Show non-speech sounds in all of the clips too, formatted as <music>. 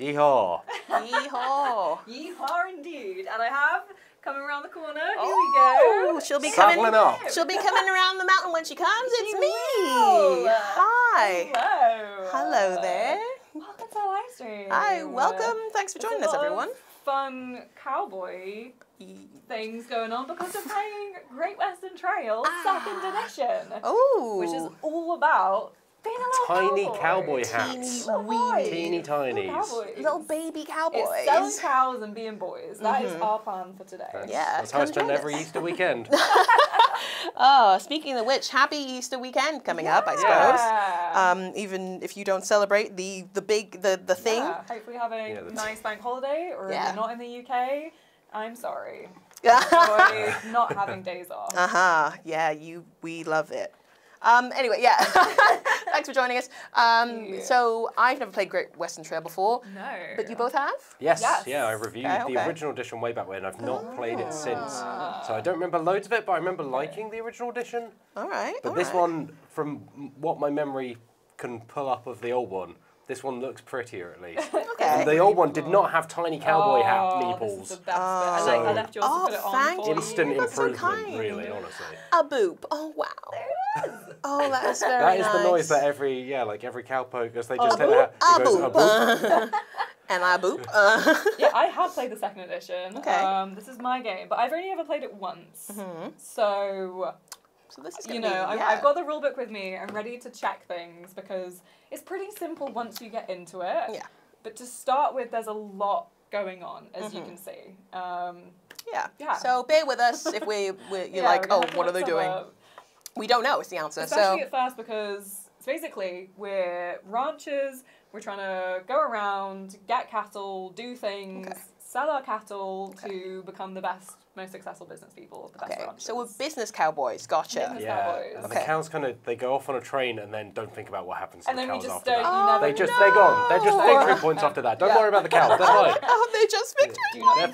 Yeehaw. Yeehaw. Yeehaw indeed. And I have coming around the corner. Here Oh, we go. she'll be Saddling coming. up. She'll be coming around the mountain when she comes. It's She me. will. Hi. Hello. Hello there. Welcome to our live stream. Hi. Welcome. Thanks for There's joining us, lot of everyone. Fun cowboy things going on because we're playing Great Western Trail Second Ah. Edition, Oh. which is all about being a little Tiny cowboy Teeny hats. little weeny- boys. Teeny Little tinies. cowboys. little baby cowboys. It's selling cows and being boys. That is Mhm. our plan for today. That's, Yeah, that's how I spend every. Easter weekend. <laughs> Oh, speaking of which, happy Easter weekend coming up, I suppose. Yeah. Um, even if you don't celebrate the the big the the thing. Yeah, hopefully have a Yeah, that's- nice bank holiday, or Yeah. if you're not in the UK, I'm sorry. <laughs> Enjoy not having days off. Uh huh. Yeah, you. We love it. Um, anyway, yeah. <laughs> Thanks for joining us. Um, Yeah. so I've never played Great Western Trail before, No. but you both have. Yes, Yes. yeah, I reviewed Okay, the original edition way back when. And I've not played it since. Ah. So I don't remember loads of it, but I remember liking the original edition. All right. But all this right. one, from what my memory can pull up of the old one, this one looks prettier at least. <laughs> Okay. And the old one did not have tiny cowboy hat Oh, This is meeples. the best bit. I, like, I left yours to Oh, put it on thank for you. Instant That's so improvement, kind. really, honestly. a boop. Oh wow. <laughs> Oh, that is very That is nice. the noise that every yeah, like every cowpoke as they just hit boop. it, it goes a boop. boop. <laughs> and I boop. Uh, <laughs> Yeah, I have played the second edition. Okay. Um, this is my game, but I've only ever played it once. Mhm. So So this is you gonna know, be, I'm, yeah. I've got the rule book with me. I'm ready to check things because it's pretty simple once you get into it. Yeah. But to start with, there's a lot going on, as you Mhm. can see. Um, Yeah. Yeah. So bear with us if we, we you're yeah, like, we're gonna oh, have to what are look they some doing? up. We don't know. Is the answer. Especially so at first because it's basically we're ranchers. We're trying to go around, get cattle, do things, Okay. sell our cattle Okay. to become the best, most successful business people, the best okay. ranchers. So we're business cowboys. Gotcha. Business- Yeah, cowboys. and Okay. the cows kind of they go off on a train and then don't think about what happens to And the then we cows just after don't. that. Oh, They just know. they're gone. They're just No. victory points after that. Don't Yeah. worry about the cows. They're fine. <laughs> Oh, they just victory. Do not They're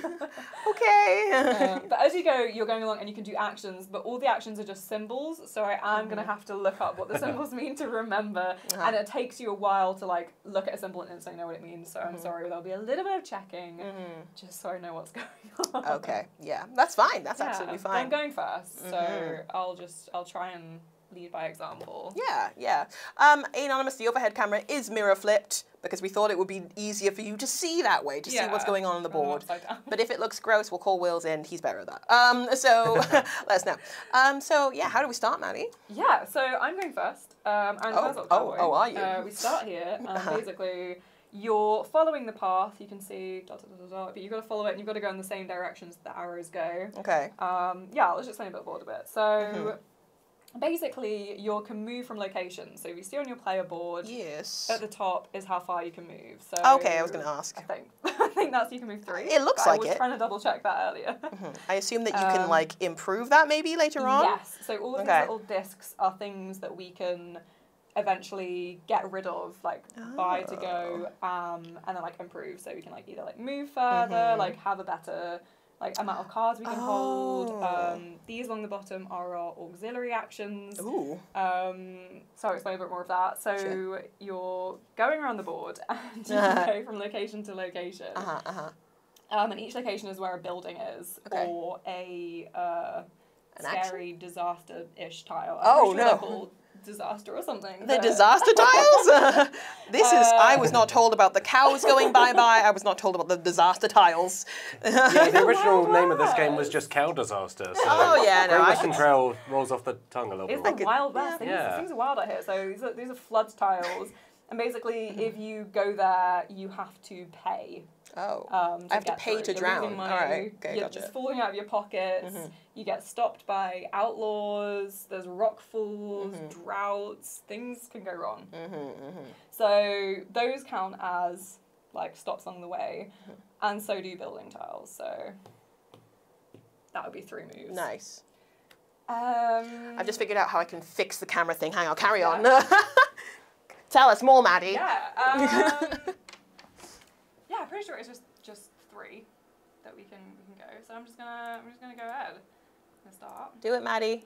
fine. <laughs> Okay. Um, but as you go, you're going along and you can do actions, but all the actions are just symbols. So I am going to have to look up what the symbols <laughs> mean to remember, Uh-huh. and it takes you a while to like look at a symbol and instantly know what it means. So I'm Mhm. sorry, there'll be a little bit of checking, Mhm. just so I know what's going on. Okay. Yeah. That's fine. That's Yeah, absolutely fine. I'm going first, so Mhm. I'll just I'll try and lead by example. Yeah, yeah. Um, Anonymous, the overhead camera is mirror flipped because we thought it would be easier for you to see that way, to see what's going on on the board. But if it looks gross, we'll call Wills in. He's better at that. Um, so <laughs> <laughs> let us know. Um, so yeah, how do we start, Maddie? Yeah, so I'm going first. Um, I'm Oh, oh, oh, are you? Uh, we start here, <laughs> and Uh-huh. basically you're following the path. You can see dot dot dot dot, but you've got to follow it, and you've got to go in the same directions the arrows go. Okay. Um, yeah, let's just explain a bit about the board a bit. So. Mhm. Basically, you can move from locations. So if you see on your player board, Yes. at the top is how far you can move. So Okay, I was going to ask. I think <laughs> I think that's you can move three. It looks like I was it. trying to double check that earlier. Mhm. I assume that you can Um, like improve that maybe later on. Yes. So all of Okay. these little discs are things that we can eventually get rid of, like buy to go, Oh. um, and then like improve. So we can like either like move further, Mhm. like have a better like amount of cards we can hold. Oh. Um, these along the bottom are our auxiliary actions. Ooh. Um, so I'll explain a bit more of that. So Sure. you're going around the board <laughs> and you Uh-huh. go from location to location. Uh huh. Uh huh. Um, and each location is where a building is Okay. or a uh, scary disaster-ish tile. I'm Oh, sure no. They're called disaster or something. The disaster <laughs> tiles. <laughs> this is. I Uh, was not told about the cows going bye bye. I was not told about the disaster tiles. Yeah, the <laughs> original Wild name of this game was just Cow Disaster. So Oh, yeah, no, Great I Western could- Trail rolls off the tongue a little It's bit. the Wild West. Things, Yeah. things are wild out here. So these are, these are flood tiles. And basically, if you go there, you have to pay. Oh. Um, I have to pay through. to You're drown. money, Alright, okay, you're gotcha. just falling out of your pockets. Mhm. You get stopped by outlaws. There's rock falls, Mhm. droughts. Things can go wrong. Mm-hmm, mm-hmm. So those count as like stops along the way, Mm-hmm. and so do building tiles. So that would be three moves. Nice. Um, I've just figured out how I can fix the camera thing. Hang on, carry Yeah. on. <laughs> Tell us more, Maddie. Yeah. Um, yeah, I'm pretty sure it's just just three that we can we can go. So I'm just gonna I'm just gonna go ahead. I'm start. Do it, Maddie.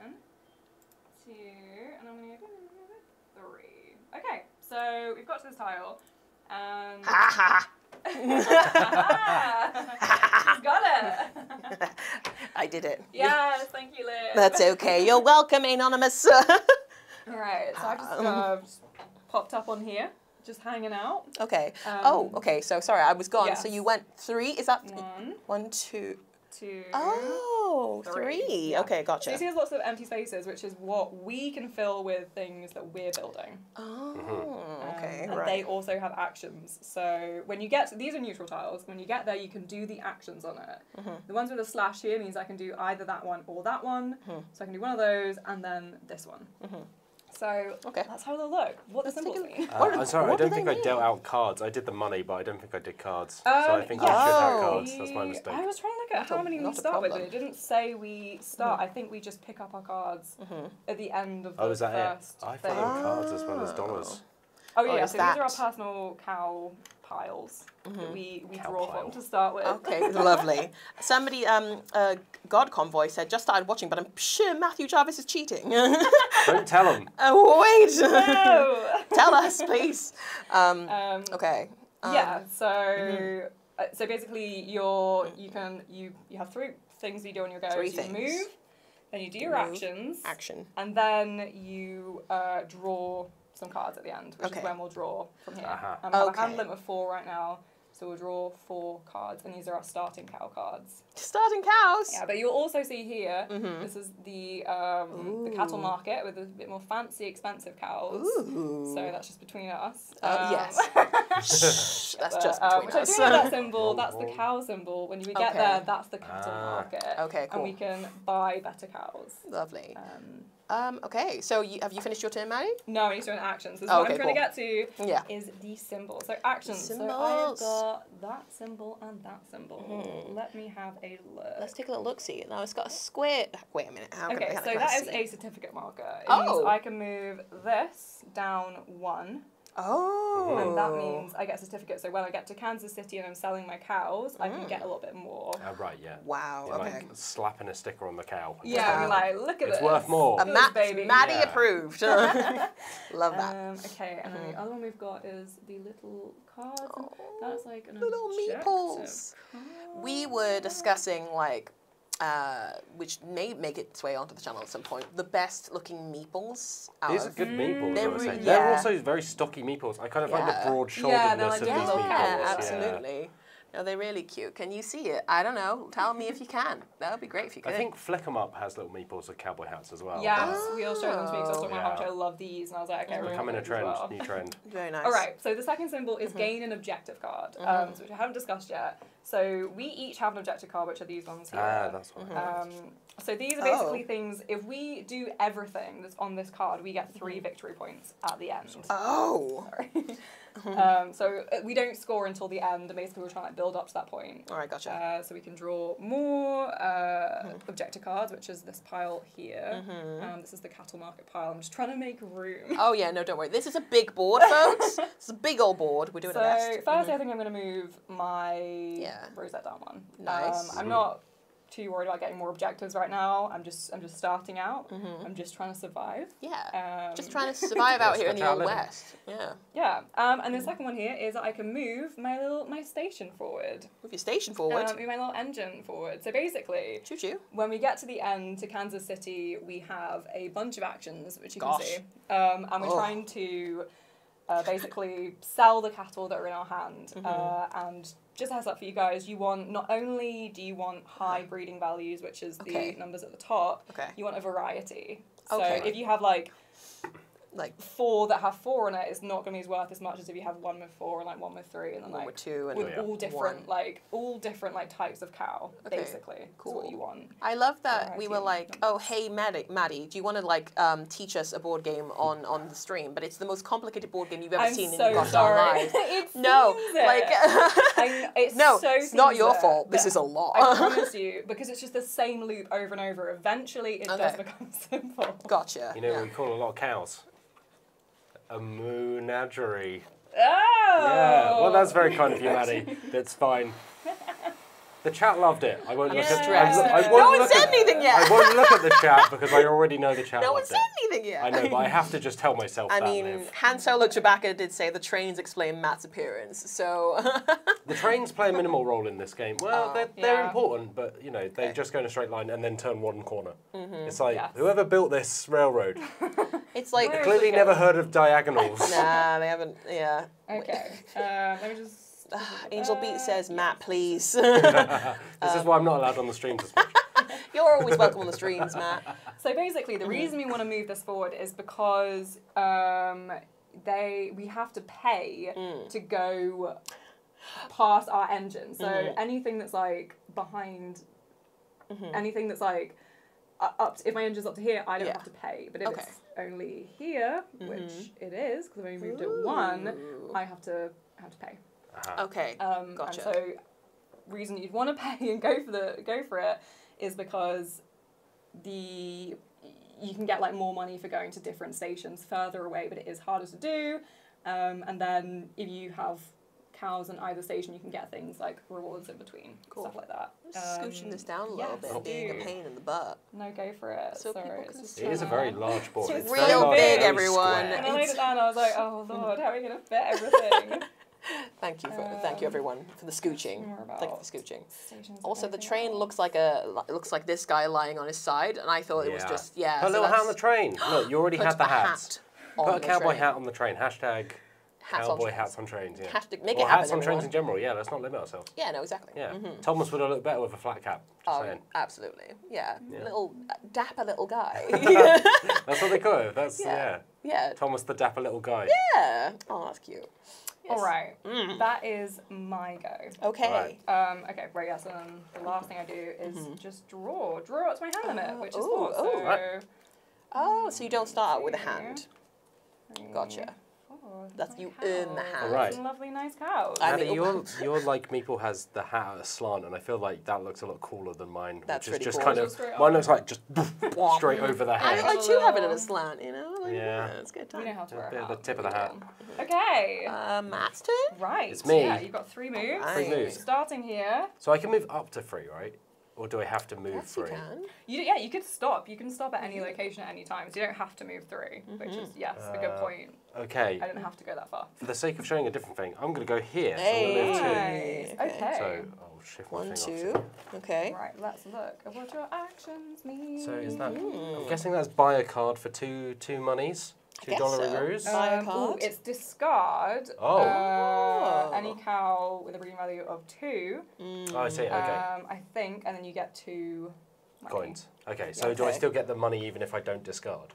One, two, and I'm gonna go three. Okay, so we've got to this tile, and Ha ha. <laughs> got it. <laughs> I did it. yes, thank you, Liv. That's okay. You're welcome, Anonymous. <laughs> All right, so I've just Um. uh, just popped up on here, just hanging out. okay. oh, Um, okay. So sorry, I was gone. So you went three. Is that One, one, two? two. Oh, Three, three. yeah. Okay, gotcha. So you see there's lots of empty spaces, which is what we can fill with things that we're building. Oh, Um, okay, and right. they also have actions. So when you get to, these are neutral tiles. When you get there, you can do the actions on it. Mm-hmm. The ones with a slash here means I can do either that one or that one. Mm-hmm. So I can do one of those and then this one. So Okay. that's how they'll look. What the Let's take symbols a mean. Uh, What do- I'm sorry, I do don't they think I dealt out cards. I did the money, but I don't think I did cards. so I Um, think yes, I should have Oh. cards. That's my mistake. I was trying to look at Not how a- many we not a start with, but it didn't say we start. I think we just pick up our cards Mm-hmm. at the end of the Oh, is that it? I thing. thought they cards as well as Oh. dollars. Oh Oh, yeah, is so these are our personal cow piles that we, we Cow draw pile. from to start with. Okay, lovely. <laughs> Somebody, um, uh, God Convoy said, just started watching, but I'm sure Matthew Jarvis is cheating. <laughs> Don't tell him. oh, <laughs> wait. No! Tell us, please. Um, um, okay. Um, yeah, so uh, so basically you're you can you you have three things you do on your go. Three you things. move, then you do your Move, actions, Action. and then you uh, draw some cards at the end, which Okay. is when we'll draw from here. Aha. Um, I have a Okay. hand limit of four right now, so we'll draw four cards, and these are our starting cow cards. Starting cows. Yeah, but you'll also see here, Mhm. this is the um, the cattle market with a bit more fancy, expensive cows. Ooh. So that's just between us. Uh, Um, yes. <laughs> Shh, that's but, just um, between which I us. do know that <laughs> symbol. That's the cow symbol. When we get Okay. there, that's the cattle Ah. market. Okay, And we can buy better cows. Lovely. Um, okay, so you, have you finished your turn, Maddie? no, I need to do an actions. This is Oh, what okay, I'm trying cool. to get to. Yeah. Is the symbol. So actions. So I've got that symbol and that symbol. Mhm. Let me have a look. Let's take a little look see. Now it's got a square. Wait a minute. How can Okay, I, so that is a certificate marker. It Oh. means I can move this down one, Oh. and that means I get a certificate. So when I get to Kansas City and I'm selling my cows, I can Mm. get a little bit more. Oh, right, yeah. Wow. Yeah, Okay. Like slapping a sticker on the cow. Yeah, I'm like, look at it. It's this. worth more. A Look, Matt, baby. Maddie Yeah. approved. <laughs> Love that. Um, okay, and then Mhm. the other one we've got is the little cards. and That's like an little objective meeples. We were discussing like, uh, which may make its way onto the channel at some point. The best looking meeples. out These are of- good meeples, They're I would re- say. They're also very stocky meeples. I kind of like the broad Yeah, they're like of little these meeples, meeples. Yeah, yeah. absolutely. No, they're really cute. Can you see it? I don't know. Tell me if you can. That would be great if you could. I think Flick 'em Up has little meeples with cowboy hats as well. Yes, we all showed them to me because I was talking about how Yeah. much I love these, and I was like, okay, we're Becoming a gonna trend, well. new trend. <laughs> very nice. All right, so the second symbol Mm-hmm. is gain an objective card, um, so which I haven't discussed yet. So we each have an objective card, which are these ones here. Ah, that's what. Um, so these are Oh. basically things. If we do everything that's on this card, we get 3 victory points at the end. Oh. <laughs> Sorry. Um, so uh, we don't score until the end, and basically we're trying to like, build up to that point. All right, gotcha. Uh, so we can draw more uh, Mm-hmm. objective cards, which is this pile here. Um, this is the cattle market pile. I'm just trying to make room. Oh yeah, no, don't worry. This is a big board, folks. <laughs> it's a big old board. We're doing so our best. first, Mhm. I think I'm going to move my Yeah. rosette down one. Nice. Um, I'm not too worried about getting more objectives right now. I'm just I'm just starting out. Mhm. I'm just trying to survive. Yeah. Um, Just trying to <laughs> survive out here in the old west. Yeah. Yeah. Um, and the second one here is that I can move my little my station forward. Move your station forward. Um, move my little engine forward. So basically, Choo choo. when we get to the end to Kansas City, we have a bunch of actions, which you Gosh. can see. Um, and we're Oh. trying to uh, basically sell the cattle that are in our hand. Mm-hmm. Uh, and just a heads up for you guys, you want not only do you want high breeding values, which is the Okay. numbers at the top, Okay. you want a variety. So Okay. if you have like Like four that have four in it's not going to be as worth as much as if you have one with four and like one with three, and then like with two and with Yeah. all different one. like all different like types of cow. Okay, Basically, cool. what you want. I love that we were like, oh hey Maddie, Maddie, do you want to like um, teach us a board game on on the stream? But it's the most complicated board game you've ever I'm seen in so your goddamn sorry. lives. <laughs> it No, seems it. like <laughs> I, it's no, so it's not your it, fault. This but is a lot. I <laughs> promise you, because it's just the same loop over and over. Eventually, it does become simple. gotcha. You know yeah. what we call a lot of cows? A menagerie. Oh. Yeah. Well, that's very kind of you, Maddie. <laughs> That's fine. The chat loved it. I won't look at. I, Stressed. I won't No one look said at, anything yet. I won't look at the chat because I already know the chat No one said it. anything yet. I know, but I have to just tell myself I that. mean, Liv. Han Solo Chewbacca did say the trains explain Matt's appearance, so <laughs> The trains play a minimal role in this game. Well, Oh. they're, they're Yeah. important, but you know they Okay. just go in a straight line and then turn one corner. Mm-hmm. It's like Yes. whoever built this railroad <laughs> it's like Where- clearly never heard of diagonals. nah, they haven't. Yeah. Okay. Um, let me just. <sighs> Angel Uh, Beat says, Matt, <laughs> please. <laughs> this is why I'm not allowed on the streams as much. <laughs> You're always welcome on the streams, Matt. So basically, the reason we want to move this forward is because um, they we have to pay Mm. to go past our engine. So Mm-hmm. anything that's like behind, anything that's like uh, up. To, if my engine's up to here, I don't Yeah. have to pay. But if Okay. It's only here, which it is because I've only moved it one, I have to have to pay. Uh-huh. Um, Okay. Gotcha. And so, reason you'd want to <laughs> pay and go for the go for it is because the you can get like more money for going to different stations further away, but it is harder to do. Um, and then if you have cows in either station, you can get things like rewards in between, Cool. stuff like that. Just scooching Um, this down a little yes, bit, being a pain in the butt. No, go for it. So Sorry, people it's can just It is a very large board. It's It's real large, big, everyone. square. And I laid it down. I was like, oh lord, how are we gonna fit everything? <laughs> Thank you for thank you Um, everyone for the scooching. more Thank you for the scooching. Also, the train looks like a li- looks like this guy lying on his side, and I thought it was just yeah. Put a little hat on the train. <gasps> Look, you already put had the a hats. hat Put a cowboy train. hat on the train. Hashtag Hats cowboy trains. hats on trains. Yeah. Hashtag- make or it happen, hats on trains in general. Yeah, let's not limit ourselves. Yeah, no, exactly. Yeah. Mhm. Thomas would have looked better with a flat cap. Just Oh, saying. absolutely. Yeah. Yeah. Little uh, dapper little guy. <laughs> That's what they call it. That's Yeah. yeah. yeah. Thomas the dapper little guy. Yeah. Oh, that's cute. Yes. All right, Mm. that is my go. Okay. Right. Um, okay, right, yeah, so then the last thing I do is just draw. Draw up to my hand limit, Mm-hmm. Oh, which is ooh, four. So. Right. Oh, so you don't start out with a Two. hand. three, Gotcha. Four. That's my you earn the cows. hand. Right. Lovely, nice cows. I Maddie, mean- your your like Meeple has the hat at a slant, and I feel like that looks a lot cooler than mine. That's which is just cool. kind of straight mine on. looks like just <laughs> straight over the I head. Yeah. like to have it in a slant, you know? Like, Yeah. It's a good You know time. how to wear a bit the hat. tip of the hat. <laughs> Okay. Uh, Matt's turn? right. It's me. Yeah, you've got three moves. Three moves. Starting here. So I can move up to three, right? Or do I have to move Yes, you three? can. You, yeah, you could stop. You can stop at any location at any time, so you don't have to move through, which is, yes, a good Uh, point. Okay. I didn't have to go that far. For the sake of showing a different thing, I'm going to go here. So I'm going to move two. Hey. Nice. Okay. Okay. So I'll shift my One, thing two. up. Okay. Right, let's look at what your actions mean. So is that? Hmm. I'm guessing that's buy a card for two two monies, two dollar dollar so. roos. Buy a Um, ooh, card? it's discard Oh. uh, Oh. any cow with a breeding value of two, Mm. oh, I see. Okay. um, I think, and then you get two money. Coins. Okay. So do I still get the money even if I don't discard?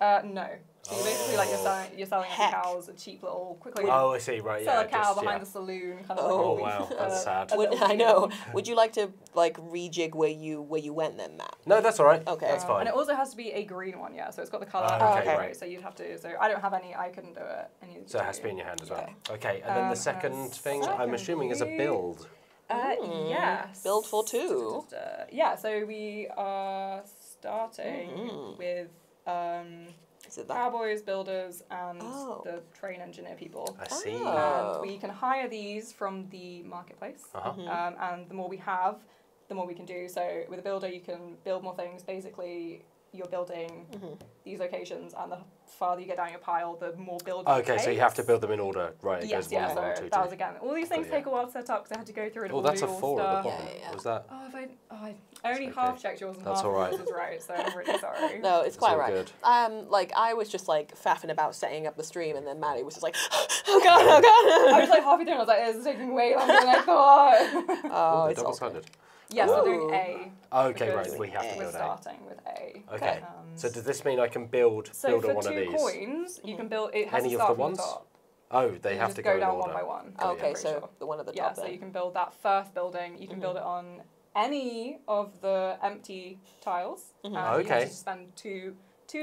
Uh, no. So you basically like you're Oh. selling, you're selling Heck. the cows a cheap little, quickly Oh, I see. Right. sell Yeah. a cow just, behind yeah. the saloon, kind of Oh, like a wow, wee- <laughs> that's uh, sad. Would, I know. Would you like to like rejig where you where you went then, Matt? No, that's all right. Okay. That's Um, fine. And it also has to be a green one, yeah. So it's got the color. Ah, okay, right. right. So you'd have to. So I don't have any. I couldn't do it. And you So it has to be in your hand as well. Okay. Okay, and then Um, the second and thing I'm assuming is a build. Uh, Mm. yes. Build for two. Yeah. So we are starting Mhm. with um, Is it that? cowboys, builders, and Oh. the train engineer people. I see. Oh. And we can hire these from the marketplace. Uh-huh. Mhm. Um, and the more we have, the more we can do. So with a builder, you can build more things. Basically, you're building Mhm. these locations, and the farther you get down your pile, the more build. Okay, so you have to build them in order, right? It Yes, goes yeah. one, So one, two, that was again. All these things Got it, take a while to set up because I had to go through and Oh, all that's a your four at the bottom. Yeah, yeah. Was that? Oh, if I, oh, I only okay. half checked yours and That's half all right. yours was right, so I'm really sorry. <laughs> No, it's It's quite all right. good. Um, like I was just like faffing about setting up the stream, and then Maddie was just like, <gasps> "Oh god, oh god." I was like halfway through and I was like, this is taking way longer than I <laughs> thought. oh, Oh, they're it's double-sided. yes, we're doing A. Okay, right. We have to we're We're build A. starting with A. Okay. Um, So does this mean I can build so build for on one two of these? coins, you can build. It has Any to of the ones? top. Oh, they You have to go, go, in down order. one by one. Oh, okay, so sure. the one at the top. Yeah, top so you can build that first building. You can build it on any of the empty tiles. And You have Okay. to spend two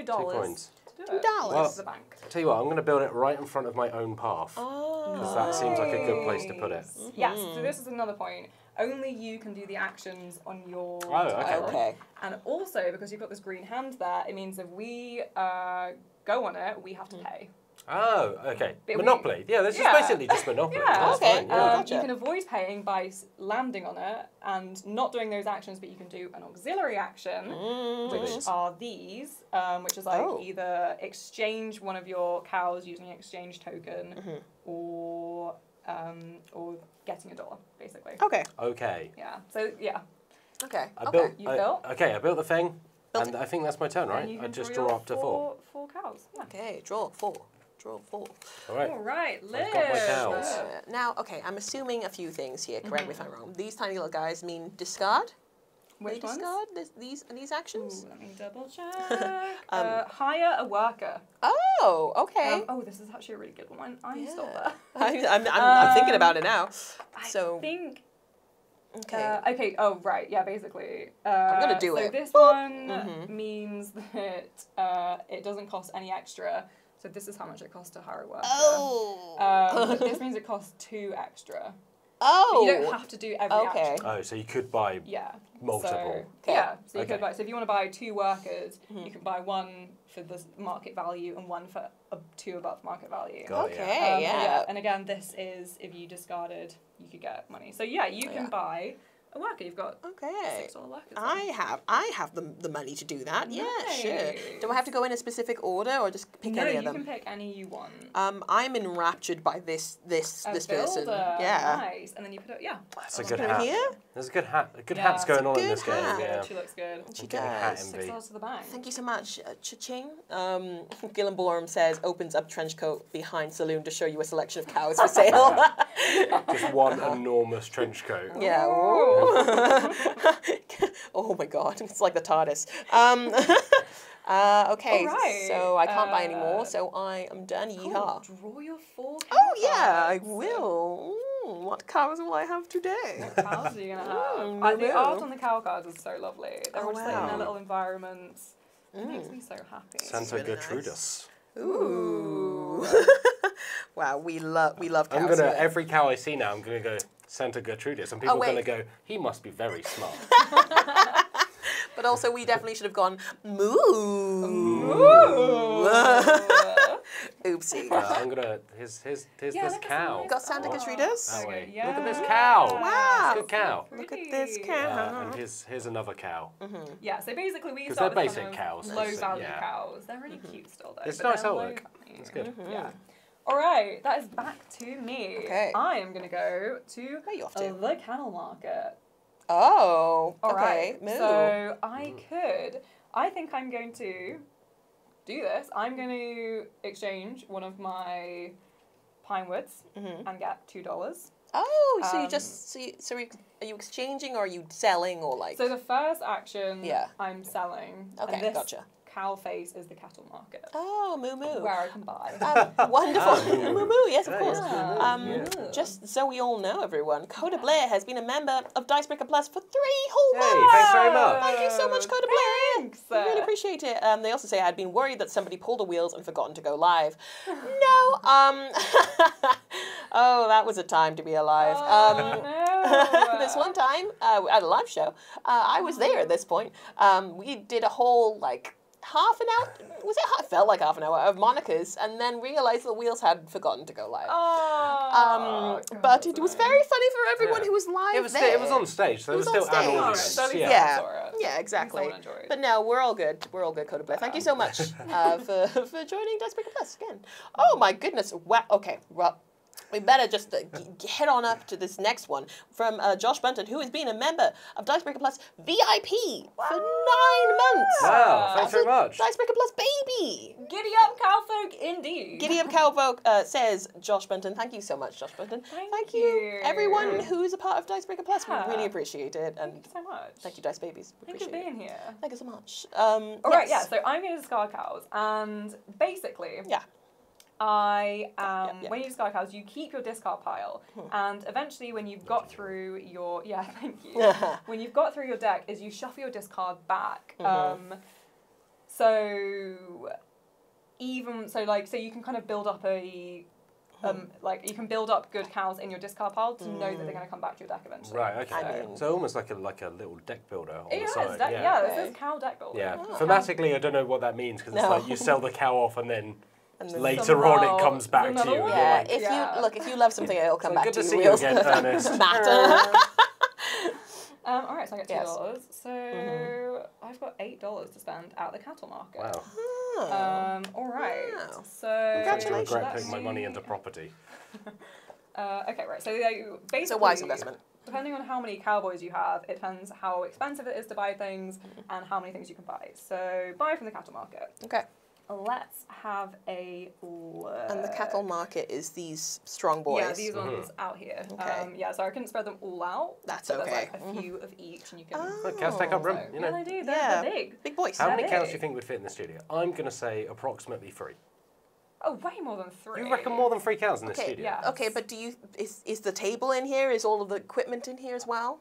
dollars. coins. To do Two dollars? To the bank. Tell you what, I'm going to build it right in front of my own path. Oh. Because that seems like a good place to put it. Nice. Yes. Mhm. So this is another point. Only you can do the actions on your. Oh, okay. tile. Okay. And also because you've got this green hand there, it means if we uh, go on it, we have to pay. Oh, okay. But we- Monopoly. yeah, this Yeah. is basically just <laughs> Monopoly. Yeah. That's Okay. fine, yeah. Um, Gotcha. You can avoid paying by landing on it and not doing those actions, but you can do an auxiliary action, which Mhm. are these, um, which is like Oh. either exchange one of your cows using an exchange token, Mhm. or um, or getting a dollar, basically. Okay. Okay. Yeah. So yeah. Okay. I okay. built. You I- built? Okay, I built the thing, Built and I think that's my turn, right? I just draw draw up to four. Four cows. Yeah. Okay. Draw four. Draw four. All right. All right, Liv. I've got my cows. Uh, now, okay, I'm assuming a few things here. Correct me if I'm wrong. These tiny little guys mean discard. Which they ones? discard this, these these actions. Ooh, let me double check. <laughs> Um, uh, hire a worker. Oh, okay. Um, oh, this is actually a really good one. I Yeah. stole that. I, I'm, I'm, I'm thinking Um, about it now. So I think. Okay. Uh, okay. Oh, right. Yeah. Basically. Uh, I'm gonna do so it. this Boop. one Mhm. means <laughs> that uh, it doesn't cost any extra. So this is how much it costs to hire a worker. oh. Um, <laughs> this means it costs two extra. But oh. you don't have to do every Okay. action. Oh, so you could buy. Yeah. Multiple. So, Okay. Yeah. So you Okay. could buy. So if you want to buy two workers, Mhm. you can buy one for the market value and one for uh, two above market value. Got it, okay. Um, yeah. And again, this is if you discarded, you could get money. So yeah, you can Yeah. buy a worker. You've got Okay. six dollar workers. I have I have the, the money to do that. Yeah, sure. Do I have to go in a specific order or just pick no, any of them? No, you can pick any you want. Um, I'm enraptured by this this A this builder, person. Yeah. Nice. And then you put it. Yeah. That's a I'll good hat. here. There's a good hat. A Good Yeah, hats it's a going on in good this game. Yeah. She looks good. She I'm hat does. Six dollars to the bank. Thank you so much, uh, Cha-ching. Um, <laughs> Gillenborm says opens up trench coat behind saloon to show you a selection of cows for sale. <laughs> Just one enormous trench coat. <laughs> yeah. Ooh. <laughs> oh my god, it's like the TARDIS. Um, <laughs> uh, okay, Alright, so I can't buy any uh, more, so I am done. Cool. Draw your four. Oh yeah, I will. Mm, what cows will I have today? What cows are you gonna <laughs> have? Mm, Uh, the no. art on the cow cards is so lovely. They're Oh, all just like in their little environments. It makes Mm. me so happy. Santa really nice. Gertrudis. Ooh. wow, we love we love cows. I'm gonna here. every cow I see now. I'm gonna go Santa Gertrudis, and people are gonna go. He must be very smart. <laughs> But also, we definitely should have gone moo. <laughs> Oopsie. Uh, I'm gonna. Here's here's here's Yeah, this cow. something Got Santa Gertrudis? that. Oh, wait. yeah. Look at this cow. Wow. It's a good cow. Look at this cow. Uh, and here's here's another cow. Mm -hmm. Yeah, so basically we start they're basic kind of cows, low so, value yeah. cows. They're really cute still though. It's nice they're outlook. low value. It's good. Yeah. All right, that is back to me. Okay. I am gonna go to Where are you off to? the cattle market. Oh, All okay. right. Moo. So I could. I think I'm going to do this. I'm going to exchange one of my pine woods Mhm. and get two dollars. Oh, so you Um, just so, you, so you, are you exchanging or are you selling or like? So the first action, Yeah. I'm selling. Okay, gotcha. Cow face is the cattle market oh, moo moo. where I can buy. <laughs> Um, wonderful. Ah, moo moo. moo moo. Yes, of course. yes, moo moo, Um, yeah. Just so we all know, everyone, Coda Blair has been a member of Dicebreaker Plus for three whole Hey, months. thanks very much. Thank you so much, Coda Blair. Thanks. I really appreciate it. Um, they also say I'd been worried that somebody pulled the wheels and forgotten to go live. no. Um. <laughs> oh, that was a time to be alive. Oh, um, no. <laughs> this one time uh, at a live show, uh, I was there at this point. Um, we did a whole like half an hour. Was it? It felt like half an hour of Monica's, and then realized the wheels had forgotten to go live. Oh, Um, God, but it was annoying. very funny for everyone Yeah. who was live It was there. still, it was on stage, so It was was on still an stage. Audience. so yeah. Yeah. someone saw it. Yeah, exactly. But no, we're all good. We're all good, Coda Blair. Thank you so <laughs> much uh, for, <laughs> for joining Dicebreaker Plus again. Oh my goodness. Wow. Okay. Well, we better just uh, g- g- head on up to this next one from uh, Josh Bunton, who has been a member of Dicebreaker Plus VIP for nine months. Wow, thanks very much. Dicebreaker Plus baby. Giddy up, cowfolk, indeed. Giddy up Cowfolk uh, says Josh Bunton. Thank you so much, Josh Bunton. Thank you, you. everyone who's a part of Dicebreaker Plus. Yeah. We really appreciate it, and Thank you so much. thank you, Dice Babies. We Thanks for appreciate it. being here. Thank you so much. Um, All right, yeah. So I'm going to discard cows, and basically, Yeah. I um, yeah, yeah. when you discard cows, you keep your discard pile, Hmm. and eventually, when you've got through your yeah, <laughs> thank you. <laughs> when you've got through your deck, is you shuffle your discard back. Mhm. Um, so even so, like so, you can kind of build up a. Hmm. Um, like you can build up good cows in your discard pile to know that they're going to come back to your deck eventually. Right, okay. I mean- so almost like a like a little deck builder on Yeah, the side. deck, yeah. yeah, Okay. this is cow deck builder. Yeah. Oh. Thematically, I don't know what that means because it's like you sell the cow off And then- Later on, it comes back to you. and one. you're Yeah, like, if Yeah. you look, if you love something, it'll come So back good to to you see you again, <laughs> Ernest. Matt. Um, all right, so I get two Yes. dollars. So I've got eight dollars to spend at the cattle market. Wow. Oh. Um, all right. Wow. So I Congratulations. regret let putting my money into property. <laughs> Uh, okay, right. So yeah, you basically it's a wise investment. Depending on how many cowboys you have, it depends how expensive it is to buy things and how many things you can buy. So buy from the cattle market. Okay. Let's have a look. And the cattle market is these strong boys. Yeah, these ones out here. Okay. Um, yeah, so I couldn't spread them all out. That's but okay. There's like a Mhm. few of each, and you can. Oh. Look, cows take up room. So- You yeah, know. they do. They're, Yeah. they're big. Big boys. How They're many cows do you think would fit in the studio? I'm going to say approximately three. Oh, way more than three. You reckon more than three cows in this Okay, studio? yeah. Okay, but do you is is the table in here? Is all of the equipment in here as well?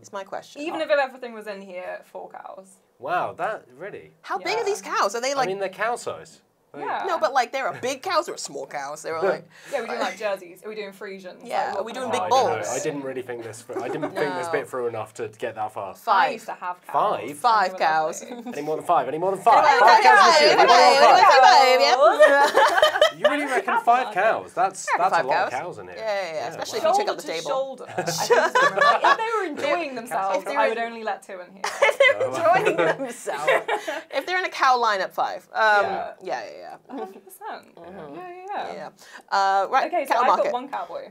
Is my question. Even if everything was in here, four cows. Wow, that really? How big are these cows? Are they like I mean, they're cow size. Yeah. no? But like there are big cows or small cows. They were like <laughs> Yeah, we're doing like jerseys. Are we doing Friesians? Yeah, Like, are we doing big of- I bulls? I didn't really think this. I didn't <laughs> think this bit through enough to get that far. I used five. to have cows. Five? Five and cows. Any more than five? Any more than five? Five, Five cows in the five, studio. five, Any more than five, five? five, yeah. <laughs> You really <laughs> reckon five cows? That's that's a lot cows. of cows in here. Yeah, yeah, yeah, especially if wow. you took up the to table. shoulder. I think it's like, <laughs> if they were enjoying themselves, if they I would only let two in here. <laughs> If they're enjoying themselves. if they're in a cow lineup, five. Um, yeah, Yeah. yeah, yeah. 100%. Mm-hmm. Yeah, yeah, yeah. Uh, right, Okay, so I've market. got one cowboy.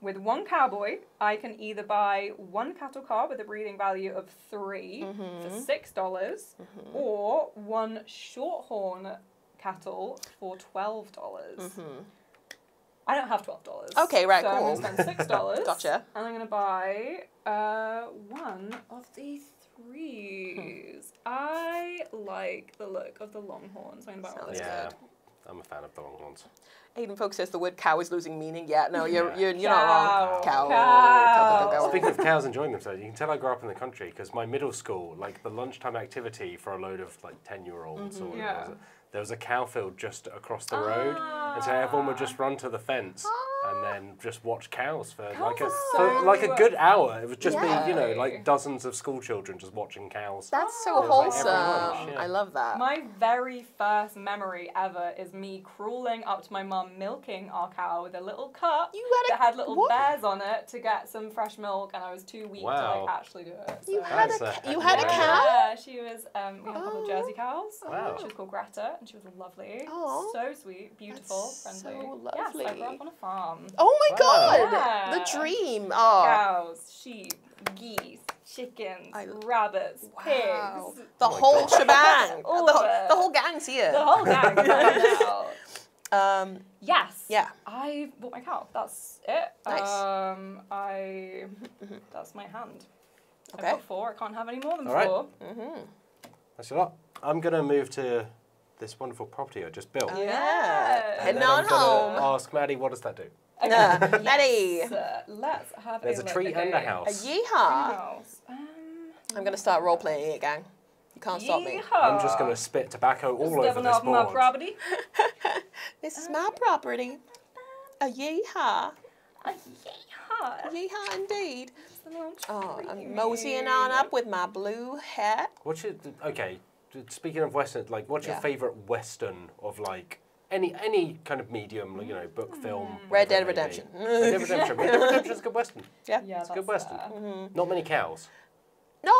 With one cowboy, I can either buy one cattle car with a breeding value of 3 Mm-hmm. for six dollars, or one shorthorn cattle for twelve dollars. I don't have twelve dollars. Mm-hmm. Okay, right, so I'm cool. gonna spend six <laughs> dollars. Gotcha. And I'm gonna buy uh, one of the threes. I like the look of the longhorns. I'm gonna buy one of Sounds those. Yeah, good. I'm a fan of the longhorns. Aiden Folk says the word cow is losing meaning. Yeah, no, you're Yeah. you're, you're not wrong. Cow. Cow. Cow. Cow, cow, cow. Speaking of cows enjoying themselves, you can tell I grew up in the country because my middle school, like the lunchtime activity for a load of like ten year olds or whatever, Yeah. There was a cow field just across the road, and so everyone would ah. just run to the fence oh, and then just watch cows for like a are for so like a good hour. It would just Yeah. be you know like dozens of school children just watching cows. That's so It was like lunch, wholesome. yeah. I love that. My very first memory ever is me crawling up to my mum milking our cow with a little cup You had a- that had little what? bears on it to get some fresh milk, and I was too weak to like actually do it. You had That's a, a you had a cow. Yeah, she was. Um, we had a couple of Oh. Jersey cows. Wow. She was called Greta, and she was lovely. Aw. So sweet, beautiful, That's friendly. so Yes, I grew up on a farm. Oh my Wow. god, Yeah. the dream. Oh, Cows, sheep, geese, chickens, I- rabbits, wow. pigs. The Oh whole God. shebang. <laughs> All the, of whole- it. the whole gang's here. The whole gang. is <laughs> um, Yes. yeah. I bought my cow. That's it. Nice. Um, I. That's my hand. Okay. I've got four. I can't have any more than All right. 4 Mm-hmm. That's a lot. I'm gonna move to this wonderful property I just built. Oh, Yeah. yeah. And Heading then I'm gonna home. Ask Maddie, what does that do? Yeah. Yes. Maddie. Uh, let's have There's a a tree and a Okay. A yeehaw. Um, I'm gonna start role playing it, gang. You can't stop me. I'm just gonna spit tobacco all over Stepping this off my property. <laughs> This is my property. A yeehaw. Uh, yeehaw. Yeehaw indeed. It's the little Oh. I'm moseying on up with my blue hat. What's your okay? Speaking of western, like, what's your favorite western of like any any kind of medium, you know, book, film? Mm. Red Dead whatever it may be? Redemption. Red Dead Redemption. <laughs> Red Dead Redemption is a good western. Yeah. Yeah, It's a good that's western. fair. Not many cows. No,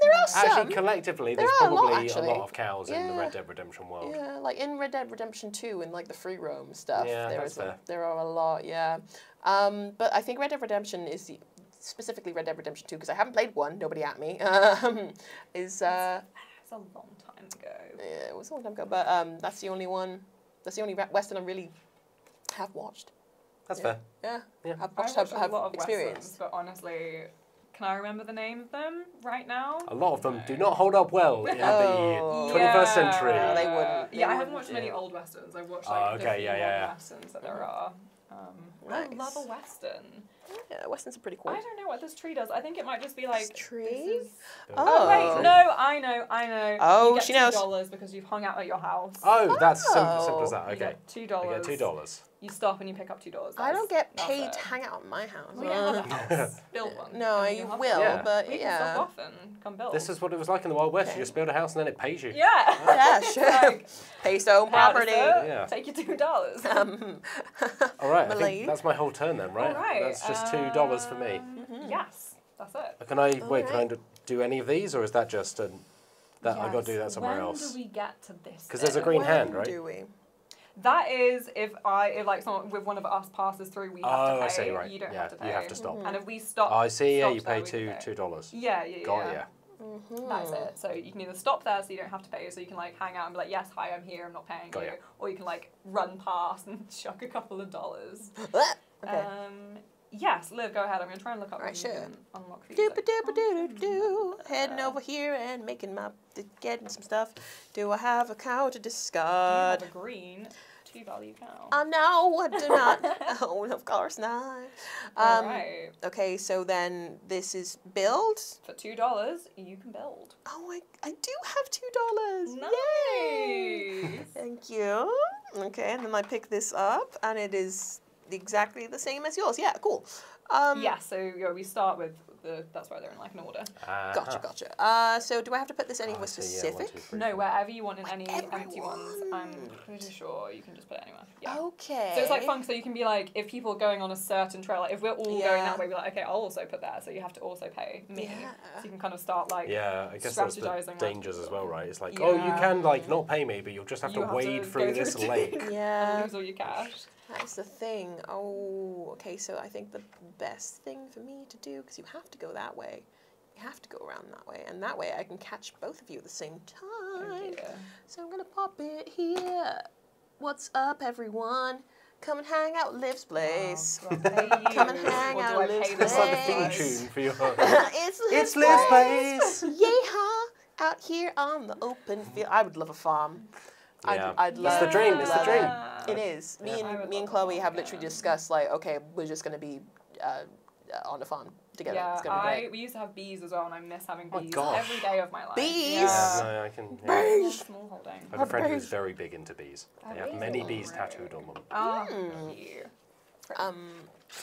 there are some. Actually, collectively, There there's are a lot, probably a lot of cows in the Red Dead Redemption world. Yeah, like in Red Dead Redemption 2 and like the free roam stuff. Yeah, there that's is a, there are a lot, yeah. Um, but I think Red Dead Redemption is the, specifically Red Dead Redemption 2 because I haven't played one, nobody at me. <laughs> Um, is uh, It's a long time ago. yeah, it was a long time ago, but um, that's the only one. That's the only re- western I really have watched. That's Yeah. fair. Yeah, Yeah. have I watched, watched have, a have lot of experience. westerns, but honestly, can I remember the name of them right now? A lot of them No. do not hold up well in Oh. the 21st Yeah. century. No, they wouldn't. They yeah, I wouldn't. haven't watched many old westerns. I've watched Oh, like the okay, few yeah, modern yeah, yeah. westerns that there are. Um, I love a western. Yeah, westerns are pretty cool. I don't know what this tree does. I think it might just be like tree? This is... Oh. Oh wait, oh. no, I know, I know. Oh, you get she two knows. dollars because you've hung out at your house. Oh, that's simple, Oh. simple as that. You Okay. get two dollars. get two dollars. You stop and you pick up two dollars. I don't get paid it. to hang out in my house. We don't have a house. <laughs> Build one. No, And you will, to. Yeah. but We can stop off and come build. This is what it was like in the Wild West. Okay. You just build a house and then it pays you. yeah. <laughs> Yeah, sure. Like, Pay stone property. Yeah. Take your two dollars. <laughs> Um, All right, I think that's my whole turn then, right? All right. That's just two dollars for me. um, Yes, that's it. Can I wait? Can I do- do any of these, or is that just a, that I got to do that somewhere when else? do we get to this? Because there's a green when hand, right? do we? That is if I if like someone with one of us passes through, we have Oh, to pay. I see. Right. You don't yeah, have to pay. you have to stop. And if we stop, Oh, I see. Yeah, you pay we two two dollars. Yeah, yeah, yeah. Got ya. That's it. So you can either stop there, so you don't have to pay, so you can like hang out and be like, "Yes, hi, I'm here. I'm not paying Got you," ya. or you can like run past and <laughs> chuck a couple of dollars. <laughs> Okay. Um, yes, Liv, go ahead. I'm gonna try and look up when you sure. can unlock these. Doopa doopa doo doo doo. Heading over here and making my getting some stuff. Do I have a cow to discard? You have a green two value cow. Oh no, I do not. <laughs> oh, of course not. All Um, right. Okay, so then this is build. For two dollars, you can build. Oh, I, I do have two dollars. Nice. Thank you. Okay, and then I pick this up, and it is exactly the same as yours. Yeah, cool. Um, yeah. So yeah, we start with the. That's why they're in like an order. Uh-huh. Gotcha, gotcha. Uh, so do I have to put this Oh, anywhere see, yeah, specific? two, three, No, wherever you want in any Wherever empty ones. I'm pretty sure you can just put it anywhere. Yeah. Okay. So it's like fun, so you can be like, if people are going on a certain trail, like if we're all going that way, we're like, okay, I'll also put that, so you have to also pay me. Yeah. So you can kind of start like, Yeah, I guess that's the dangers as well, right? It's like, oh, you can like not pay me, but you'll just have You to have wade go through through this it. <laughs> lake. and Yeah. lose all your cash. That's the thing. Oh, okay. So I think the best thing for me to do, because you have to go that way, you have to go around that way, and that way I can catch both of you at the same Oh, time. dear. So I'm gonna pop it here. What's up, everyone? Come and hang out, Liv's place. Oh, do I pay you, Come and hang or out, I Liv's pay It's like the theme Place. tune for your. <laughs> it's Liv's it's Liv's place. place. Yeehaw! Out here on the open field. I would love a farm. Yeah. I'd, I'd love. It's the dream, it's the dream. it. It is. Me Yeah. I and me and Chloe have literally discussed like, okay, we're just gonna be uh, on a farm together. Yeah, it's gonna be I we used to have bees as well, and I miss having Oh my bees gosh. every day of my life. Bees? Yeah. No, I can. Yeah. Bees. Small holding. I have a friend who's very big into bees. They have many bees great. tattooed on them. Oh, Mm. you Um,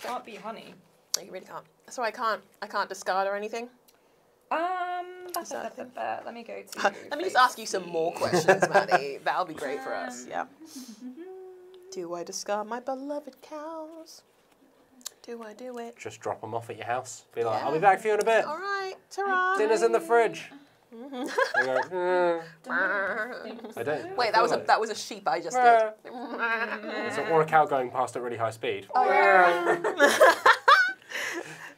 can't be honey. you really can't. So I can't. I can't discard or anything. Um, Is that a thing? let me go to. Let me just ask you some more questions, Maddie. <laughs> That'll be great for us. Yeah. <laughs> Do I discard my beloved cows? Do I do it? Just drop them off at your house. Be like, I'll be back for you in a bit. All right, ta Dinner's in the fridge. Go, <laughs> "Mm." I don't. Wait, that was a that was a sheep I just did. It's a- or a cow going past at really high speed. Oh, yeah.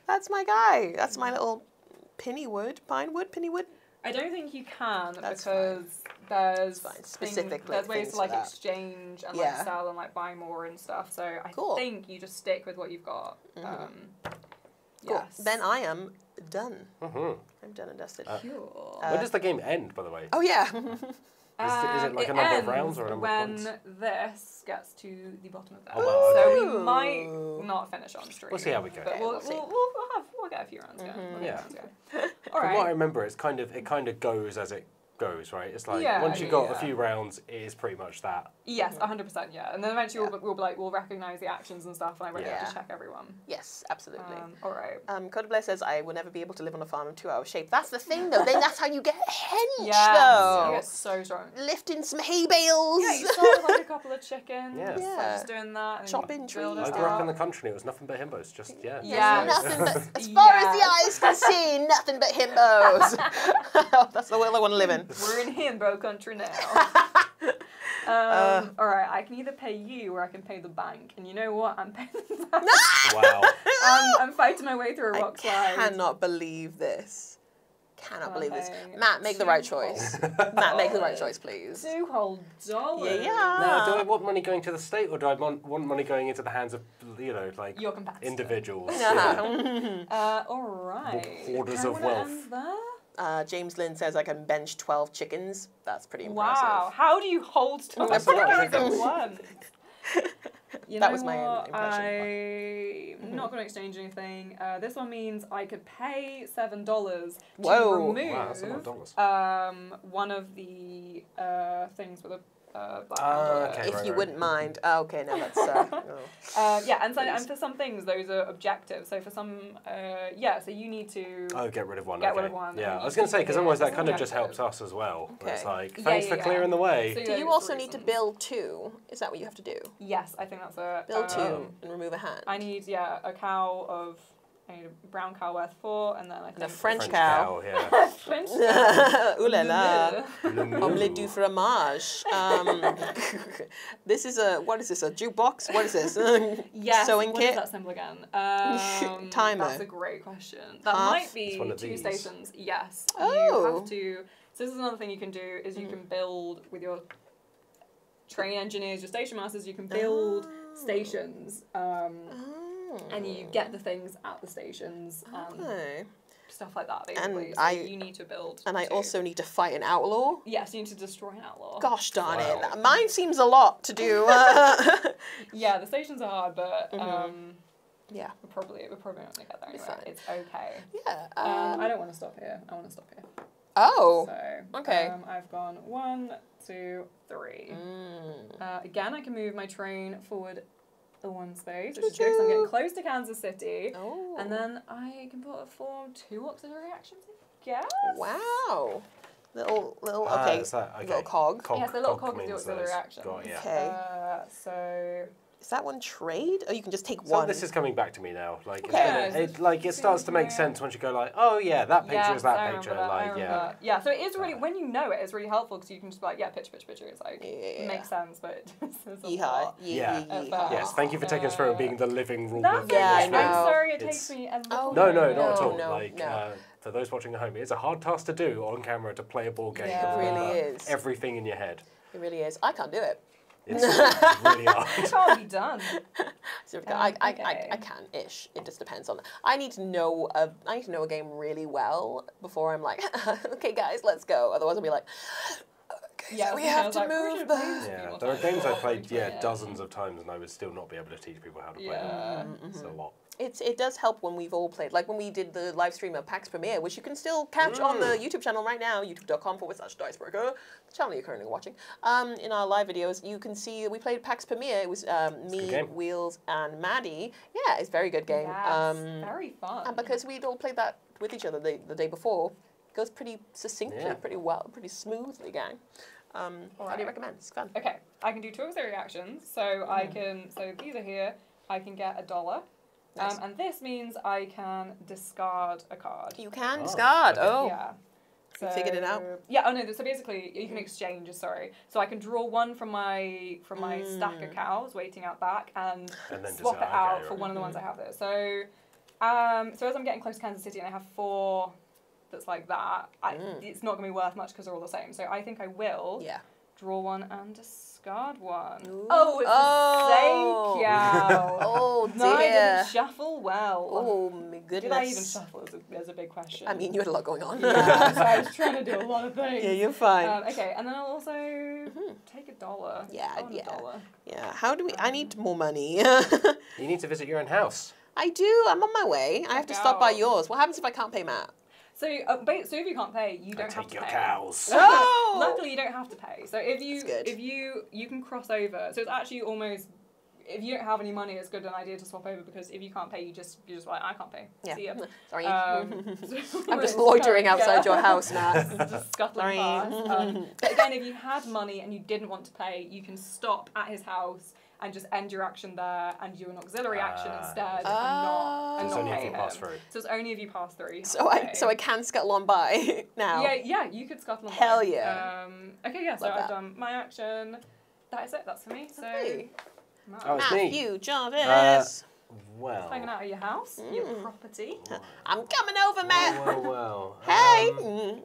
That's my guy. That's my little Pinnywood, Pinewood, Pinnywood. I don't think you can That's because there's fine. things- Specific, there's ways to like that. exchange and Yeah. like sell and like buy more and stuff. So I Cool. think you just stick with what you've got. Mhm. Um, Cool. yes. Then I am done. hmm I'm done and dusted. Uh, Cool. Uh, when does the game end, by the way? oh yeah. <laughs> Is it- is it Um, like a number of ends rounds or a number of when points? this gets to the bottom of that. Oh, wow, So we might not finish on stream. We'll see how we go. But we'll, we'll we'll, we'll, we'll have we'll get a few rounds going. Mhm. We'll Yeah. rounds going. All From what I remember, it's kind of it kind of goes as it goes, right? It's like Yeah, once you've got yeah. a few rounds, it is pretty much that. Yes, hundred percent. Yeah, and then eventually we'll, we'll be like we'll recognize the actions and stuff, and I won't have Yeah. to check everyone. yes, absolutely. Um, all right. Um, Codeblay says I will never be able to live on a farm in two-hour shape. That's the thing, though. then that's how you get hench, Yeah. though. You get so strong. Lifting some hay bales. Yeah, you start with like a couple of chickens. Yeah. Like Yeah. just doing that. Chopping trees I grew up up. in the country. It was nothing but himbos. Just yeah. Yeah. There's <laughs> nothing but, as <laughs> far as the eyes can see, nothing but himbos. <laughs> That's the world I want to live in. We're in Himbo country now. <laughs> um, Uh. all right, I can either pay you or I can pay the bank. And you know what? I'm paying the <laughs> bank. Wow. I'm, I'm fighting my way through a rock slide. I cannot believe this. Cannot believe this. Matt, make the right choice. Matt, make the right choice, please. Two whole dollars. Yeah, yeah. Now, do I want money going to the state, or do I want, want money going into the hands of you know like Your competitor. individuals? <laughs> Yeah. Uh, all right. Hoarders of wanna wealth. End there? Uh, James Lynn says I can bench 12 chickens. That's pretty impressive. Wow, how do you hold twelve That's a lot of chickens at once? You That know was my what? impression. I'm not going to exchange anything. Uh, this one means I could pay seven dollars to Whoa. remove Wow, that's a lot of dollars. um, one of the uh, things with a uh, Black Ah, okay. if right, you right. wouldn't mind. Oh, okay, now that's. Uh, <laughs> oh. Uh, yeah, and so and for some things, those are objective. So for some, uh, yeah, so you need to. Oh, get rid of one. Get okay. rid of one, Yeah, I was going to say because otherwise that as kind of just helps us as well. It's Okay. like Yeah, thanks yeah, for yeah. clearing the way. So Do you those also need to build two? Is that what you have to do? Yes, I think that's a. Build two um, and remove a hand. I need yeah a cow of. I need a brown cow worth four, and then I think And a French, French cow. cow. Yeah. <laughs> French cow. Ooh la la. Omelette du fromage. Um, <laughs> this is a what is this? A jukebox? What is this? <laughs> Yes. Sewing what is kit. that symbol again? Um, Timer. That's a great question. That Half? might be It's one of two these. stations. Yes. You Oh. have to. So this is another thing you can do is you Hmm. can build with your train engineers, your station masters. You can build Oh. stations, um, Oh. And you get the things at the stations and Okay. stuff like that. Basically, so I- you need to build. And I two. also need to fight an outlaw. yes, you need to destroy an outlaw. Gosh darn Wow. it. Mine seems a lot to do. <laughs> Yeah, the stations are hard, but Mhm. um, yeah. we're probably we're probably not gonna get there anyway. It's okay. Yeah. Um, Um, I don't want to stop here. I want to stop here. oh. So okay. Um, I've gone one, two, three. Mm. Uh, again, I can move my train forward the one space, which is good 'cause I'm getting close to Kansas City. Oh. And then I can put a form two auxiliary reactions, I guess. Wow. Little little Ah, okay. is that- okay. Little cog. Cog, Yes, the little cog cog is the means auxiliary those. action. Got, yeah. Okay. Uh, so Is that one trade? Or you can just take So one. this is coming back to me now. Like, it's gonna- it, like it starts to make sense once you go like, oh yeah, that picture yes, is that I picture. that, Like, yeah. that. Yeah, so it is really when you know it, it's really helpful because you can just be like, yeah, picture, picture, picture. It's like Yeah. it makes sense, but <laughs> it just a Yeehaw. lot. Yeah. Yeah. yeah, Yes, thank you for taking us through and being the living rule That's book. Yeah, I know. I'm sorry it It's- takes me as Oh, little No, no, not at No, all. no, like, no. Uh, for those watching at home, it's a hard task to do on camera to play a board game. Yeah. It really is. Everything in your head. It really is. I can't do it. It's really hard. It can't be done. <laughs> So Um, I, I, okay. I, I can ish. It just depends on. I need to know a I need to know a game really well before I'm like, <laughs> okay, guys, let's go. Otherwise, I'll be like, okay, Yeah, so we have to like, move. the-" Yeah, there are games I times. played yeah, Yeah. dozens of times and I would still not be able to teach people how to play them. Yeah. It's a lot. It's it does help when we've all played. Like when we did the live stream of Pax Pamir, which you can still catch on the Mm. YouTube channel right now, youtube.com forward slash Dicebreaker, the channel you're currently watching. Um, in our live videos, you can see we played Pax Pamir. It was um, me. Wheels, and Maddie. Yeah, it's a very good game. Yes, Um, very fun. and because we'd all played that with each other the, the day before, it goes pretty succinctly, Yeah. pretty well, pretty smoothly, gang. Um, Highly Alright. recommend. It's fun. Okay, I can do two auxiliary actions. So I can, so these are here. I can get a dollar. Nice. Um, and this means I can discard a card. You can Oh, discard. okay. Oh, Yeah. You figured it out? Yeah. Oh no. So basically, you can exchange. Sorry. So I can draw one from my from my stack of Mm. cows waiting out back and, And then swap it out okay, for right. one of the ones I have there. So, um, so as I'm getting close to Kansas City and I have four that's like that, I, Mm. it's not going to be worth much because they're all the same. So I think I will yeah. draw one and discard one. Ooh. Oh, it's Oh. the same cow. Oh no, I dear. didn't shuffle well. Oh my goodness. Did I even shuffle? Is a, is a big question. I mean, you had a lot going on. yeah, so I was <laughs> trying to do a lot of things. yeah, you're fine. Um, okay, and then I'll also Mhm. take a dollar. Yeah, I yeah. A dollar. yeah. How do we? I need more money. <laughs> You need to visit your own house. I do. I'm on my way. I have to stop by yours. What happens if I can't pay Matt? So, uh, so if you can't pay, you don't have to take to your pay. cows. <laughs> No! Luckily, you don't have to pay. So if you good. if you you can cross over. So it's actually almost if you don't have any money, it's good an idea to swap over because if you can't pay, you just you just like I can't pay. Yeah. See ya. <laughs> Sorry. Um, <laughs> I'm just loitering outside your house, Nat. just scuttling Sorry. past. Um, but again, if you had money and you didn't want to pay, you can stop at his house and just end your action there and do an auxiliary action Ah. instead and Ah. not and It's not only if pay you pass through. So it's only if you pass through. So have to I pay. so I can scuttle on by <laughs> now. Yeah, yeah, you could scuttle on Hell by. yeah. Um, okay, yeah, so Love I've that. done my action. That is it. That's for me. So. Hey. Matt, Oh, it's me. Matthew Jarvis. Well. Hanging out at your house, your Mm. property. I'm coming over, Matt. Well, well, well. <laughs> Hey. Um.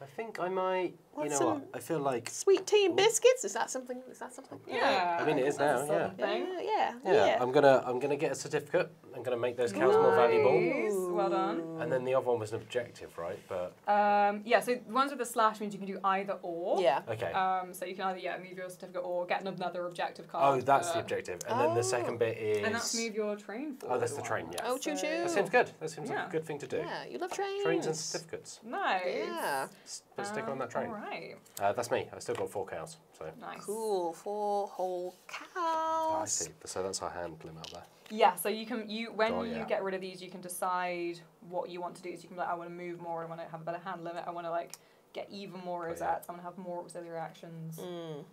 I think I might. Want you know what? I feel like. Sweet tea and biscuits. Is that something? Is that something? Yeah. I mean, it is now, yeah. Yeah, yeah, Yeah, yeah. I'm gonna I'm gonna get a certificate. I'm gonna make those cows more valuable. Nice. Well done. And then the other one was an objective, right? But Um, yeah, so the ones with the slash means you can do either or. Yeah. okay. Um, so you can either yeah move your certificate or get another objective card. oh, that's the objective. And then the Oh. second bit is. And that's move your train forward. Oh, that's the train, yeah. Oh, choo So- choo. That seems good. That seems like a good thing to do. Yeah, you love trains. Trains and certificates. Nice. Yeah. S- Put a sticker on that train. All right. Right. Uh, that's me. I've still got four cows. So Nice. Cool. Four whole cows. Oh, I see. So that's our hand limit there. Yeah, so you can you when Oh, you yeah. get rid of these, you can decide what you want to do. So you can be like, I want to move more. I want to have a better hand limit. I want to like get even more Oh, yeah. rosettes. I want to have more auxiliary actions. Mm.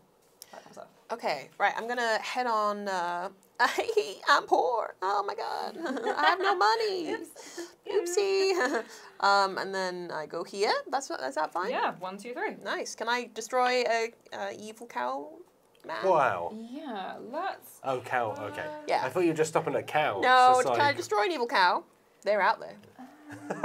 That kind of. Okay, right. I'm gonna head on. Uh, <laughs> I'm poor. Oh my god, <laughs> I have no money. <laughs> Oopsie. um, and then I go here. That's what. Is that fine? Yeah, one, two, three. Nice. Can I destroy a, a evil cow man? Wow. Yeah, let's. Oh, cow. Okay. Uh, Yeah. I thought you were just stopping at cow. No. It's just Can I like- destroy an evil cow? They're out there. <laughs>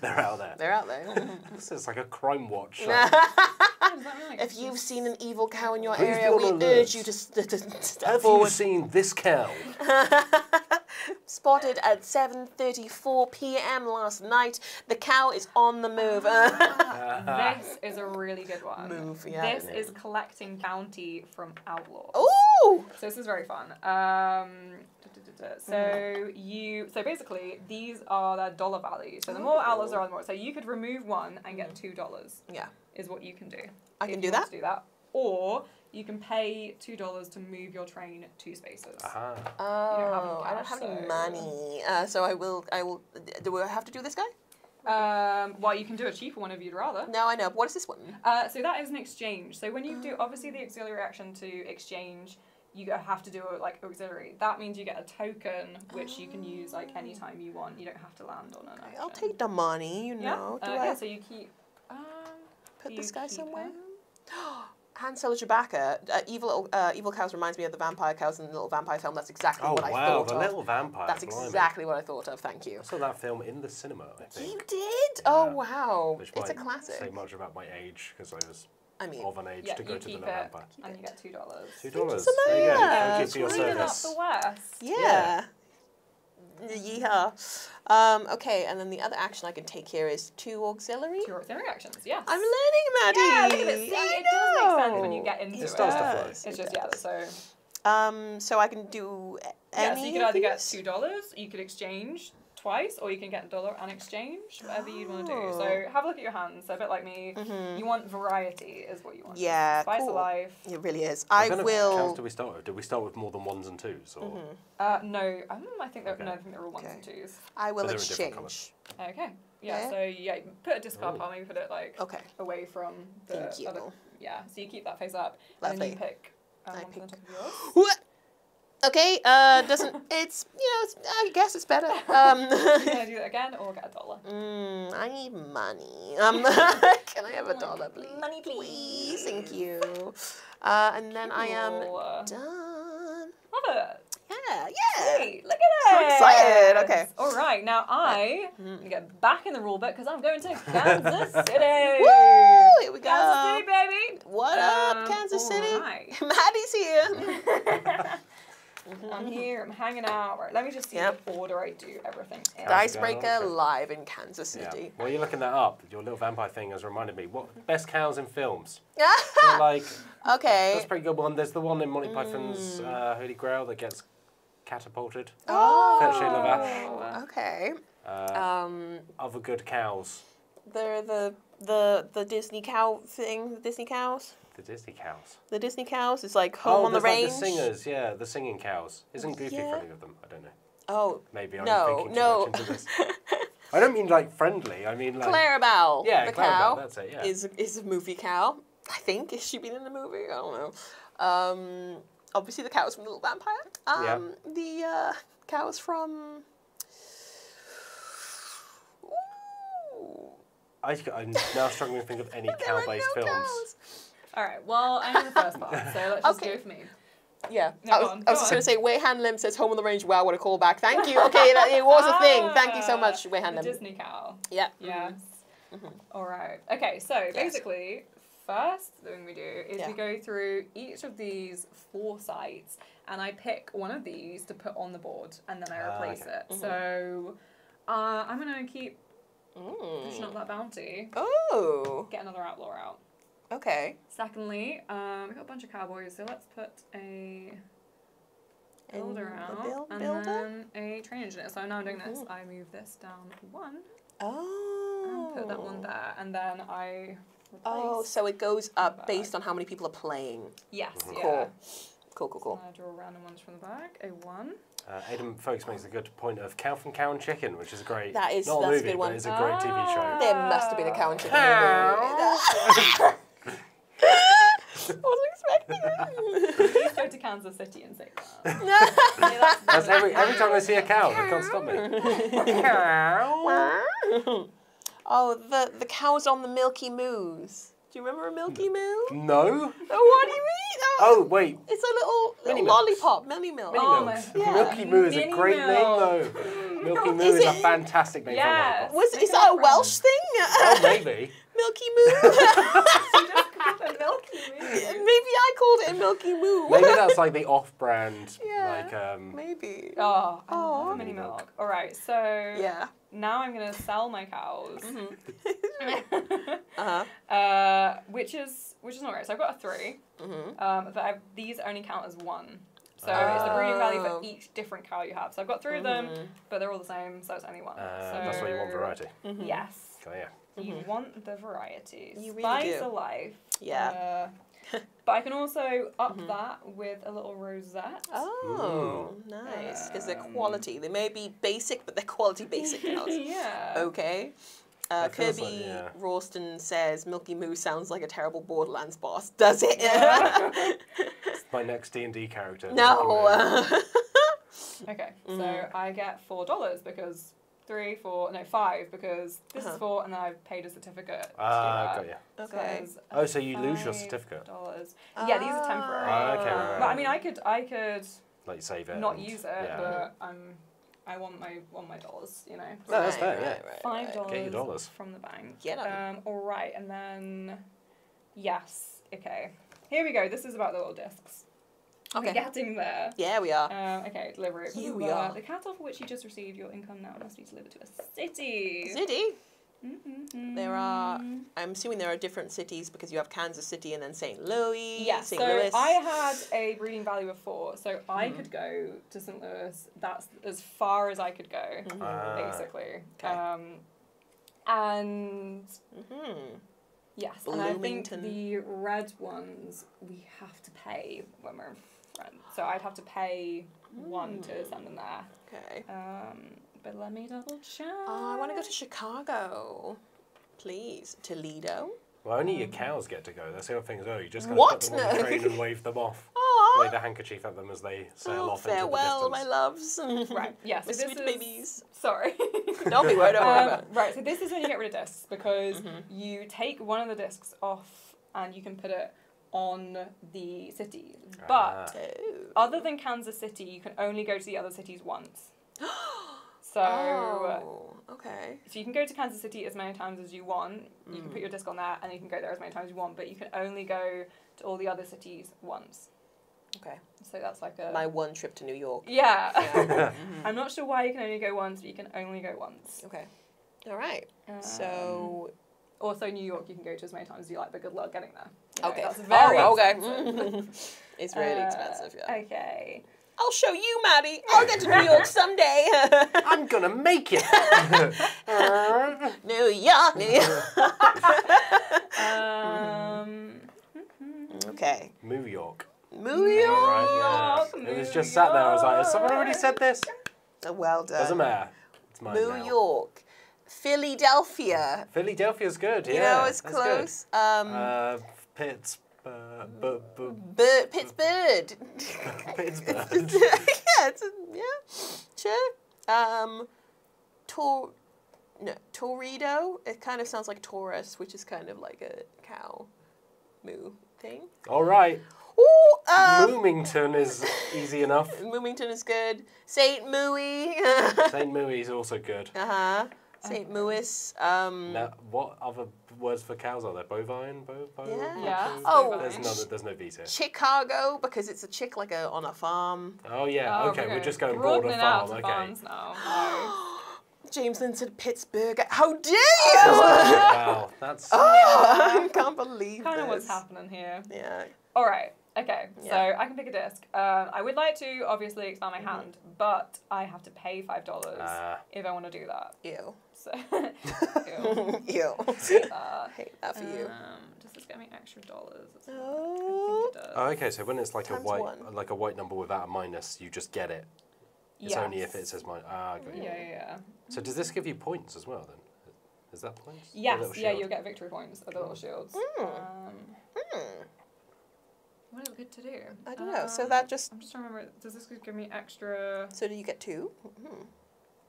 They're out there. They're out there. This is like a crime watch. <laughs> what does that mean? Like, if you've seen an evil cow in your Please area, we alert. urge you to, st- to step Have you seen this cow? <laughs> Spotted at 7:34 p.m. last night. The cow is on the move. this is a really good one. Move, yeah. This is collecting bounty from outlaws. Ooh. So this is very fun. Um, So you, so basically, these are their dollar value. So the more outlaws there are, the more. So you could remove one and get two dollars. Yeah. Is what you can do. I can do that? Do that, or you can pay two dollars to move your train two spaces. Aha. Oh, don't have any I don't cash, have any money. Uh, so I will. I will. Do I have to do this guy? Um, well, you can do a cheaper one if you'd rather. No, I know. What is this one? Uh, so that is an exchange. So when you do, <gasps> obviously the auxiliary action to exchange, you have to do a, like auxiliary. That means you get a token which you can use like anytime you want. You don't have to land on an action. I'll take the money. You Yeah. know. Do uh, I yeah. So you keep. Um, put this guy somewhere? him. Hansel and Chewbacca. Uh, evil. Uh, evil cows reminds me of the vampire cows in the little vampire film. That's exactly Oh what I wow, thought the of. little vampire. That's blimey. exactly what I thought of. Thank you. I saw that film in the cinema. I You think. did? Oh wow! Which It's a classic. say much about my age because I was I mean, of an age Yeah, to go you to the keep little it, and you get two dollars. Two Thank you dollars. so There you go. much. Thank you for your Freedom up the worst. yeah. Yeehaw. Um, okay, and then the other action I can take here is two auxiliary. Two auxiliary actions. Yes. I'm learning, Maddie. Yeah, look at it. See, I it does make sense when you get into It it. starts to flow. It's it just yeah. So Um, so I can do a- yeah, any so you could either get two dollars, you could exchange twice, or you can get a dollar and exchange, whatever you want to do. Oh. So have a look at your hands. So a bit like me, Mhm. you want variety, is what you want. Yeah, Spice cool. of life. It really is. What I kind of will. counts do we start with? Did we start with more than ones and twos? Or Mhm. Uh, no, um, I think they're Okay. no, I think they're all ones Okay. and twos. I will But they're in different exchange. Okay. Yeah. Yeah. So yeah, put a discard Ooh. pile. Maybe put it like Okay. away from the Thank you. other. Yeah. So you keep that face up, and then you pick. Um, I one from picked- <gasps> top of yours. What? Okay. Uh, doesn't <laughs> it's you know it's, I guess it's better. Um. <laughs> Want to do that again, or get a dollar? Mm, I need money. Um, <laughs> can I have a dollar, please? Money, Please, thank you. Uh, and then I am done. Love it. Yeah, yeah. Look at So excited, okay. All right, now I Mm. gonna get back in the rule book because I'm going to Kansas City. Woo! Here we go. Kansas City, baby. What Um, up, Kansas City? alright. Maddie's here. I'm here. I'm hanging out. Right, let me just see Yep. what order I do everything in. How's it? Dicebreaker Okay. live in Kansas yeah. City. While you're looking that up, your little vampire thing has reminded me. What best cows in films? <laughs> So, like okay. that's a pretty good one. There's the one in Monty Python's uh, Holy Grail that gets catapulted. Oh. Fetchez la vache. Okay. Uh, Um, other good cows. they're the the the Disney cow thing. The Disney cows. The Disney cows. The Disney cows is like home oh, on the range. like the singers. Yeah, the singing cows. Isn't Goofy Yeah. friendly with them? I don't know. Oh, Maybe I'm No, thinking too no. much into this. I don't mean like friendly. I mean like Clarabelle, yeah, the Clarabelle, cow, That's it. Yeah. is is a movie cow. I think is she been in the movie? I don't know. Um, obviously the cows from the Little Vampire. Yeah. Um, the uh, cows from. Ooh. I, am now struggling to think of any <laughs> cow-based no films. cows. All right. Well, I know the first part, so let's just Okay. go for me. Yeah, No, I go was, on, I was go just going to say, Wei Han Lim says home on the range. Wow, what a callback. Thank you. <laughs> Okay, that, it was a thing. Thank you so much, Wei Han The Lim. Disney cow. Yeah. Yes. Mhm. All right. Okay. So basically, first thing we do is Yeah. we go through each of these four sites, and I pick one of these to put on the board, and then I Ah, replace okay. it. Mhm. So uh, I'm gonna keep pushing up Mm. that bounty. Oh, Get another outlaw out. Okay. Secondly, um, we got a bunch of cowboys, so let's put a builder And a out, buil- and builder? then a train engineer. So now I'm doing this. Mhm. I move this down one, Oh. and put that one there, and then I Oh, so it goes up Back. based on how many people are playing. yes, yeah. Cool. Cool, cool, cool. I draw random ones from the bag. A one. Uh, Aidan Folks makes a good point of Cow from Cow and Chicken, which is a great. That is- not a that's a movie, good one. but it's a great TV show. Ah. There must have been a cow and chicken Cow. <laughs> <laughs> movie. I wasn't expecting <laughs> Please go to Kansas City and say that. that. <laughs> Yeah, that's- That's every every time I see a cow, they can't stop me. Cow. <laughs> oh, the the cows on the Milky Moos. Do you remember a Milky Moo? No. Oh, what do you mean? Oh wait. It's a little, little Milks. lollipop, oh, Milky Milk. Mini Oh my- yeah. Milky Moo is a great Milk. name though. Milky Moo Is is, a fantastic name Yes. for Was is that a up, Welsh thing? a Milky Maybe. Milky Moo. You just called it Milky Moo. Maybe I called it a Milky Moo. Maybe that's like the off-brand, <laughs> Yeah. like um. Maybe. Oh, I Aw. love mini Mini milk. milk. All right, so Yeah. now I'm gonna sell my cows, <laughs> <laughs> Uh huh. uh, which is which is not right. So I've got a three, Mhm. um, but I've, these only count as one. So it's the breeding value Oh. for each different cow you have. So I've got 3 of them, Mhm. but they're all the same, so it's only one. Uh, so that's why you want variety. Mhm. Yes, Oh yeah. You Mhm. want the variety. You really Spice do. of life. Yeah. Uh, <laughs> but I can also up Mhm. that with a little rosette. Oh, nice. Because they're Um, quality. They may be basic, but they're quality basic <laughs> cows. yeah. Okay. Uh, Kirby like- yeah. Rawston says Milky Moo sounds like a terrible Borderlands boss. Does it? It's my next D and D character. no. <laughs> Okay, so I get four dollars because three, four, no, five because this Uh-huh. is four, and then I've paid a certificate. Ah, that. got you. Okay. there's Oh, so you lose your certificate. Dollars. Yeah, these are temporary. Ah, okay, Um, right, But I mean, I could, I could Like save it. not and- use it, yeah. but I'm, I want my, want my dollars. You know. No, that's fair, yeah. Five dollars Get your dollars. from the bank. Get 'em. Um, all right, and then yes, okay. Here we go. This is about the little discs. Okay. We're getting there. Yeah, we are. Um, okay, delivery. Here we are. The cattle for which you just received your income now must be delivered to a city. City. Mhm. There are- I'm assuming there are different cities because you have Kansas City and then St. Louis, Yes, St. so Louis. I had a breeding value of four, so I Mhm. could go to St. Louis. That's as far as I could go, Mhm. Ah. basically. Okay. Um, and Mhm. yes, and I think the red ones we have to pay when we're friends. So I'd have to pay one to Mm. send them there. Okay. Um, but let me double check. Oh, I want to go to Chicago. Please. Toledo. Well, only your cows get to go. That's the other thing as well. You just gotta What? put them on the train and wave them off. <laughs> Oh, Wave the handkerchief at them as they sail oh off farewell, into my loves. <laughs> Right. Yeah. So My this sweet is babies. sorry. <laughs> Don't be worried, don't worry Um, about it. right. So this is when you get rid of discs because Mhm. you take one of the discs off and you can put it on the city. distance. But other than Kansas City, you can only go to the other cities once. <gasps> So. oh, okay. So you can go to Kansas City as many times as you want. You can Mm. put your disc on that, and you can go there as many times as you want. But you can only go to all the other cities once. Okay. So that's like a My one trip to New York. yeah. Yeah. <laughs> I'm not sure why you can only go once, but you can only go once. okay. All right. Um, So. also New York, you can go to as many times as you like, but good luck getting there. You know, Okay. that's very oh, okay. expensive. <laughs> it's really Uh, expensive, yeah. Okay. I'll show you, Maddie. I'll get to New York <laughs> someday. <laughs> I'm gonna make it. New York, New York. Um. okay. New York. New York. Right, yeah. It was just sat there. I was like, has someone already said this? Well done. Doesn't matter. It's mine New now. York. Philadelphia. Philadelphia's good. You yeah, know, it's that's close. Good. Um, Uh, Pitts. Uh, bu- bu- Bird, Pittsburgh. Pittsburgh. <laughs> yeah, it's a, yeah, sure. Um, Tor, no, Torrido. It kind of sounds like Taurus, which is kind of like a cow moo thing. All right. Ooh, um, Bloomington is easy enough. <laughs> Bloomington is good. Saint Mooey. <laughs> St. Louis is also good. uh huh. Saint Louis. Um, Now, what other words for cows are there? Bovine? Bo- bo- Yeah. Yeah. bo- Oh. There's no, there's no V's. Chicago because it's a chick like a on a farm. Oh, yeah. Oh, okay, we're just going broadening broader out farm. to Okay. farms now. <gasps> No. James Lynn said Pittsburgh. How dare you? <laughs> wow, that's. oh, <laughs> I can't believe kind of what's happening here. Yeah. All right. Okay, Yeah. so I can pick a disc. Um, I would like to obviously expand my Mm-hmm. hand, but I have to pay five dollars Ah. if I want to do that. Ew. So, <laughs> ew. Ew. Uh, <laughs> hate that for you. Um, does this get me extra dollars? It's Oh. It does. Oh, okay. So when it's like a white, one. like a white number without a minus, you just get it. It's only if it says minus. Ah, got Yeah, you. yeah, yeah. So does this give you points as well then? Is that points? Yes, yeah, you'll get victory points of the little shields. Mm. Um, Hmm. what is it good to do? I don't know. So Um, that just. I'm just trying to remember. Does this give me extra? So do you get two? Hmm.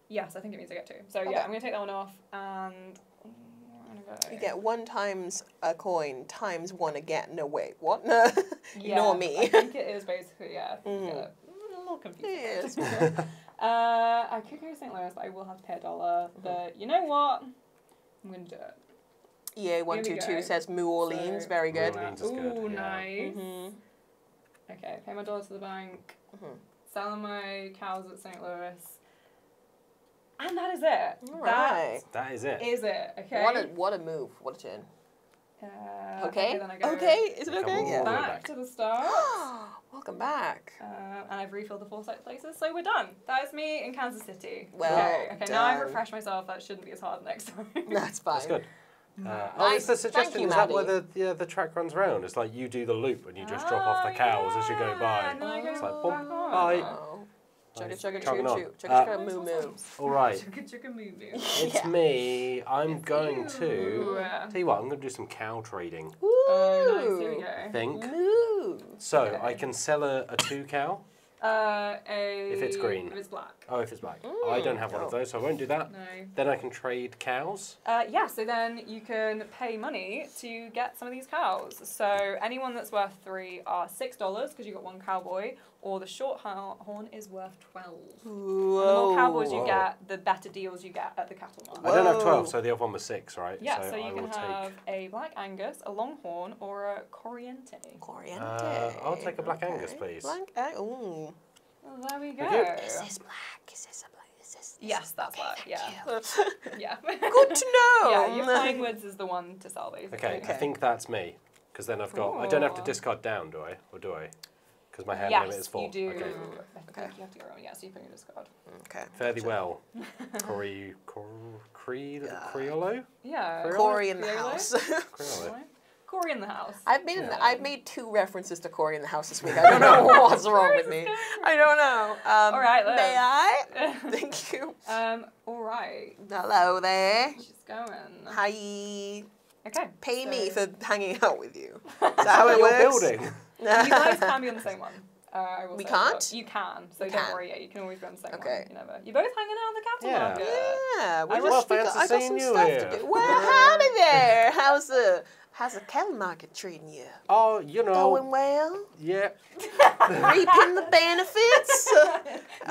Yes, I think it means I get two. So Okay. yeah, I'm gonna take that one off, and mm, I'm gonna go. You get one times a coin times one again. No, wait, what? <laughs> No. Ignore Yeah, me. I think it is basically yeah. <laughs> Mhm. yeah. Mm, A little confusing. Yes. <laughs> uh, I could go to St. Louis, but I will have to pay a dollar. Mm-hmm. But you know what? I'm gonna do it. EA one Here we two two go. says New Orleans. So- Very good. New Orleans is Ooh, good, yeah. nice. hmm Okay, pay my dollars to the bank. Mhm. Selling my cows at St. Louis. And that is it. All That right. That is it. is it. Okay. What a what a move. What a turn. Uh, Okay. then I go Okay. Is it Come okay? on. Yeah. Back. Back to the start. <gasps> Welcome back. Uh, and I've refilled the foresight places, so we're done. That is me in Kansas City. Well okay, okay now I've refreshed myself. That shouldn't be as hard next time. <laughs> That's fine. That's good. Uh, Nice. oh, it's the suggestion. you, is that where Maddie. the yeah, the track runs round? It's like you do the loop and you just drop off the Oh, cows as you go by. and then I go It's like, back boom, on. bye. Chugga Nice. chugga Chugging choo on. choo. Chugga Uh, chugga moo moo. All right. Chugga chugga moo moo. It's <laughs> me. I'm going you. to tell you what. I'm going to do some cow trading. Oh, nice. Here we Ooh. go. I think Moo. so. Okay. I can sell a, a two cow. Uh, a. If it's green. If it's black. Oh, if it's black. I don't have one of those, so I won't do that. No. Then I can trade cows. Uh, yeah, so then you can pay money to get some of these cows. So anyone that's worth three are six dollars because you got one cowboy, or the short horn is worth twelve. And the more cowboys you Whoa. get, the better deals you get at the cattle market. I don't have twelve, so the other one was six, right? Yeah, so, so, you will can have a black Angus, a longhorn, or a Corriente. Coriente. Uh, I'll take a black Angus, please. Black Angus. Ooh. Well, there we go. Is this black? Is this a black? Is this? is Yes, this- that's black, thank <laughs> yeah. you. <laughs> Yeah. Good to know. yeah, your flying woods is the one to sell, basically. Okay, I think that's me. Because then I've got. I don't have to discard down, do I? Or do I? Because my hand yes, limit is four. you do. Okay. I think Okay. you have to go on. Yeah, so you put your discard. Okay. Fairly gotcha. well. <laughs> Cori, cor, cre, Yeah. Criollo? Yeah. Criollo? Corey in the Criollo? house. Criollo. Corey in the house. I've made Yeah. I've made two references to Corey in the house this week. <laughs> I don't know <laughs> what's wrong with me. I don't know. Um, All right, then. May I? <laughs> Thank you. um. All right. Hello there. She's going. Hi. Okay. Pay me for hanging out with you. Is that how it Your works? building. You guys can be on the same one. Uh, I will We say can't? You can. So We don't can. worry. Yeah, you can always be on the same Okay. one. You never. You're both hanging out in the cattle Yeah. market. Yeah, we I just, love we got, fancy I got seeing some you stuff here. to do. Well, howdy there. How's the how's the cattle market treating you? Oh, you know. Going well? Yeah. <laughs> Reaping the benefits? <laughs>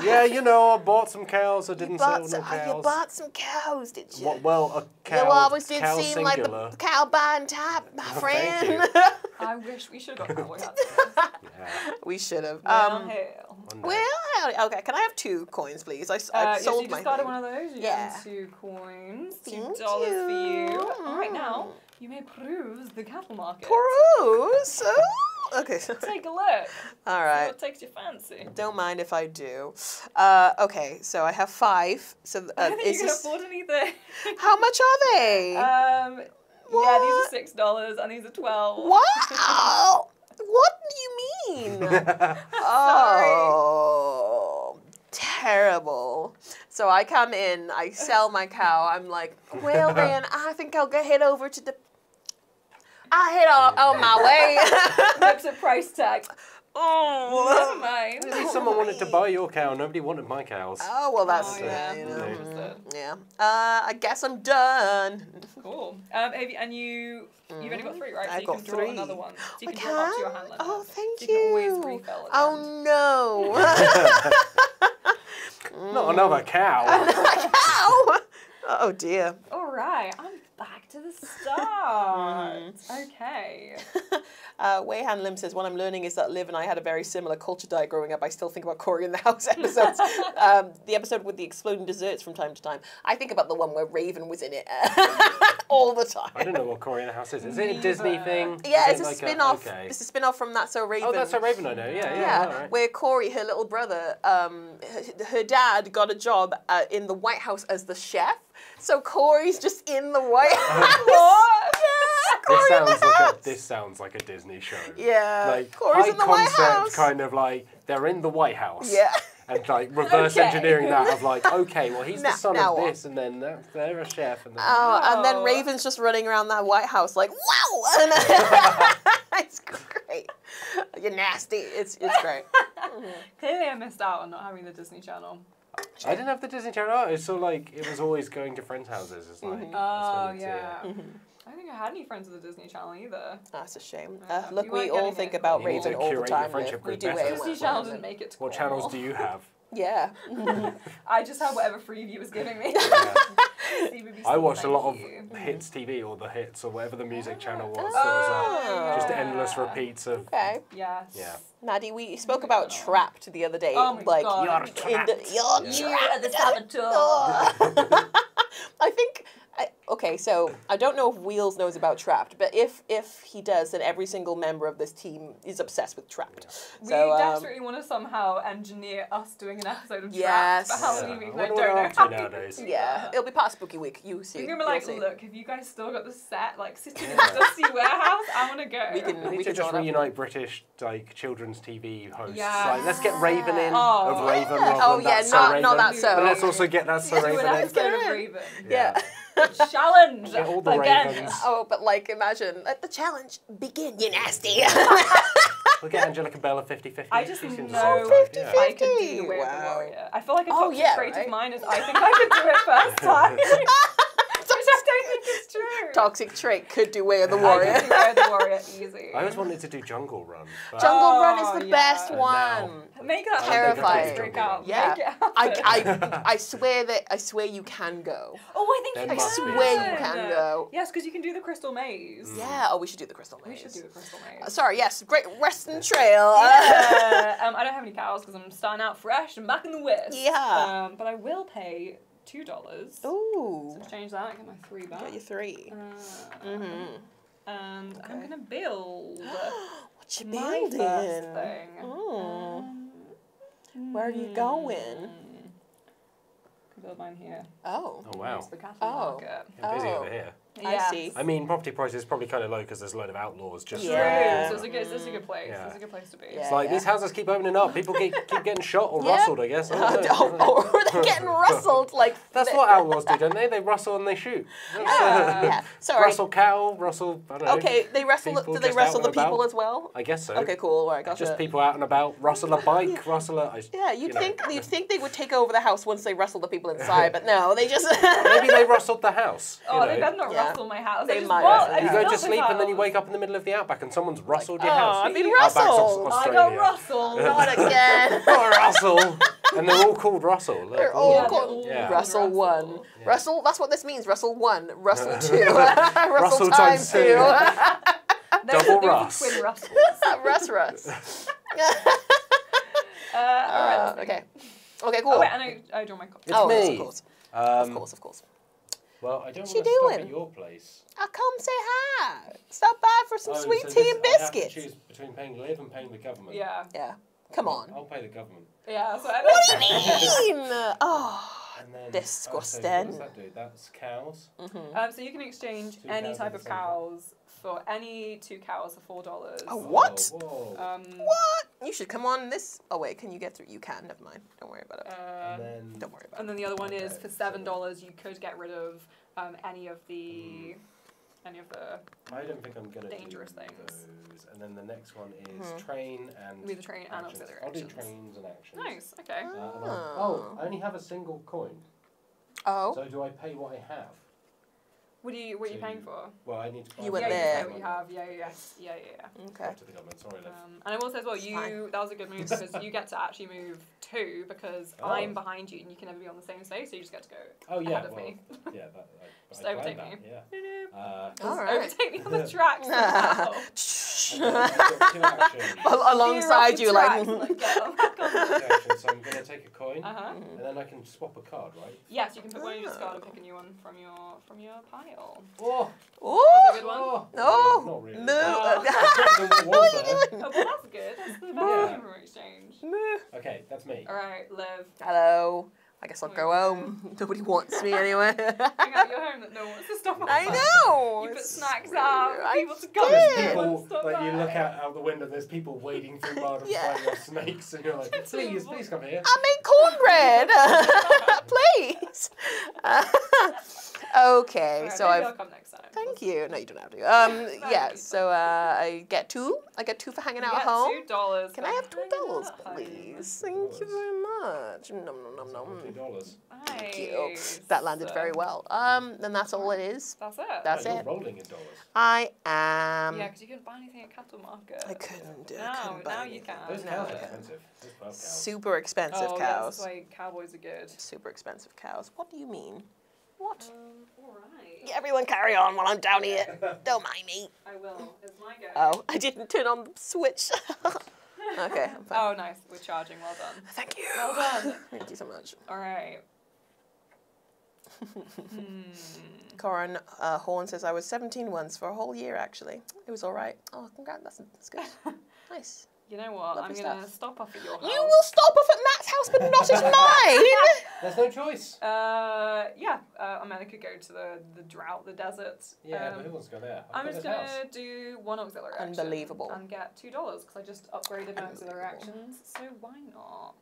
Yeah, you know, I bought some cows. I didn't sell some, no oh, you bought some cows, did you? Well, well, a cow. you always did seem singular. like the cow buying type, my <laughs> Oh, friend. thank I wish we should have got cowboy hats. Yeah, we should have. Well, Um, hell. well, okay. Can I have two coins, please? I Uh, yes, sold you my just got thing. one of those. You Yeah. get two coins. Two Thank dollars for you. you. All right, now you may peruse the cattle market. Peruse. <laughs> Oh, okay. Take a look. All right. See what takes your fancy. Don't mind if I do. Uh, okay, so I have five. So I uh, <laughs> don't think is you can this, afford anything. <laughs> how much are they? Um, what? yeah, these are six dollars and these are twelve. wow! What do you mean? oh, terrible. So I come in, I sell my cow. I'm like, well then, I think I'll go head over to the. I head on, on my way. <laughs> Looks a price tag. Never oh. mind. Maybe someone wanted to buy your cow. Nobody wanted my cows. Oh well, that's Oh, uh, yeah. you know, Understood. mm, yeah. Uh, I guess I'm done. Cool. Um, have you, and you, you've only got three, right? So I've you got can draw three. another one. So you I can draw up to your hand limit. Oh, thank so you. can always you. refill Oh no! <laughs> Not another cow. <laughs> Ow! Oh dear. All right, I'm back to the start. Mm-hmm. Okay. <laughs> Uh, Wayhan Lim says, What I'm learning is that Liv and I had a very similar culture diet growing up. I still think about Cory in the House <laughs> episodes. <laughs> um, the episode with the exploding desserts from time to time. I think about the one where Raven was in it all the time. I don't know what Cory in the House is. Is it a Disney thing? Yeah, Is it's it a like spin off. okay. It's a spin off from That's So Raven. Oh, that's a Raven I know. Yeah, yeah. Yeah, all right. where Cory, her little brother, um, her, her dad got a job uh, in the White House as the chef. So Cory's just in the White <laughs> House. What? <laughs> Cory This in sounds the like house. a this sounds like a Disney show. Yeah, Like Cory's high in the White concept, House. kind of like they're in the White House. Yeah. And like reverse <laughs> Okay. engineering that of like, okay, well he's Now- the son now of what? this, and then that- they're a chef, and then Oh, and then Oh. Raven's just running around that White House like, wow! It's great. You're nasty. It's it's great. Clearly, I missed out on not having the Disney Channel. I didn't have the Disney Channel. It was so like it was always going to friends' houses. It's like Mhm. Oh it's, yeah. Mm-hmm. I don't think I had any friends with the Disney Channel either. That's a shame. Uh, look, we all think it. about You Raven all the time. friendship Liv. We do better. it. Disney Channel didn't make it to What Cornwall. channels do you have? Yeah. <laughs> I just had whatever Freeview was giving me. Yeah. <laughs> CBBC, I watched a lot of you. Hits TV or the Hits or whatever the music channel was. Oh. So was like ah. just endless repeats of. Okay. Yes. Yeah. Maddie, we oh spoke about Trapped the other day. Oh my like, God. You're in the, trapped. you're Yeah. trapped. at the saboteur. <laughs> I think. I, okay, so I don't know if Wheels knows about Trapped, but if if he does, then every single member of this team is obsessed with Trapped. We So um, desperately want to somehow engineer us doing an episode of Yes. Trapped for Halloween Yeah. week. I and I don't know they're how nowadays. do yeah, it'll be past Spooky Week. You see. We're gonna be like, see. look, if you guys still got the set, like sitting in a dusty warehouse, I want to go. We can- We need We to just join up. reunite British like children's TV hosts. Yes. Like, let's get Raven in Oh. of Raven Yeah. Oh yeah, That's So not Raven. not that so. But let's also get That's So Raven an in. episode of in. Raven. yeah. Challenge Get all the again. Ravens. Oh, but like, imagine let the challenge begin. You nasty. <laughs> We'll get Angellica Bella 50 50. I just She seems know so right, yeah. I could do the way of the warrior. I feel like a Oh, toxic yeah, trait right? of mine is I think I could do it first <laughs> time. Which I don't think is true. Toxic trait could do way of the I warrior. could do way of the warrior easy. I always wanted to do Jungle Run. But Jungle Run Oh, is the yeah. best And one. Make that Terrifying. happen. Out. Yeah. Make it. I, I, <laughs> I swear that I swear you can go. oh, I think There you I must be. can. swear you can go. Yes, because you can do the crystal maze. Yeah. Oh, we should do the crystal Maze. We should do the crystal Uh, maze. Sorry. Yes. Great Western Trail. Yeah. <laughs> um, I don't have any cows because I'm starting out fresh and back in the West. Yeah. Um, but I will pay two dollars. Ooh. Exchange that and get my three back. Got your three. Uh, Mhm. And I'm gonna build <gasps> what you my building? first thing. Mm. Um, Where are you going? hmm. Can build mine here. Oh. Oh, wow. It's the Catherine Oh. Market. I'm busy Oh. over here. I see. I mean, property prices is probably kind of low because there's a load of outlaws just True. Yeah. So it's a good, it's a good place. Yeah. It's a good place to be. Yeah. It's like these houses keep opening up. People keep, keep getting shot or <laughs> Yeah. rustled, I guess. <laughs> I don't oh, or <laughs> they're getting rustled like. That's what outlaws do, don't they? They rustle and they shoot. Yeah. uh, yeah. Sorry. Rustle cow, rustle. I don't know. Okay, they wrestle. Do they just wrestle the and about. people as well? I guess so. Okay, cool. All right, gotcha. Just people out and about. Rustle a bike. Rustle a. I, Yeah, you'd you know. think you'd think they would take over the house once they wrestle the people inside, but no, they just. Maybe they rustled the house. Oh, they better not Yeah. Rustle my house. They I just might bought- rustle I You go to sleep and then you wake up in the middle of the outback and someone's rustled your "Oh, house. I've been rustled." Aus- I got rustled. <laughs> Not again. <laughs> Oh, Russell. and they're all called Russell. Look, They're all all Yeah, called Yeah. Russell Russell. one. Yeah. Russell, that's what this means. Russell one. <laughs> Russell two. Russell, Russell times times two. two. They're Double the Russ. Twin Russells. Russ Russ. Uh, alright, Uh, okay. Okay, cool. Oh wait, and I, I draw my copy. It's oh, me. of course. Um, Of course, of course. Well, I don't What want you to stop doing? at your place. I'll come say hi. Stop by for some Oh, sweet so tea this- and I have to biscuits. choose between paying Liv and paying the government. Yeah. Yeah. Come on. I'll pay the government. Yeah, so What do you mean? <laughs> Oh. Then, Disgusting. Oh, so what does that do? That's cows. Mhm. Um, so you can exchange Two any type of the same cows for any two cows for four dollars. Oh, What? Whoa, whoa. Um, What? You should come on this. Oh wait, can you get through? You can. Never mind. Don't worry about it. uh, then Don't worry about it. and then the other one is for seven dollars you could get rid of um, any of the any of the I don't think I'm gonna dangerous do things. those. And then the next one is Mhm. train and Be the train and actions. auxiliary I'll do trains and actions. nice. Okay. Uh, and I'll- oh, I only have a single coin. Oh. So do I pay what I have? What are you what are you paying for? Well, I need to. You buy went yeah, you there. pay what you have. Yeah, yeah, yeah, yeah, yeah. yeah. Okay. Back to the government. Sorry, Um, and I will say as well, you fine. that was a good move because you get to actually move too because <laughs> Oh. I'm behind you and you can never be on the same space, so you just get to go oh yeah, ahead of well, me. yeah, that, I, <laughs> Just I overtake planned me. that, Yeah. <laughs> Uh, All Just right. Overtake me on the tracks. Somehow. Ouch! Okay, I've got <laughs> two actions. Al- Alongside you, like. Like get on back on Two the- <laughs> actions. So I'm going to take a coin, Uh-huh. and then I can swap a card, right? Yes, you can put one in your discard and Oh. pick a new one from your from your pile. Oh, Ooh! Good one. oh, No! Not really. Moo! Oh. Better <laughs> than what was. Oh, well, that's good. That's the best Yeah. exchange. Moo. Okay, that's me. All right, Liv. Hello. I guess I'll go home. <laughs> Nobody wants me anyway. <laughs> Bring out your home that no one wants to stop I at. know. You put it's- snacks out. I people to come There's people, stop like you look out, out the window, there's people wading through mud and <laughs> Yeah. fighting off snakes, and you're like, please, please come here. I made cornbread. Please. Okay, Alright, so maybe I've. I'll come next time. Thank you. No, you don't have to. Um, <laughs> yeah. So uh, I get two. I get two for hanging You out at get home. Two dollars. Can I have two dollars, please? Thank you very much. Nom nom nom nom. Two dollars. Thank you. That landed very well. Um, then that's all it is. That's it. That's Oh, you're it. rolling in dollars. I am. yeah, because you couldn't buy anything at Cattle Market. I couldn't do. I Now- couldn't buy now you can. Those cows are expensive. Those pub cows. Super expensive oh, cows. Yeah, that's why cowboys are good. Super expensive cows. What do you mean? What? Um, all right. Yeah, everyone carry on while I'm down here. <laughs> Don't mind me. I will. It's my go. Oh, I didn't turn on the switch. <laughs> okay, I'm fine. Oh, nice. We're charging. Well done. Thank you. Well done. <laughs> Thank you so much. All right. hmm. Corin uh, Horn says I was 17 once for a whole year actually. It was all right. Oh, congrats. That's, that's good. nice. You know what? Lovely I'm gonna stop off at your house. You will stop off at Matt's house, but not at <laughs> mine. There's no choice. Uh, yeah. Uh, I mean, I could go to the the drought, the desert. Yeah, um, but who wants to go there? I've I'm just gonna do one auxiliary action Unbelievable. and get two dollars because I just upgraded my auxiliary actions. So why not?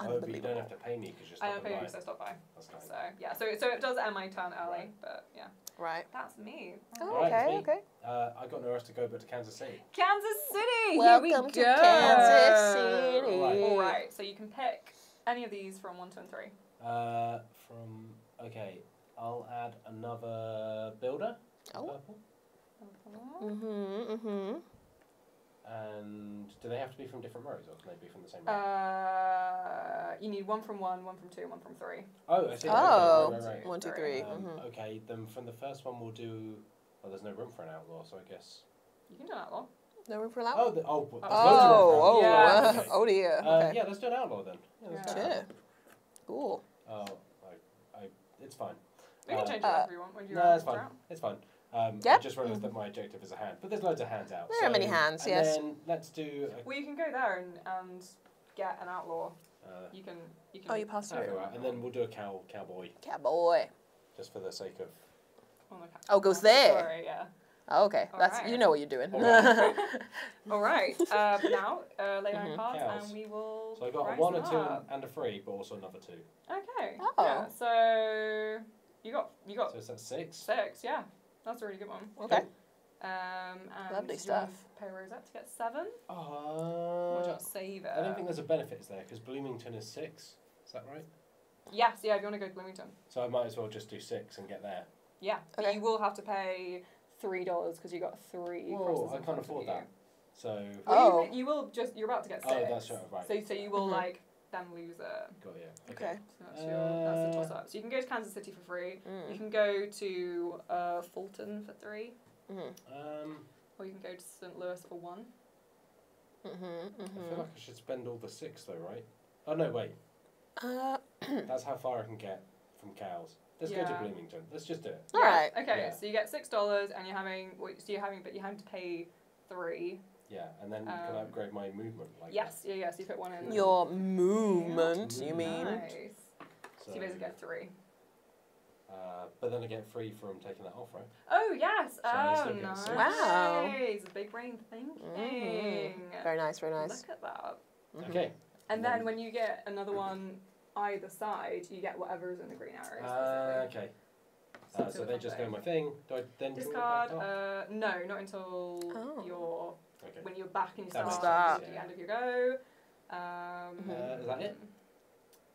Oh, but you don't have to pay me because you're I stopping don't pay by. because I stopped by. That's nice. So yeah, so so it does end my turn early, Right. but yeah, Right. that's me. Oh, Alright, it's okay, me. okay. Uh, I got nowhere else to go but to Kansas City. Kansas City. Welcome here we to go. Kansas City. Right. All right, so you can pick any of these from one to and three. Uh, from okay, I'll add another builder. Oh. Purple. Mm-hmm. Mm-hmm. And do they have to be from different rows or can they be from the same row? Uh, you need one from one, one from two, one from three. oh, I see. okay, Oh, right, right, right. one, two, three. Um, Mhm. Okay, then from the first one we'll do. Oh, there's no room for an outlaw, so I guess. You can do that one. No room for that. Oh, the, oh, there's Oh, loads of room for oh, an Yeah. Okay. <laughs> oh dear. Uh, Okay. yeah, let's do an outlaw then. Yeah, let's do an Yeah. Sure. Cool. Oh, I, I, it's fine. We can Uh, change it uh, whenever you want when you're No, it's fine. out. It's fine. Um, I just realised that my objective is a hand, but there's loads of hands out. There are many hands, and yes. then let's do. A, Well, you can go there and, and get an outlaw. uh, You can you can. Oh, you passed okay, through. right, and then we'll do a cow cowboy Cowboy. just for the sake of. on the ca- Oh, goes oh, there. Sorry, yeah. Oh, okay. That's you know what you're doing. Alright. <laughs> All right. Uh, now uh, lay down Mhm. cards Cows. and we will. So I got a one, a two, up. and a three, but also another two. Okay. Oh. Yeah. So you got you got So is that six? six. Yeah. That's a really good one. Okay. Um, and Lovely stuff. want Pay Rosette to get seven. Uh, or do you want to save it? I don't think there's a benefits there because Bloomington is six. Is that right? Yes. Yeah. If you want to go to Bloomington. So I might as well just do six and get there. Yeah. But Okay. you will have to pay three dollars because you got three. Whoa, crosses I in can't front of afford you. that. So Well, Oh. you, you will just you're about to get Oh, six. that's right, right. So so you will Mhm. like then lose it. got you. Okay. So that's your that's the Uh, toss up. So you can go to Kansas City for free. You Mm. can go to uh, Fulton for three, Mhm. Um, or you can go to St. Louis for one. Mhm. I feel Mhm. like I should spend all the six though, right? Oh no, wait. Uh, <clears throat> <clears throat> That's how far I can get from cows. Let's go to Bloomington. Let's just do it. All right. Okay, Yeah. so you get six dollars, and you're having wait, so you're having but you're having to pay three. Yeah, and then can I Um, upgrade my movement? Like yes, yeah, yes. You put one in. Your movement, you mean? Nice. that? So you basically get three. Uh, but then I get free from taking that off, right? Oh yes. I oh still get nice. six. Wow. Big brain thinking. Mhm. Very nice, very nice. Look at that. Mhm. Okay. And And then then- when you get another <coughs> one either side, you get whatever is in the green arrows. Uh, okay. Uh, so they just go in my thing. Do I then Discard. Uh, no, not until Oh. your Okay. when you're back and you start, start. sense, the end of your go. Um. Uh, is that it?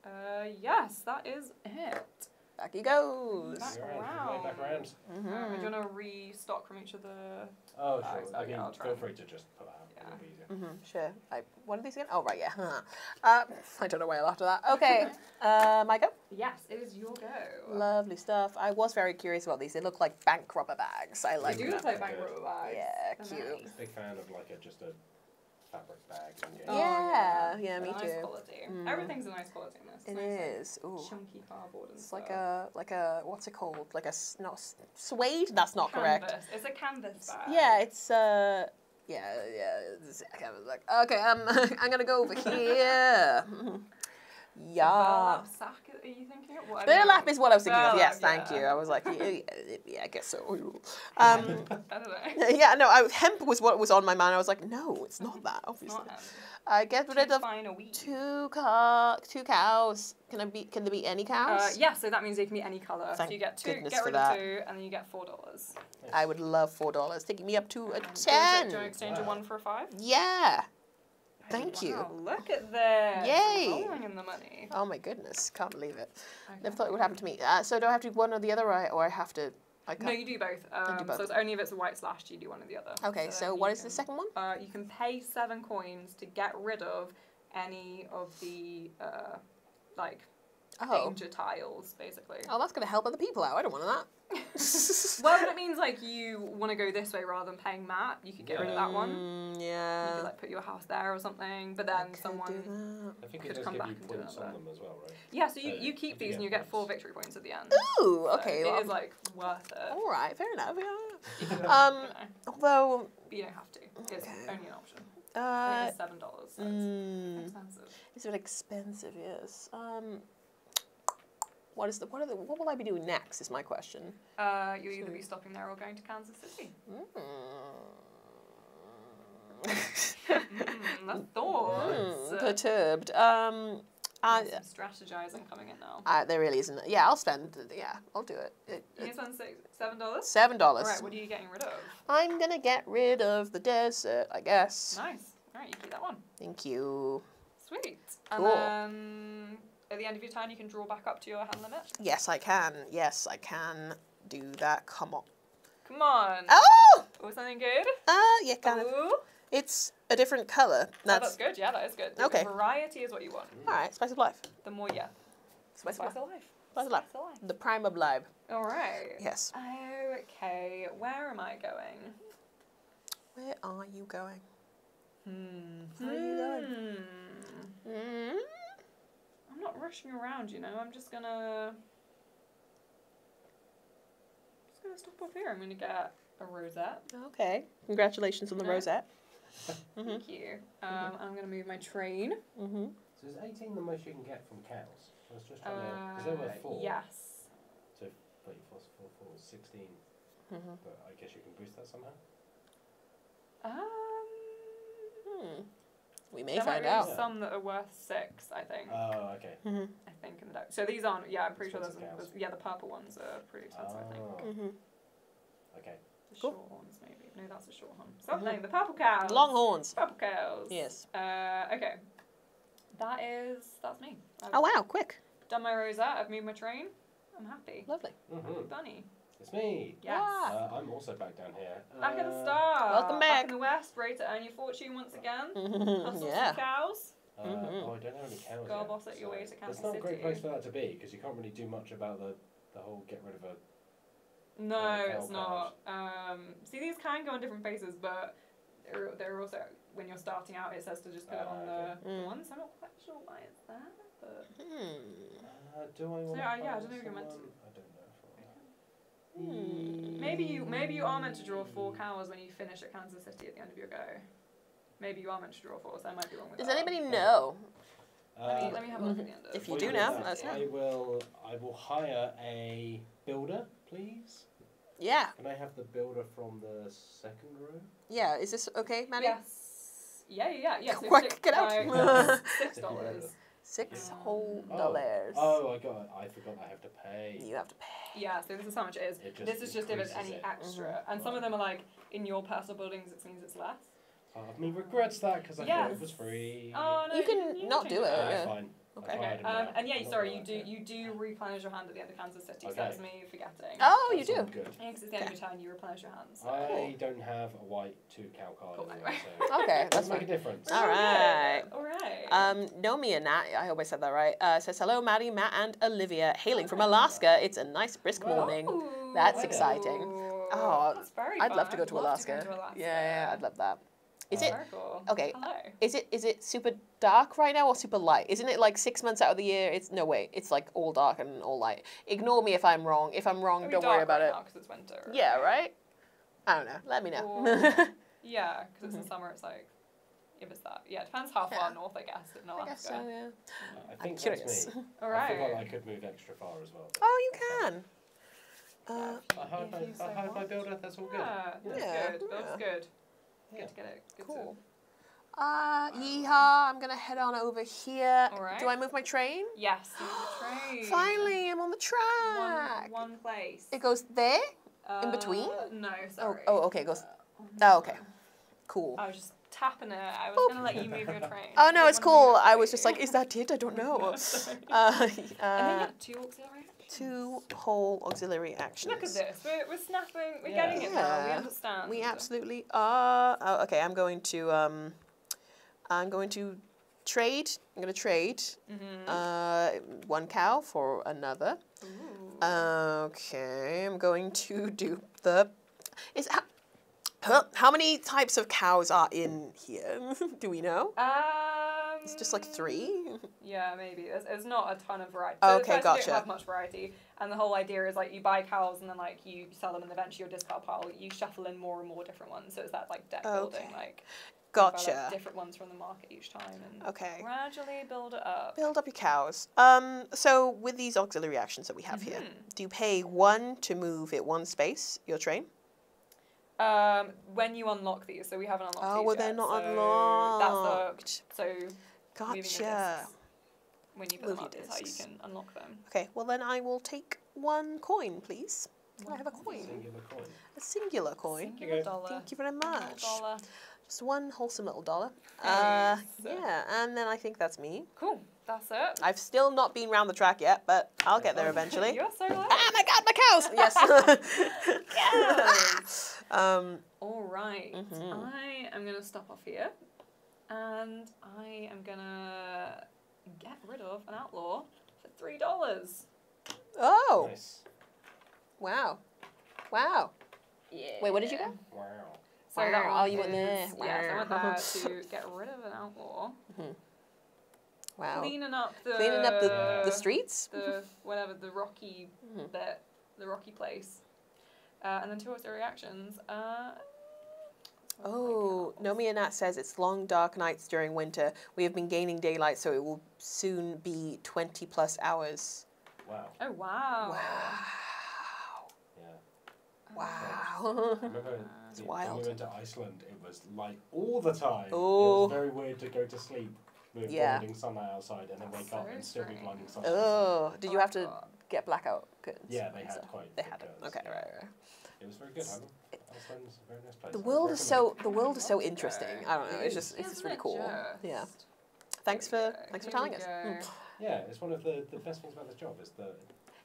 Uh, yes, that is it. Back he goes. Back You're around. Back around. grams. Um, do you want to restock from each of the? Oh, Bags, sure. I okay, mean, I'll feel free to just pull it out. Yeah. It'll be easier. Mm-hmm, sure. I, what are these again? Oh, right, yeah. <laughs> uh, I don't know why I laughed at that. Okay, <laughs> uh, my go. Yes, it is your go. Lovely stuff. I was very curious about these. They look like bank robber bags. I like they do them. look like bank Good. rubber bags. Yeah, cute. nice. Big fan of like a just a fabric bag. in Oh, game. Yeah, yeah, They're me nice too. quality. Mm. Everything's a nice quality in this. It It's nice, like, is. Ooh. chunky cardboard and It's stuff. like a like a what's it called? Like a s- not s- suede. That's not correct. It's a canvas bag. Yeah, it's uh yeah yeah. It's, I was like okay, I'm <laughs> I'm gonna go over <laughs> here. <laughs> yeah. Burlap sack, are you thinking of? What, Burlap is what I was thinking of. Yes, Burlap, thank yeah. you. I was like, yeah, yeah, yeah, I guess so. <laughs> Um, I don't know. <laughs> yeah, no, I, hemp was what was on my mind. I was like, no, it's not <laughs> that. It's Obviously, not hemp. I get rid Too of fine a two ca- two cows. Can I be? Can there be any cows? Uh, yeah, so that means they can be any colour. Thank so you get two, get for rid that. of two, and then you get four dollars. I would love four dollars. Taking me up to a Do you want ten. to exchange a one for a five? Yeah. Thank you. Look at this. Yay. Rolling in the money. Oh my goodness, can't believe it. Okay. Never thought it would happen to me. Uh, so do I have to do one or the other, or I, or I have to? I No, you do both. Um, both. So it's only if it's a white slash do you do one or the other. okay, so, what you is the second one? Uh, you can pay seven coins to get rid of any of the uh, like Oh. danger tiles, basically. Oh, that's gonna help other people out. I don't want that. <laughs> Well, but it means like you want to go this way rather than paying map. You could get rid of that one. Mm, You yeah. could like put your house there or something, but then I could do someone. I think Could it does come back you and do points on them as well, right? Yeah, so you, So you keep these get and you get four victory points at the end. Ooh, So okay. it well, is like worth it. all right, fair enough. Yeah. <laughs> <laughs> Um, you know, Although, but you don't have to. It's Okay. only an option. uh, it is seven dollars. So mm, it's expensive. it's a expensive. Yes. Um, what is the what are the what will I be doing next? Is my question. Uh, you'll either be stopping there or going to Kansas City. Mm. <laughs> Mm, that's thoughts. Mm, perturbed. Um, I, strategizing coming in now. I, there really isn't. Yeah, I'll spend. Yeah, I'll do it. it, You spend six, seven dollars. seven dollars. All right. What are you getting rid of? I'm gonna get rid of the desert, I guess. Nice. All right, you keep that one. Thank you. Sweet. And Cool. then at the end of your turn, you can draw back up to your hand limit. Yes, I can. Yes, I can do that. Come on. Come on. Oh! Oh, something good. Uh, yeah, kind of. Ooh. It's a different color. Oh, that's That's good. Yeah, that is good. The Okay. Variety is what you want. all right. Spice of life. The more, yeah. Spice of Spice life. of life. Spice of life. Spice of life. The prime of life. All right. Yes. Okay. Where am I going? Where are you going? Hmm. Where are you going? Hmm. Mm. I'm not rushing around, you know. I'm just gonna. Just gonna stop off here. I'm gonna get a rosette. Okay. Congratulations on the Yeah. rosette. Thank you. Um, I'm gonna move my train. Mhm. So is 18 the most you can get from cows? I was just trying to. Because there were Uh, four. yes. So, but you lost four, four, 16. Mhm. But I guess you can boost that somehow. Um, Hmm. We may there might find be out. some that are worth six. I think. Oh, okay. Mhm. I think in the deck. So these aren't. Yeah, I'm pretty sure those. Expensive cows. Yeah, the purple ones are pretty expensive. I think. Oh, Mhm. okay. The Cool. short ones, maybe. No, that's a short one. Something. The purple cows. Longhorns. Purple cows. Yes. Uh, okay. That is. That's me. I've Oh wow! Quick. done my rosette. I've moved my train. I'm happy. Lovely. hmm Bunny. It's me. Yes. Ah. Uh, I'm also back down here. Back at the Uh, start. welcome Back back. in the west. Ready to earn your fortune once again. <laughs> Hustle Mm-hmm. yeah. some cows. Uh, Mhm. Oh, I don't have any cows. Go boss it your way to Kansas It's Kansas not a great place for that to be because you can't really do much about the, the whole get rid of a. No, Uh, it's not. Um, see, these can go on different faces, but they're, they're also when you're starting out, it says to just put it Ah, on the, okay. the Mm. ones. I'm not quite sure why it's there, but Hmm. Uh, do I want yeah, yeah, I don't know if you're meant to. I don't know. If I wanna- Hmm. maybe you maybe you are meant to draw four cows when you finish at Kansas City at the end of your go. Maybe you are meant to draw four, so I might be wrong with Does that. anybody know? Let me, Uh, let me have a look at the end of If you do is now, that? let us know. I will. I will hire a builder, please. Yeah. Can I have the builder from the second room? Yeah. Is this okay, Maddie? Yes. Yeah, yeah, yeah. <laughs> yeah. So Quick, six, get out. like, <laughs> <laughs> six dollars. Six whole Oh. dollars. Oh, I got. it. I forgot I have to pay. You have to pay. Yeah, so this is how much it is. It this is just if it's any it. extra. And some of them are like in your personal buildings, it means it's less. Part of me regrets that because I thought it was free. Oh no, You can can not do it, Ah, yeah. Fine. Okay. I've hired him Um, and yeah, sorry, you do you do replenish your hand at the end of Kansas City. So Okay. that's me forgetting. Oh, out. you do. sounds Good. Yeah, 'cause it's the end of your turn, you replenish your hands. I Cool. don't have a white two cow card Cool, anyway, anyway. so <laughs> Okay, it that's doesn't make a difference. All right. All right. Um, Nomi and Nat, I hope I said that right, uh, says, Hello, Maddie, Matt, and Olivia. Hailing from Alaska. It's a nice, brisk Wow. morning. Ooh. That's exciting. Oh, that's very I'd love to go to Love Alaska. go to Alaska. Yeah, yeah, I'd love that. Is it Very okay. Hello. Is it is it super dark right now or super light? Isn't it like six months out of the year? It's no way. It's like all dark and all light. Ignore me if I'm wrong. If I'm wrong, It'll be don't worry dark about right it. now 'cause it's winter. Yeah, right. I don't know. Let me know. Or- <laughs> Yeah, because it's Mhm. in summer. It's like if it's that. Yeah, it depends how far Yeah. north I guess in Alaska. I Alaska. guess so. Yeah. I I'm think curious. that's me. All <laughs> I forgot I could move extra far as well. Oh, you can. Uh, I hope hired my, so I hired my want. builder, that's all good. Yeah, that's Yeah. good. That's Yeah. Good. Yeah. To get it. Good cool. Uh, yeehaw! I'm gonna head on over here. All right. Do I move my train? Yes, the <gasps> train. Finally, I'm on the track. One, one place. It goes there. uh, in between? No, Oh, sorry. oh, okay. It goes. Uh, Oh, okay. Cool. I was just tapping it. I was Boop. gonna let you move your train. <laughs> Oh no, it's cool. I was just like, is that it? I don't <laughs> know. Sorry. Uh, <laughs> and then uh, yeah, two auxiliary actions. Two whole auxiliary actions. Look at this. We're, we're snapping. We're Yeah. getting it now. We understand. We absolutely are. Oh, okay, I'm going to um, I'm going to trade. I'm going to trade Mm-hmm. uh, one cow for another. Ooh. Okay, I'm going to do the. Is how, how many types of cows are in here? <laughs> do we know? Um, It's just like three. Yeah, maybe. There's, there's not a ton of variety. Okay, first You gotcha. don't have much variety, and the whole idea is like you buy cows and then like you sell them and eventually your discard pile. You shuffle in more and more different ones, so it's that like deck building, Okay. like develop Gotcha. different ones from the market each time and Okay. gradually build it up. Build up your cows. Um, so with these auxiliary actions that we have here, Mhm. do you pay one to move it one space, your train? Um, when you unlock these, so we haven't unlocked Oh, these well, yet, they're not so unlocked. That's the, so Gotcha. discs when you put Move them your up is how you discs. can unlock them. Okay, well then I will take one coin, please. Can I have a coin? Singular coin. A singular coin. Singular go. dollar. Thank you very much. Dollar. Just one wholesome little dollar. Uh, yeah, and then I think that's me. Cool. That's it. I've still not been round the track yet, but I'll get there eventually. <laughs> You're so lucky. Ah, my God, my cows! Yes. <laughs> Yes. <laughs> um, All right. Mhm. I am gonna stop off here, and I am gonna get rid of an outlaw for three dollars. oh, Nice. wow, wow. Yeah. Wait, what did you get? Wow. So <laughs> that Wow, one you went there. is- Yeah, so I went Wow. there to get rid of an outlaw, Wow. cleaning up the Cleaning up the, the streets? the whatever the rocky Mhm. bit, the rocky place, uh, and then two auxiliary actions. Uh, Oh, Nomi and Nat says it's long, dark nights during winter. We have been gaining daylight, so it will soon be 20 plus hours. Wow. Oh wow. Wow. Yeah. Wow. <laughs> Remember It's the- wild. when we went to Iceland, it was like all the time. Oh. It was oh. very weird to go to sleep with Yeah. blinding sunlight outside and then wake So up and still be blinding sunlight. oh, did you have to get blackout curtains? Yeah, they had stuff? quite They had it. Okay, yeah. right, right. It was very good. I Iceland's a very nice place. The world is so the world is so interesting. I don't know. It's just it's just really cool. Yeah. Thanks for thanks for telling us. Mm. Yeah, it's one of the, the best things about this job is that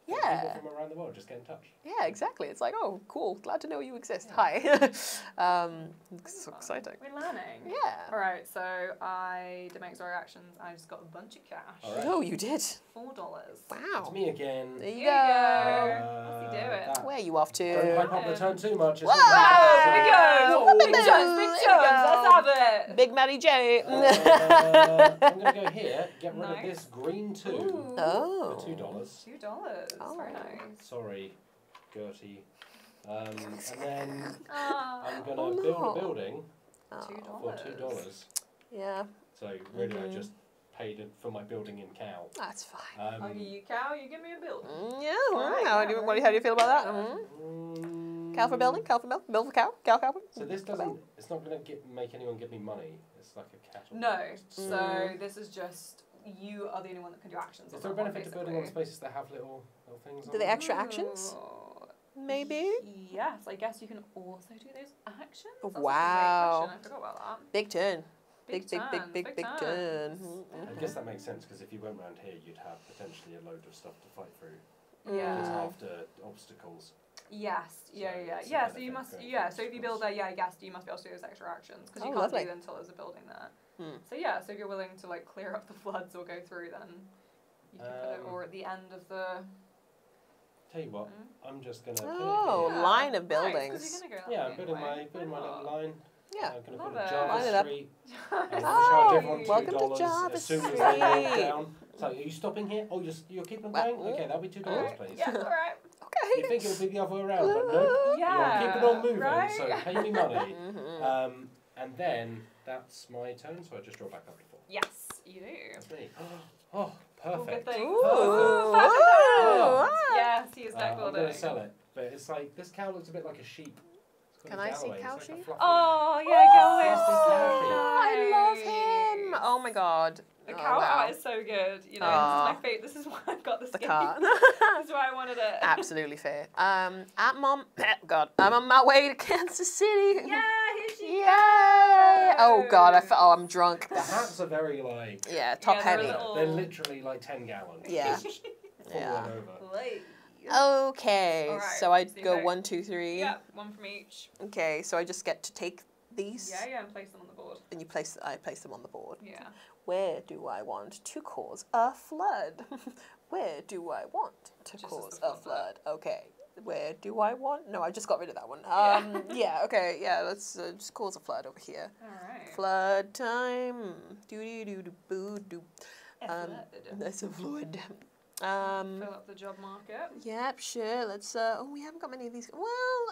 Yeah. people from around the world just get in touch. Yeah, exactly. It's like, oh, cool. Glad to know you exist. Yeah. Hi. <laughs> um, it's so Fun. exciting. We're learning. Yeah. Alright, so I did my auxiliary actions. I just got a bunch of cash. All right. Oh, you did. Four dollars. Wow. It's me again. There you Here you go. go. What's that- Where are you off to? Don't hype to? up the turn too much. it's Whoa! not Wow, that big bad. guns! Big guns! Big There we guns! go. Let's have it! Big Matty J. Uh, I'm going to go here, get rid of this green two Ooh. oh. for two dollars. Two dollars. Very Oh. nice. Sorry, Gertie. Um, <laughs> and then I'm going to Oh, build no. a building Oh, Two for two dollars. Yeah, So really, Mhm. I just paid it for my building in cow. that's fine. I'll Um, give you cow, you give me a building. Mm, yeah, All well, right, how, do you, what, how do you feel about that? Mm. mm, Cow for building? Cow for milk? Milk for cow? Cow cow? So this doesn't. It's not going to make anyone give me money. It's like a cattle. No, product. so Mm. this is just you are the only one that can do actions. Is on there a that one, benefit to building on spaces that have little little things? Do on they them? extra actions? Maybe? Yes, I guess you can also do those actions. That's a great Wow. I forgot about that. Big turn. Big, big, big, turns, big, big turn. turns. Mhm. I guess that makes sense because if you went round here, you'd have potentially a load of stuff to fight through. Yeah. It's Mm. after obstacles. Yes. Yeah. So Yeah. it's Yeah. So you must. Yeah. So if you build obstacles. there, yeah, I guess you must be able to do those extra actions because you Oh, can't lovely. do them until there's a building there. Hmm. So yeah. So if you're willing to like clear up the floods or go through, then you can put it Um, or at the end of the. Tell you what, Mm. I'm just gonna. put it Oh, here. line of Nice, 'cause buildings. you're gonna go Yeah, I'm way building my anyway. building my little line. Yeah. I'm gonna Love put a it. Java Line it up. Street. <laughs> And Oh, I'm gonna charge everyone welcome to dollars Java as soon as they walk Street. down. So, are you stopping here? Oh, you're, s- you're keeping Well, going? Okay, that'll be two dollars, Alright, please. Yeah. All right. <laughs> Okay. You think it'll be the other way around, but no. Yeah. You're keeping on moving, right? so pay me money. <laughs> Mhm. Um, and then that's my turn, so I just draw back up to four. Yes, you do. That's <gasps> me. Oh, All good perfect. things. Ooh. Perfect. Yes, he is Uh, I'm going to sell it, but it's like this cow looks a bit like a sheep. Can a I see Galloway, cow it's like a sheep? Oh yeah, Galway is Oh, so I love him. Oh my god. The Oh, cow wow. art is so good. You know, Aw. this is my favorite. This is <laughs> why I've got this The game. car. <laughs> this is why I wanted it. Absolutely fair. Um, at mom, <coughs> God, I'm on my way to Kansas City. Yeah, here she Yay! Oh God, I fe- oh I'm drunk. The hats are very like. Yeah, top Yeah, they're heavy. little- They're literally like 10 gallons. Yeah. Just <laughs> Yeah. over. Play. Okay, Alright, so I'd go go- one, two, three. Yeah, one from each. Okay, so I just get to take these, Yeah, yeah, and place them on the board. and you place. I place them on the board. Yeah. Where do I want to cause a flood? <laughs> Where do I want to Just cause a flood. flood? Okay. Where do I want? No, I just got rid of that one. <laughs> Yeah. Um, yeah. Okay. Yeah. Let's uh, just cause a flood over here. All right. Flood time. Do do do do boo do. A Um. That's a flood. Um. Fill up the job market. Yep. Sure. Let's. Uh. Oh, we haven't got many of these. Well.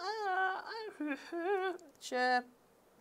Uh. <laughs> sure.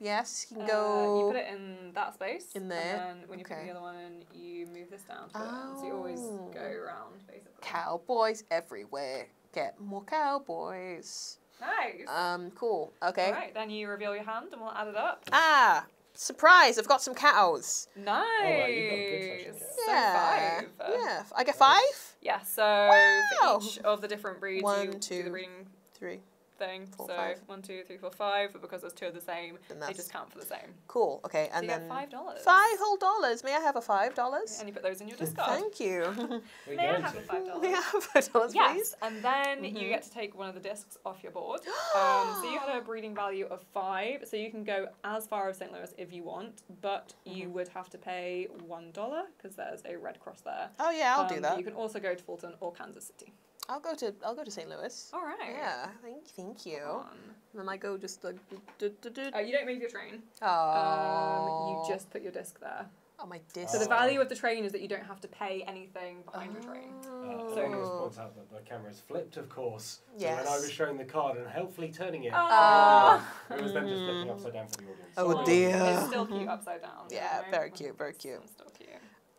Yes. You can Uh, go. you put it in that space. in there, And then when you put the other one in, you move this down to it. So you always Oh. go around, basically. Cowboys everywhere. Get more cowboys. Nice. Um, cool. Okay. All right, then you reveal your hand and we'll add it up. Ah, surprise! I've got some cows. Nice. right, you've got a good section, So yeah. five. Yeah. I get five. Yeah, so Wow. for each of the different breeds, One, you do the breeding Three. Thing. four, so five. one, two, three, four, five. But because there's two of the same, they just count for the same. cool. Okay, So and you then get five dollars. five whole dollars. May I have a five dollars? And you put those in your discard. Thank you. <laughs> <laughs> May I going have a five dollars? May I have five dollars, Yes, please? and then Mhm. you get to take one of the discs off your board. <gasps> Um, so you had a breeding value of five, so you can go as far as St. Louis if you want, but you Mm-hmm. would have to pay one dollar because there's a Red Cross there. Oh yeah, I'll Um, do that. You can also go to Fulton or Kansas City. I'll go to I'll go to St. Louis. All right. Yeah, thank thank you. On. And then I go just like. Uh, you don't move your train. Oh. Um, you just put your disc there. Oh my disc. So the Oh. value of the train is that you don't have to pay anything behind your train. Uh, So- I always out that the camera is flipped, of course. So Yes. when I was showing the card and helpfully turning it, Ah. it was then just flipping upside down for the audience. Oh, So- dear. It's still cute upside down. Yeah, right? very cute, very cute. It's still cute.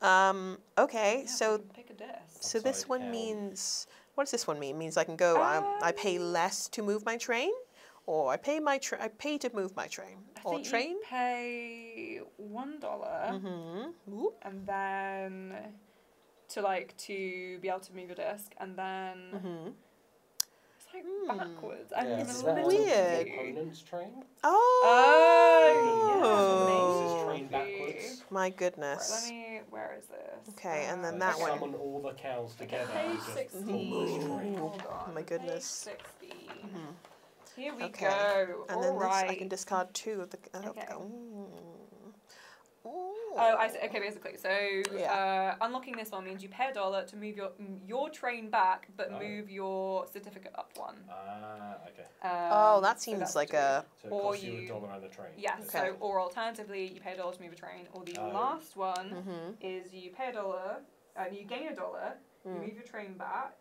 Um. Okay. Yeah, so pick a disc. So this one down. means what does this one mean? Means I can go. um, I pay less to move my train, or I pay my tra- I pay to move my train I or train. You pay one dollar, Mm-hmm. and then to like to be able to move your desk, and then Mm-hmm. it's like backwards. I'm Yeah, even is a that little Weird. The opponent's train? Oh. This is train backwards. My Right, let goodness. me. Where is this? Okay, and then Uh, that Like, one. Summon all the cows together. Page and sixty. pull this train. Hold on. Oh my goodness. Page sixty. Mhm. Here we Okay. go. And then All this, I can discard two of the. Uh, Okay. Ooh. Oh, I see. Okay, basically, so Yeah. uh, unlocking this one means you pay a dollar to move your your train back, but Oh. move your certificate up one. Ah, okay. Oh, Um, that seems that's like a. So it Or costs you, you- a dollar and a train. Yes. Okay. So, or alternatively, you pay a dollar to move a train, or the Oh. last one Mm-hmm. is you pay a dollar, and you gain a dollar, you Mm. move your train back,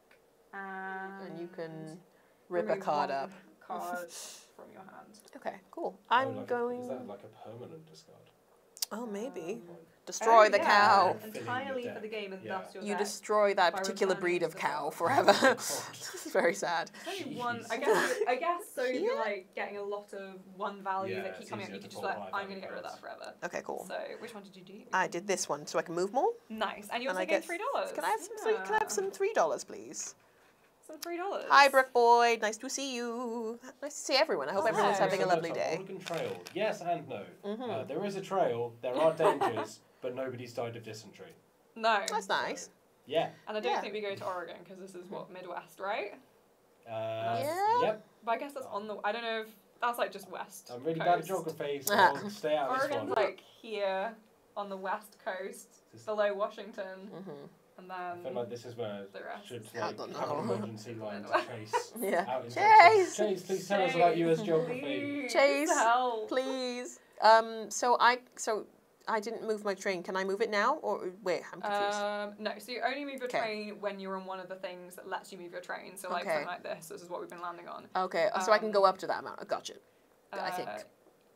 and And you can rip a card one up. Card <laughs> from your hand. Okay, cool. Oh, I'm like a- going. is that like a permanent discard? Oh, maybe. Destroy Oh, the yeah, cow. Entirely for the game, and Yeah. thus your You deck. destroy that particular breed of cow <laughs> forever. <laughs> This is very sad. It's only one. I guess. I guess. So if you're like getting a lot of one value Yeah, that it's keep coming up, you to could just like, I'm gonna get rid of that forever. Okay, cool. So which one did you do? I did this one so I can move more. nice, and you and also I get- three dollars. Can I have some three? Can I have some three dollars, please? Than three dollars. Hi, Brooke Boyd. Nice to see you. Nice to see everyone. I hope Oh, everyone's hi. having a lovely day. Oregon Trail. Yes and no. Mm-hmm. Uh, there is a trail. There are dangers, <laughs> but nobody's died of dysentery. No. That's nice. Yeah. And I don't Yeah. think we go to Oregon because this is what Midwest, right? Uh, Yeah. Yep. But I guess that's on the. I don't know if that's like just west. I'm really coast. bad at geography, so <laughs> I'll stay out of this one. Oregon's one. like here on the west coast, below Washington, hmm and I then feel like this is where the rest. should I like don't have an emergency <laughs> line to Chase <laughs> Yeah. out in Chase! Texas. Chase, please tell us about US geography. Please Chase, help. Please. Um. So I. So I didn't move my train. Can I move it now or wait? I'm confused. Um, no, so you only move your Okay. train when you're on one of the things that lets you move your train. So like Okay. something like this. This is what we've been landing on. okay. so I can um, go up to that amount. I got you. I think. Uh,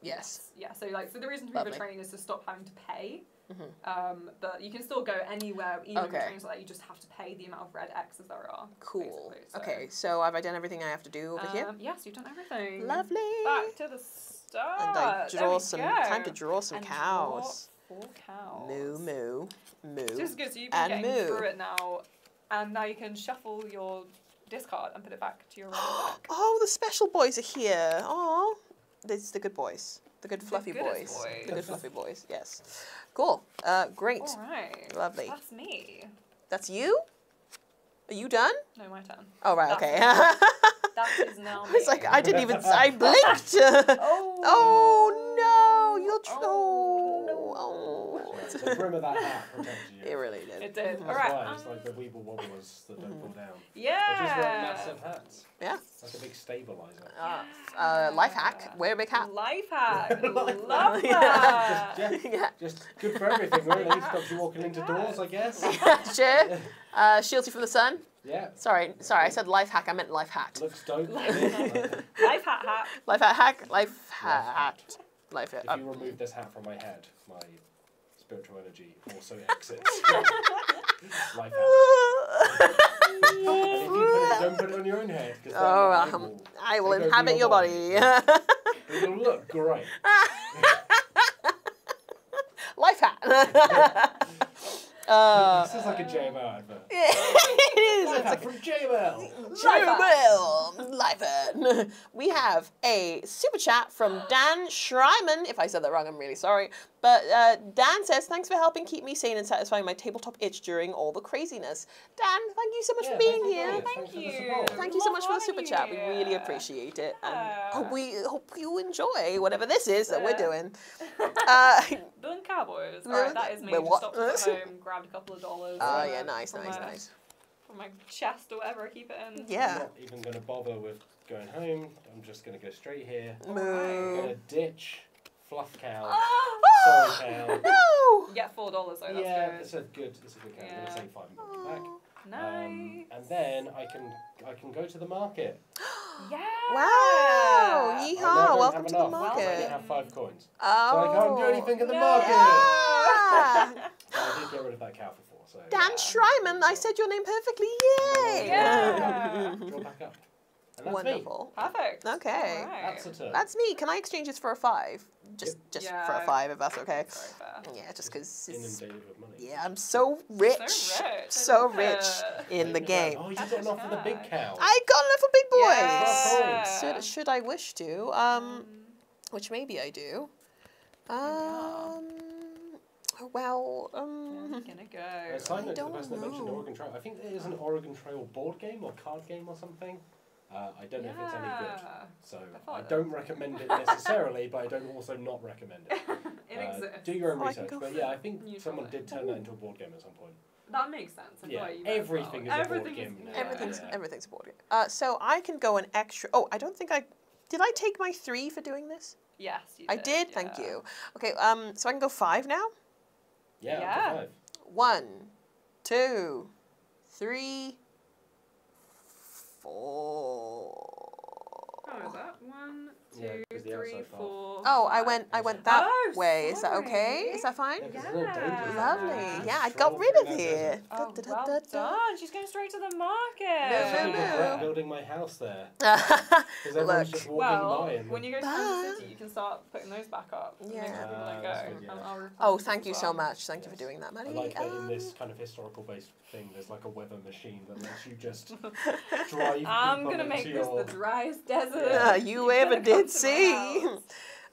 Yes. Yeah. So like, so the reason to move Lovely. a train is to stop having to pay. Mhm. Um, but you can still go anywhere, even Okay. trains like that. You just have to pay the amount of red X's there are. Cool. so. Okay. So have I done everything I have to do over here? Um, yes, you've done everything. Lovely. Back to the start. And I draw some. go. Time to draw some And cows. Draw four cows. Moo moo moo. This is good. So you've been And getting moo. through it now, and now you can shuffle your discard and put it back to your. <gasps> Oh, the special boys are here. Oh, this is the good boys. The good fluffy goodest boys. boys. The good fluffy boys. Yes. Cool. Uh, great. All right. Lovely. That's me. That's you. Are you done? No, my turn. Oh right. That's Okay. <laughs> That is now me. it's like I didn't even. I blinked. <laughs> <laughs> Oh. oh no! You're. Oh, oh. oh. The brim of that hat protected you. It really did. It did. That's All right. why it's um, like the Weeble Wobblers that don't fall down. yeah. They just wear massive hats. Yeah. Like a big stabilizer. Uh, uh, life hack. Wear a big hat. Life hack. <laughs> Life Love hack. that. Yeah. <laughs> yeah. Just good for everything, really. Stops you walking into doors, I guess. <laughs> sure. Uh, shields you from the sun. Yeah. Sorry, sorry. I said life hack. I meant life hat. Looks dope. Life If Life hat hack. Life hat hack. Life hat. hat. Life hat. uh, you remove this hat from my head, my spiritual energy also exits. <laughs> Life hat. And if you put it, don't put it on your own head, Oh, I um, will, I will inhabit your body. <laughs> it will look great. <laughs> Life hat. uh, this is like a JML advert. it is. Life It's like from JML. Well, life hat. We have a super chat from Dan Schreiman. If I said that wrong, I'm really sorry. But uh, Dan says, "Thanks for helping keep me sane and satisfying my tabletop itch during all the craziness." Dan, thank you so much Yeah, for being here. joining us. Thank Thanks for the you. Thank you so much for the super having chat. We really appreciate it, and Yeah. hope we hope you enjoy whatever this is that we're Yeah. doing. <laughs> Uh, Doing cowboys. Alright, that is me. Wait, Just what? stopped at <laughs> home, grabbed a couple of dollars. oh from yeah, nice, from nice, a- nice. From my chest or whatever I keep it in. Yeah. I'm Yeah. not even going to bother with going home. I'm just going to go straight here. I'm going to ditch Fluff Cow. Oh! Sorry, <gasps> Cow. No. You get four dollars though. yeah, That's it's a good, it's a good cow. I'm gonna save five and knock it back. Oh. Nice. Um, and then I can I can go to the market. <gasps> yeah. Wow! Yeehaw! don't Welcome have to the enough. I only market. have five coins, Oh. so I can't do anything at the No. market. Yeah. <laughs> But I did get rid of that cow for four, so Dan Yeah. Schreiman, I said your name perfectly. Yay! Yeah. draw back up. And that's me. Wonderful. Perfect. Okay. Alright. That's a turn. That's me. Can I exchange this for a five? Just, just for a five, if that's okay. Very fair. Yeah, just because. Inundated with money. Yeah, I'm so rich. So rich. So rich in the game. Oh, you got enough for the big cow. I got enough for big boys. Yeah. Should, should I wish to? Um, which maybe I do. Um, well, I'm um, gonna A go. side note to the don't person that mentioned know. Oregon Trail. I think there is an Oregon Trail board game or card game or something. Uh, I don't know if it's any good. So I I don't recommend it necessarily, but I don't also not recommend it. <laughs> it Uh, exists. do your own Oh, research. But yeah, I think You someone did turn that into a board game at some point. That makes sense. Yeah, like you everything well. is a board Everything game is- now. yeah. everything's Yeah. everything's a board game. Uh, so I can go an extra. Oh, I don't think I did. I take my three for doing this. Yes, you I did. did. Thank you. Okay. Um. So I can go five now. Yeah, up to Yeah. five. One, two, three, four. How is that? One, two, 'cause the three, four. Oh, I went. I went that Oh, way. Is that okay? Is that fine? Yeah, 'cause it's a little dangerous. Yeah. Lovely. Yeah, I got rid of that it. Oh, Da, da, da, well da, da. done. She's going straight to the market. No, no, no. building my house there. <laughs> Look. just Well, by when you go to Bye. Kansas City, you can start putting those back up. and Yeah. Make sure people Ah, don't that's go. good, yeah. And I'll report Oh, thank as you so much. Thank you for doing that, I Maddie. like that in this Um, kind of historical based thing, there's like a weather machine that lets you just <laughs> drive. I'm gonna into make this your... the driest desert Yeah, you <laughs> you've ever did see.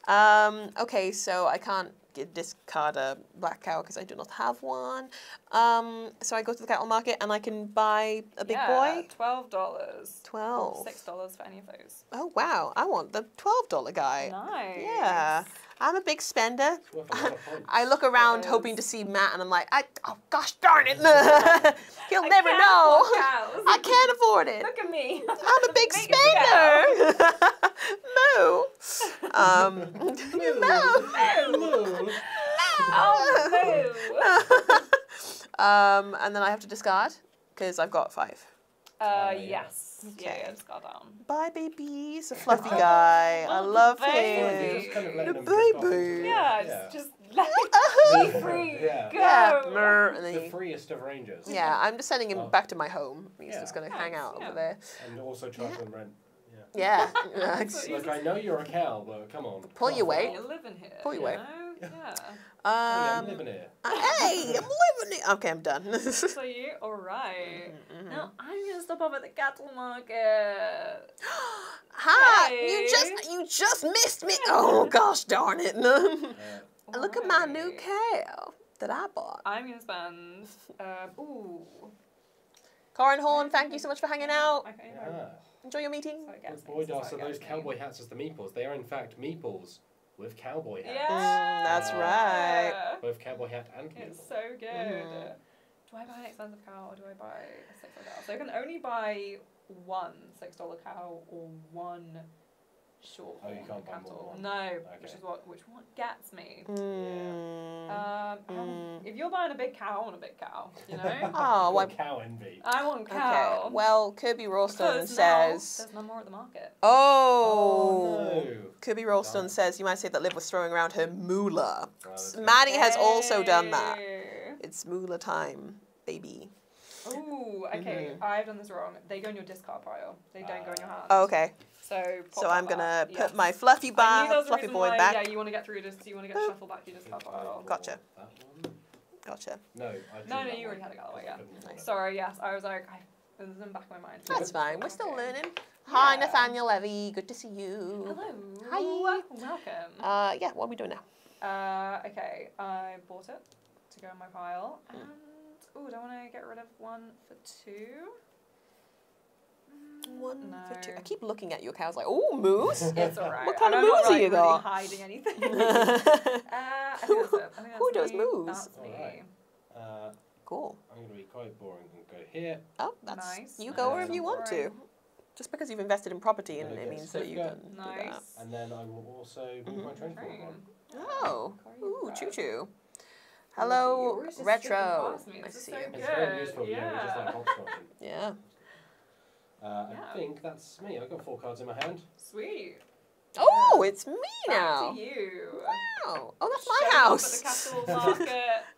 Um, okay, so I can't get discard a black cow because I do not have one. Um, so I go to the cattle market and I can buy a big yeah, boy. Twelve dollars. Twelve. Six dollars for any of those. Oh wow, I want the twelve dollar guy. Nice. Yeah. I'm a big spender. It's worth a lot of points. I look around It hoping to see Matt and I'm like, I oh gosh darn it. <laughs> He'll I never can't know. afford cows. I can't afford it. Look at me. I'm a big <laughs> spender. <laughs> Moo. Um, No. moo. No. Oh, boo. um, and then I have to discard because I've got five. Uh, yes. Okay. Yeah, yeah, just got down. Bye, baby. It's a <laughs> fluffy guy. I Oh, the love baby. him. Just kind of The letting them drift off baby. into- Yeah, yeah. just, just let <laughs> me be free. Yeah. Go. Yeah, and then The he- freest of rangers. yeah, I'm just sending him Oh. back to my home. He's Yeah. just gonna Nice, hang out yeah. over there. And also charge them rent. Yeah. <laughs> That's Look, I know you're a cow, but come on. Pull your weight. You're living here. Pull your you weight. know? Yeah. Hey, I'm um, living here. hey, I'm <laughs> living it. Okay, I'm done. So <laughs> you, alright. Mhm. Now I'm gonna stop off at the cattle market. <gasps> Hi, you just you just missed me. Oh gosh darn it. Uh, <laughs> Look at my new cow that I bought. I'm gonna spend. Uh, ooh. Corin Horn, thank you so much for hanging out. Okay, yeah. Enjoy your meeting. So it gets Good boy, so Dar. So those cowboy hats as the meeples. They are in fact meeples with cowboy hats. Yeah. that's right. Both cowboy hat and It's so good. Mhm. Do I buy an expensive cow or do I buy a six dollar cow? So I can only buy one six dollar cow or one short. Oh, you horn can't buy more than cattle. one. No, which is what which one gets me. Mm. Um, how- Mm. if you're buying a big cow, I want a big cow. You know, Oh, Got well, cow envy. I want cow. okay. Well, Kirby Ralston because now says. there's no more at the market. Oh. no. Kirby Ralston Darn. says you might say that Liv was throwing around her moolah. Oh, that's good. Maddie has also done that. It's moolah time, baby. Ooh, okay. Mhm. I've done this wrong. They go in your discard pile. They don't go in your hand. Oh, okay. So. pop So I'm gonna back. put Yes. my fluffy I bar, there was a fluffy boy why, back. Yeah, you want to get through this. You want to get shuffled back your discard pile. Gotcha. That one? Gotcha. No, I No, no, that you already one. had it Galloway, yeah. Couldn't afford it. Sorry, yes. I was like, I, it was in the back of my mind. That's <laughs> fine. We're still Okay. learning. Hi, Yeah. Nathaniel Levy. Good to see you. Hello. Hi. Welcome. Uh, yeah. What are we doing now? Uh, okay, I bought it to go in my pile, Hmm. and oh, do I want to get rid of one for two? Mm, One no. for two. I keep looking at your cows like, oh, moose. It's alright. What kind I'm of moose are like, you really got? hiding <laughs> anything. uh, <laughs> I think that's. I think <laughs> Who does me. moose? That's me. Alright. Uh, I'm going to be quite boring and go here. Oh, that's Nice. you go wherever Nice. you want to. Just because you've invested in property, and it means that you Sivka. can do Nice. that. And then I will also move Mhm. my train forward Train. Oh, ooh, choo choo. Hello, retro. past me. I see so you. It's very useful, you know, we just like yeah. Yeah. Uh, Yeah. I think that's me. I've got four cards in my hand. Sweet. Oh, Yeah. it's me Back now. to you. Wow. Oh, that's my up house. The castle <laughs> market.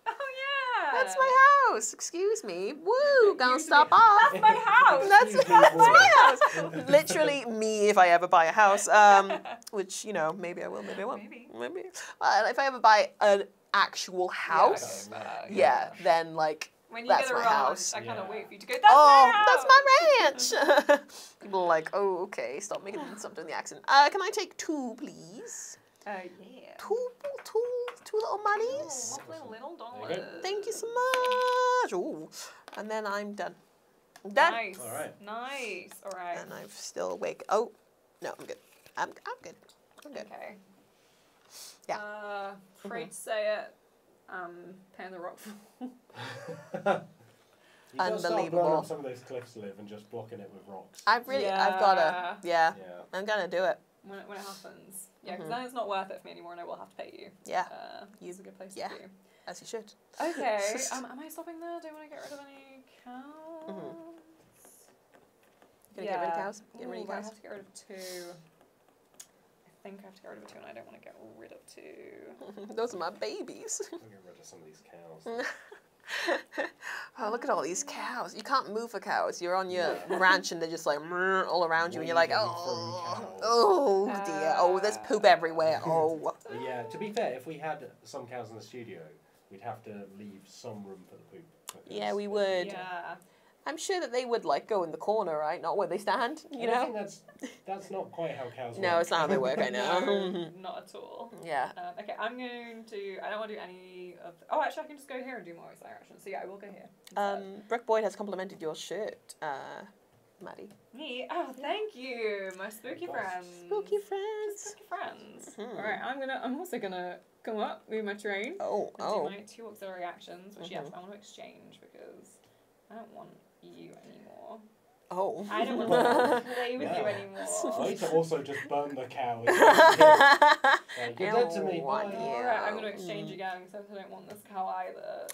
oh yeah. That's my house. Excuse me. Woo, gonna stop <laughs> be- off. That's my house. That's, that's my house. <laughs> Literally me if I ever buy a house. Um, which you know maybe I will, maybe I won't. Maybe. Maybe. Uh, if I ever buy an actual house, Yeah, yeah, yeah. then like When you That's get a my ranch, house. I kind of Yeah. wait for you to go. That's oh, my that's my ranch. <laughs> People are like, oh, okay, stop making <sighs> stop doing the accent. Uh, can I take two, please? Uh, yeah. Two, two, two little Oh, monies. lovely little There you dollars. go. Thank you so much. Ooh. And then I'm done. I'm done. Nice. All right. Nice. All right. And I'm still awake. Oh, no, I'm good. I'm, I'm good. I'm good. Okay. Yeah. Uh, afraid to say it. Um, paying the rock. <laughs> you gotta start Unbelievable. blowing up some of those cliffs, Liv, and just blocking it with rocks. I've really, I've gotta, yeah, yeah. I'm gonna do it. when it, when it happens. Yeah, because Mhm. then it's not worth it for me anymore, and I will have to pay you. Yeah, Uh, You- it's a good place yeah. to be. as you should. Okay. <laughs> um, am I stopping there? Do I want to get rid of any cows? Mm-hmm. Gonna get rid of cows? Get rid of Ooh, I have to get rid of two. I think I have to get rid of two, and I don't want to get rid of two. Those are my babies. I'll get rid of some of these cows. <laughs> oh, look at all these cows. You can't move for cows. You're on your ranch and they're just like all around you, and you're like, oh, oh ah. dear. Oh, there's poop everywhere. <laughs> Oh. Yeah, to be fair, if we had some cows in the studio, we'd have to leave some room for the poop. Yeah, we they'd Yeah. I'm sure that they would like go in the corner, right? Not where they stand, you I don't think know? that's that's not quite how cows work. No, it's not how they work, I know. <laughs> No, <laughs> not at all. yeah. Um, okay, I'm going to. I don't want to do any of. The, oh, actually, I can just go here and do more exciting actions. So yeah, I will go here. instead. Um, Brooke Boyd has complimented your shirt, uh, Maddie. Me? Oh, thank you, my spooky Of friends. Spooky friends. Spooky friends. Mhm. All right, I'm gonna. I'm also gonna come up, move my train, Oh, and oh. do my two auxiliary actions, which yes, Mhm. I want to exchange because I don't want you anymore. Oh. I don't <laughs> want to play with you Yeah. anymore. Way to also just burn the cow. <laughs> Like, you're dead to me. Bye. you- Alright, I'm gonna exchange Mm. again because I don't want this cow either.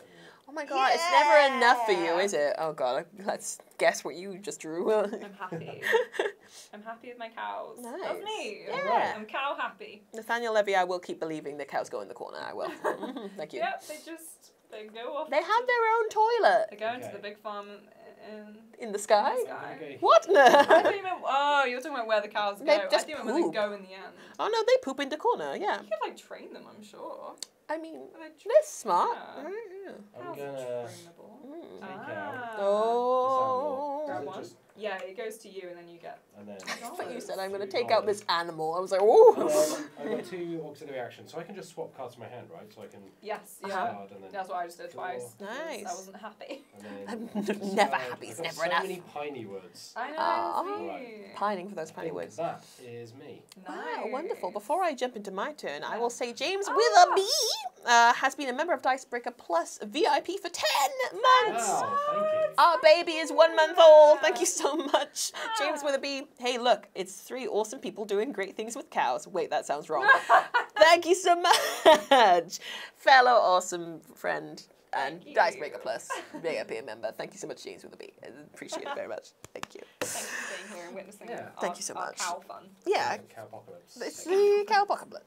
Oh my god, it's never enough for you, is it? Oh god, let's guess what you just drew. I'm happy. <laughs> I'm happy with my cows. That's Nice. me. Yeah. I'm cow happy. Nathaniel Levy, I will keep believing the cows go in the corner. I will. Thank you. Yep, they just they go off. They have to- their own toilet They go into Okay. the big farm in. in the sky. In the sky. Okay. What? I <laughs> thought you meant. Oh, you're talking about where the cows go. They I just think it meant where poop. they go in the end. Oh no, they poop in the corner. Yeah. You could like train them, I'm sure. I mean, they tra- they're smart. Yeah. Right, I'm gonna trainable. Mm. take Ah. out. Oh. Is Grab it one. Just Yeah, it goes to you and then you get. and then I thought you said I'm gonna take out this animal. I was like, oh. then I've got two auxiliary actions, so I can just swap cards in my hand, right? So I can Yes, yeah. Uh-huh. and then That's what I just did twice. Nice. I wasn't happy. <laughs> I'm never happy, it's I've never so enough. many Piney Woods. I know. Aw. Right. Pining for those I Piney Woods. That is me. Wow, wonderful. Before I jump into my turn, I will say James with Ah. a B uh, has been a member of Dicebreaker Plus VIP for 10 months. Wow, thank you. Our baby is one month old. Thank you so much. James with a B. Hey, look, it's three awesome people doing great things with cows. Wait, that sounds wrong. <laughs> Thank you so much, fellow awesome friend and Thank you. Dicebreaker Plus VIP member. Thank you so much, James with a B. I appreciate it very much. Thank you. Thank you for being here and witnessing Yeah. our, Thank you so much. cow fun. Yeah, Cowpocalypse. it's the cowpocalypse.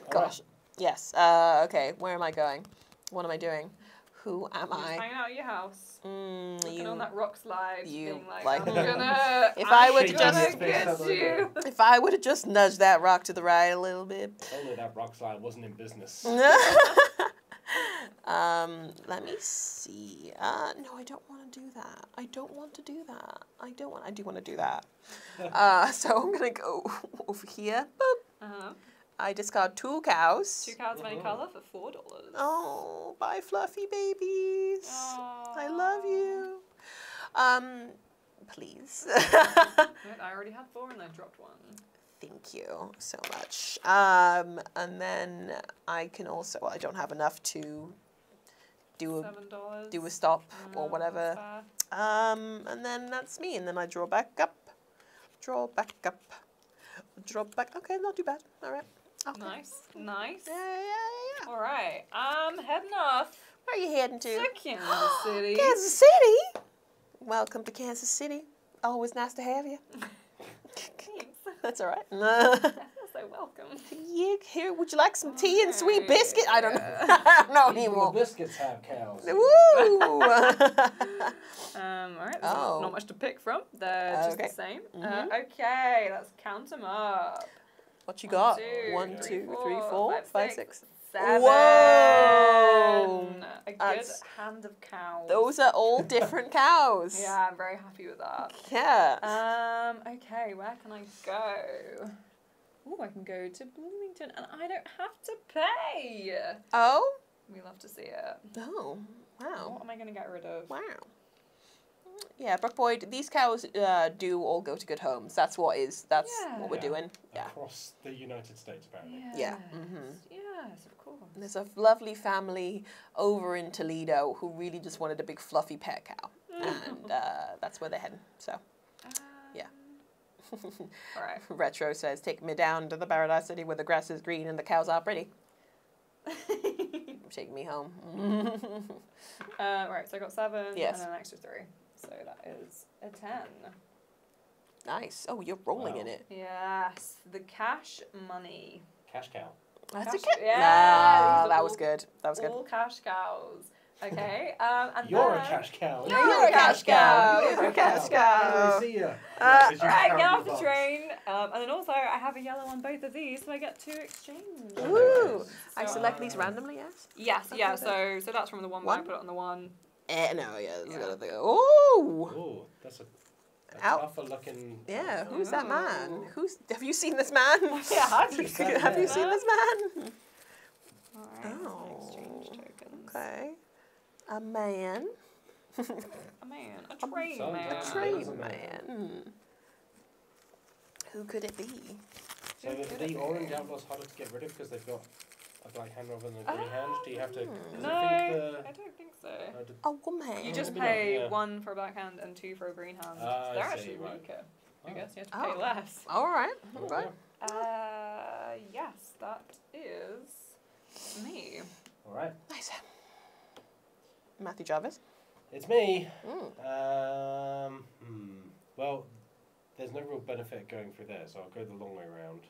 <laughs> Gosh. Yes. Uh, okay, where am I going? What am I doing? Who am You're just I? hanging out at your house, Mm, looking you on that rock slide, you being like, like- I'm gonna. <laughs> If I I'm were to just- get you. If I would have just nudged that rock to the right a little bit. If Only that rock slide wasn't in business. <laughs> um, let me see. Uh, no, I don't want to do that. I don't want to do that. I don't want. I do want to do that. <laughs> Uh, so I'm gonna go over here. Boop. Uh-huh. I discard two cows. Two cows of any colour for four dollars. Oh, bye, fluffy babies. I love you. Um, please. <laughs> I already had four and I dropped one. Thank you so much. Um, and then I can also. Well, I don't have enough to do a Seven dollars. do a stop or whatever. Um, and then that's me. And then I draw back up, draw back up, draw back. Okay, not too bad. All right. Okay. Nice, nice. Yeah, yeah, yeah, yeah. All right, I'm heading off Where are you heading to? to <gasps> Kansas City. Kansas City. Welcome to Kansas City. Always nice to have you. Thanks. That's all right. <laughs> I so welcome. yeah, here. Would you like some tea and sweet biscuit? I don't know. <laughs> I don't know Even the anymore. biscuits have cows. Woo! <laughs> Um, all right, Oh. not, not much to pick from. They're just Okay. the same. Mhm. Uh, okay, let's count them up. What you got? two, One, three, two, four, three, four, five, five, six. six. Seven. Whoa. A good That's- hand of cows. Those are all <laughs> different cows. Yeah, I'm very happy with that. Yeah. Um, okay, where can I go? Oh, I can go to Bloomington and I don't have to pay. oh. We love to see it. Oh. Wow. What am I going to get rid of? Wow. Yeah, Brooke Boyd, these cows uh, do all go to good homes. That's what is. That's what we're Yeah. doing. Yeah. Across the United States, apparently. Yes. Yeah, mhm. Yes, of course. There's a lovely family over in Toledo who really just wanted a big fluffy pet cow, <laughs> and uh, that's where they're heading. So, yeah. Um, All right. <laughs> Retro says, "Take me down to the paradise city where the grass is green and the cows are pretty. <laughs> Take me home." uh, right, so I got seven Yes. and an extra three. So that is a ten. nice. Oh, you're rolling in it. Yes, the cash money. Cash cow. That's cash- okay. Yeah, Nah, these are that was all- good. That was good. All cash cows. Okay. Um, and You're a then- cash cow. You're a cash cow. You're a cash How cow. do I see ya? Uh, Because you Right, carry get off the the box. train. Um, and then also, I have a yellow on both of these, so I get two exchange. Ooh. I So- select these randomly, yes? Yes, yeah. So, so that's from the one, where I One? put it on the one. Eh, no, yeah, this Yeah. gonna think. Ooh! Ooh, that's a, a Ow. tougher looking. Yeah, who's that man? Who's have you seen this man? <laughs> Yeah, <laughs> have you seen have you seen this man? All right. Oh, Exchange tokens. Okay. A man. <laughs> A man, a train Some- man. A Yeah, train doesn't man. Hmm. Who could it be? So Who are could the orange be? outlaws harder to get rid of because they've got a black hand rather than a green hand? Do you have to? 'cause No, I think I don't think so. uh, the- A woman. You just maybe not, pay yeah. one for a black hand and two for a green hand. Ah, I They're see, actually right. weaker. I Oh. guess you have to pay Oh. less. All right. oh, All right. Uh, yes, that is me. All right, Nice. Matthew Jarvis. it's me. Mm. Um, hmm. Well, there's no real benefit going through there, so I'll go the long way around.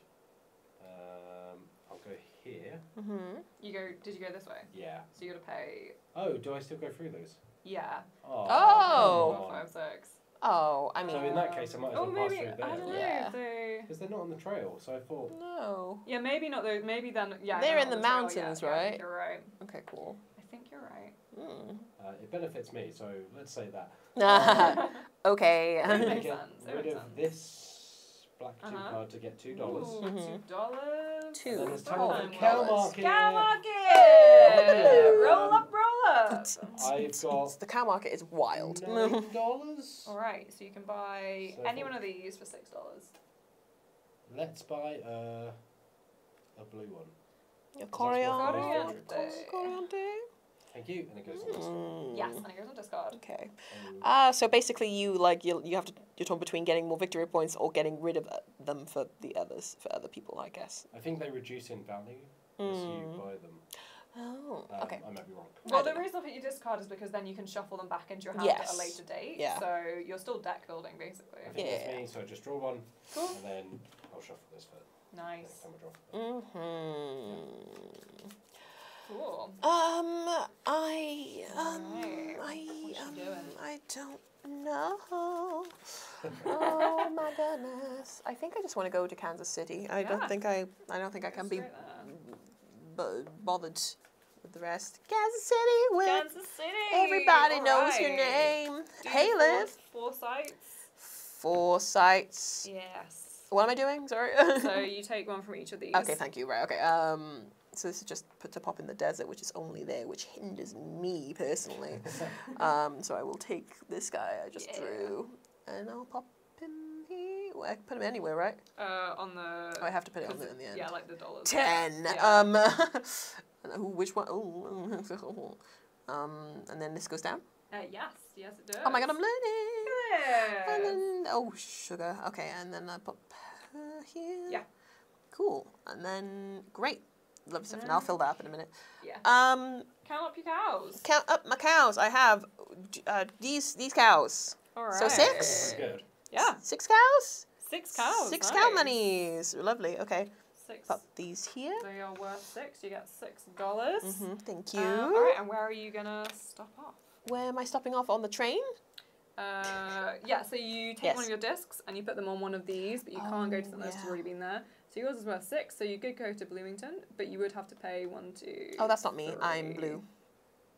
Um, I'll go here. Mm-hmm. You go. Did you go this way? Yeah. So you got to pay. Oh, do I still go through those? Yeah. Oh. Oh. come Four, on. five, six. Oh, I mean. So in that case, I might as Oh, well pass maybe through I don't know. there. Yeah. if They... Because they're not on the trail, so I thought. no. Yeah, maybe not those. Maybe then. Yeah. They're in the on trail mountains, yet. Yeah, I think right? you're right. Okay, cool. I think you're right. Mm. Uh, it benefits me, so let's say that. okay. It I makes sense, rid of sense. this black two Uh-huh. card to get two dollars. Ooh, Mhm. Two dollars. Two And then it's time dollars. for the cow dollars. market. Cow market. Roll up, roll up. I've got the cow market is wild. nine dollars. <laughs> All right, so you can buy So any one of these for six dollars. Let's buy a a blue one. A Coriander. coriander. Coriander. Coriander. Thank you, and it goes on this one. Mm. Yes, and it goes on discard. Okay. Um, Ah, so basically, you like you you have to you're torn between getting more victory points or getting rid of uh, them for the others for other people, I guess. I think they reduce in value as you Mm. buy them. Oh, Um, okay. I might be wrong. Well, the know. reason I put you discard is because then you can shuffle them back into your hand Yes. at a later date. Yeah. So you're still deck building basically. I think Yeah. that's me, so I just draw one, Cool. and then I'll shuffle this for Nice. next time I draw. Mm-hmm. Cool. Um, I um, Alright. I um. I don't know. oh my <laughs> goodness! I think I just want to go to Kansas City. I Yeah. don't think I. I don't think I can be b- bothered with the rest. Kansas City, where Kansas City. everybody knows your name. Do hey, Liv. Four sites. Four sites. Yes. What am I doing? Sorry. so <laughs> you take one from each of these. Okay, thank you. Right, okay. Um, so this is just put to pop in the desert, which is only there, which hinders me personally. <laughs> um, so I will take this guy I just Yeah. drew, and I'll pop him here. Well, I can put him anywhere, right? Uh, on the. Oh, I have to put it on the, in the end. Yeah, like the dollars. Ten. Yeah. Um, <laughs> ooh, which one? Ooh. <laughs> um, and then this goes down. Uh, yes, yes it does. Oh my god, I'm learning. Yes. And then oh sugar. Okay, and then I pop her here. Yeah. Cool. And then great. Lovely stuff. And I'll fill that up in a minute. Yeah. Um, Count up your cows. count up my cows. I have uh, these these cows. All right. So six? Good. Yeah. Six cows. Six cows. Six nice. cow monies. Lovely. Okay. Six. Pop these here. They are worth six. You get six dollars. Mm -hmm. Thank you. Um, all right, and where are you gonna stop off? Where am I stopping off on the train? Uh, yeah, so you take Yes. one of your discs and you put them on one of these, but you can't go to Oh, something that's yeah. already been there. So yours is worth six, so you could go to Bloomington, but you would have to pay one, two. Oh, that's not me. I'm blue.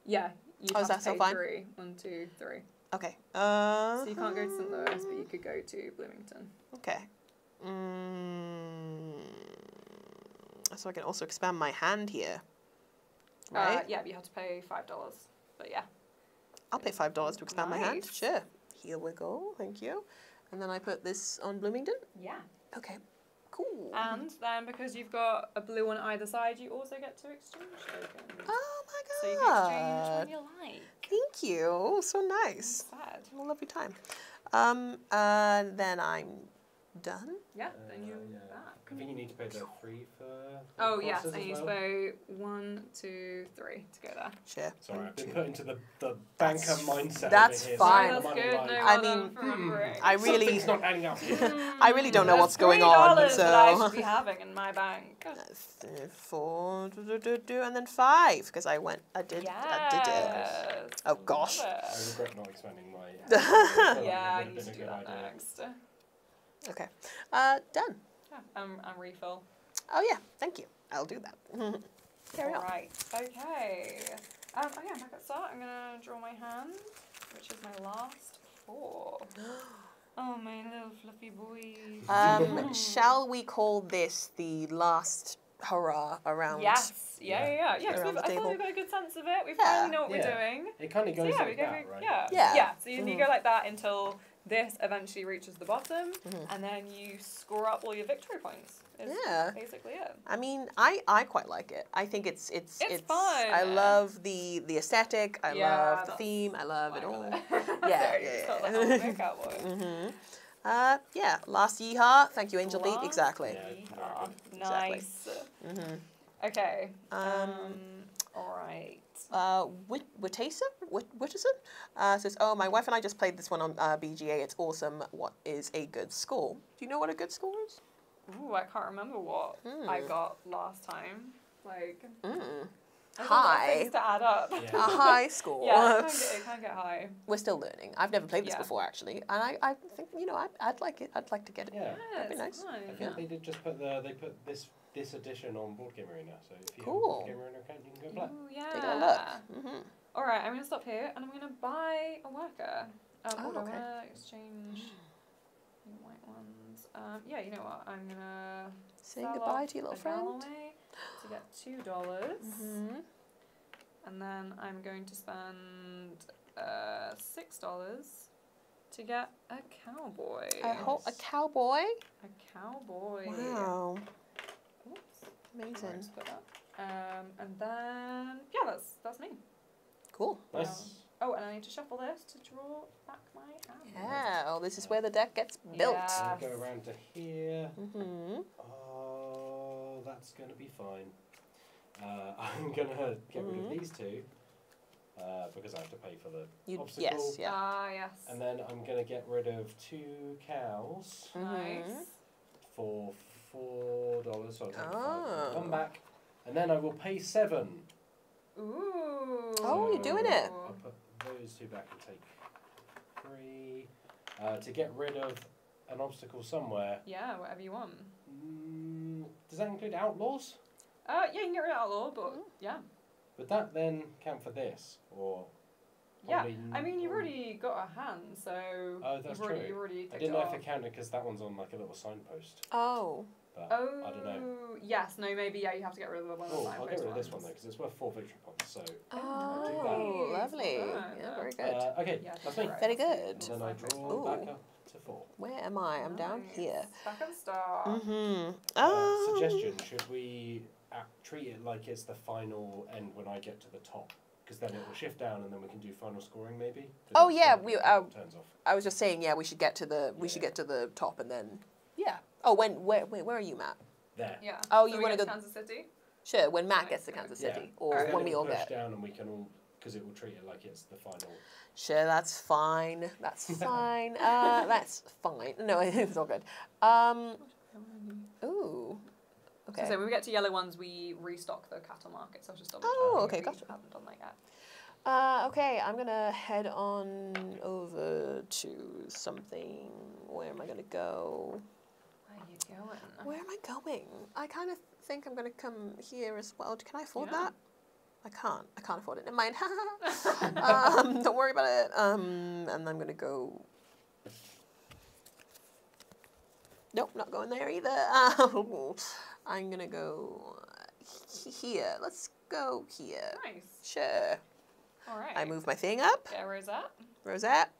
Yeah, you Oh, have is that to pay fine? three. One, two, three. Okay. Uh, So you can't go to St. Louis, but you could go to Bloomington. Okay. Mm, so I can also expand my hand here. Right? Uh, yeah, but you have to pay five dollars. But yeah. I'll pay five dollars to expand my hand. Sure. Here we go. Thank you. And then I put this on Bloomington. Yeah. Okay. Cool. And then because you've got a blue on either side, you also get to exchange tokens. oh my god. So my you god. can exchange when you like. Thank you. So nice. Sad. What a lovely time. Um, and then I'm done. Yeah, then Uh, you're yeah. back. I think you need to pay the free for. the Oh yes, I need as you well. spell one, two, three to go there. Sure. Sorry, I've been Two. put into the, the banker That's- mindset. that's over here, fine. so that's good. line- No, I mean, done. I really- Something's not adding up here. <laughs> I really don't know That's what's going $3 on, that I so- should be <laughs> having in my bank. Th- Four, do, do, do, do, and then five because I went. I did. I did it. Yes, Oh, gosh. love I regret not expanding my. I feel like it Yeah, I would need to do that idea. next. Okay. Uh, done. Yeah, and, and refill. Oh yeah. Thank you. I'll do that. <laughs> Carry on. Alright, okay. Um, oh yeah, back at start, I'm gonna draw my hand, which is my last four. <gasps> Oh, my little fluffy boys. Um, <laughs> shall we call this the last hurrah around? Yes, yeah, yeah, yeah. yeah 'cause Around we've, I feel table. like we've got a good sense of it. We Yeah. finally know what Yeah. we're doing. It kind of So goes yeah, we like go, that, right? yeah. Yeah. Yeah, so you, you Mhm. go like that until this eventually reaches the bottom, Mhm. and then you score up all your victory points. Is Yeah. basically it. I mean, I, I quite like it. I think it's it's It's I fun. love the the aesthetic. I Yeah, love the theme. I love it all. it? Yeah, <laughs> Sorry, yeah, yeah. like, <laughs> mm-hmm. Uh, yeah. Last yeehaw. Thank you, Angellica. Last Exactly. Yeah. yeehaw. Exactly. Nice. hmm Okay. Um, Um. all right. Uh, Whit Wittesa? Uh, says, oh, my wife and I just played this one on uh, BGA. It's awesome. What is a good score? Do you know what a good score is? Ooh, I can't remember what I Hmm. got last time. Like. Mm. There's a lot of High. things to add up. Yeah. A high score. yeah, it can, get, it can get high. We're still learning. I've never played this Yeah. before, actually, and I, I think you know I'd, I'd like it. I'd like to get it. Yeah. That'd be it's nice. fun. I think Yeah. they did just put the they put this this edition on Board Game Arena. So if you Cool. have a Board Game Arena account, you can go play. Ooh, yeah. Take a look. hmm All right, I'm gonna stop here and I'm gonna buy a worker. Um, Oh, okay. I'm gonna exchange the white ones. Um, yeah, you know what? I'm gonna Say goodbye to your little the friend. To get two dollars, hmm and then I'm going to spend uh, six dollars to get a cowboy. A, ho- a cowboy. A cowboy. Wow, Oops. amazing. Right, put that. Um, and then yeah, that's that's me. Cool. Nice. Oh, and I need to shuffle this to draw back my hand. Yeah. Oh, this is where the deck gets built. Yeah. So we'll go around to here. hmm Oh, that's gonna be fine. Uh, <laughs> I'm gonna get rid Mhm. of these two uh, because I have to pay for the You obstacle. yes, yeah. Ah, yes. And then I'm gonna get rid of two cows Mhm. Nice. for four dollars. So I'll take. Oh. Come back, and then I will pay seven. Ooh. Oh, you're doing it. I'll put those two back and take three uh, to get rid of an obstacle somewhere. Yeah, whatever you want. Mm, does that include outlaws? Uh, yeah, you can get rid of outlaw, but Mm. yeah, Would that then count for this, or? yeah. I mean, you've already got a hand, so Oh, that's you've already, true. You've already I didn't it know off. if it counted because that one's on like a little signpost. Oh. But Oh, I don't know. yes, no, maybe yeah. You have to get rid of the one. of Oh, I'll get signpost rid of this one ones. though because it's worth four victory points. So Oh, Nice. lovely. Well. Yeah, very good. uh, okay, Yeah, that's me. right. Very good. And then I draw one. back up to four. Where am I? I'm down here. Back and star. Mm-hmm. Uh, suggestion: Should we uh, treat it like it's the final end when I get to the top? Because then it will shift down, and then we can do final scoring maybe. Oh, yeah, we- uh, turns off. I was just saying, yeah, we should get to the we should get to the top and then yeah. Oh, when where wait, where are you, Matt? There. Yeah. Oh, you we wanna get to go- Kansas City? Sure, when Matt gets to nice. Kansas Yeah. City, or Then when we all get. down, and we can all because it will treat it like it's the final. Sure, that's fine. That's <laughs> fine. Uh, that's fine. No, <laughs> it's all good. Um. Ooh. Okay. Okay. So when we get to yellow ones, we restock the cattle market. So I'll just double Oh, check. okay, We gotcha. Haven't done that yet. Uh, okay, I'm gonna head on over to something. Where am I gonna go? Where are you going? Where am I going? I kind of think I'm gonna come here as well. Can I afford Yeah. that? I can't. I can't afford it. Never mind. <laughs> <laughs> um, don't worry about it. Um, and I'm gonna go. Nope, not going there either. Um, <laughs> I'm gonna go here. Let's go here. Nice. Sure. All right. I move my thing up. A rosette. Rosette.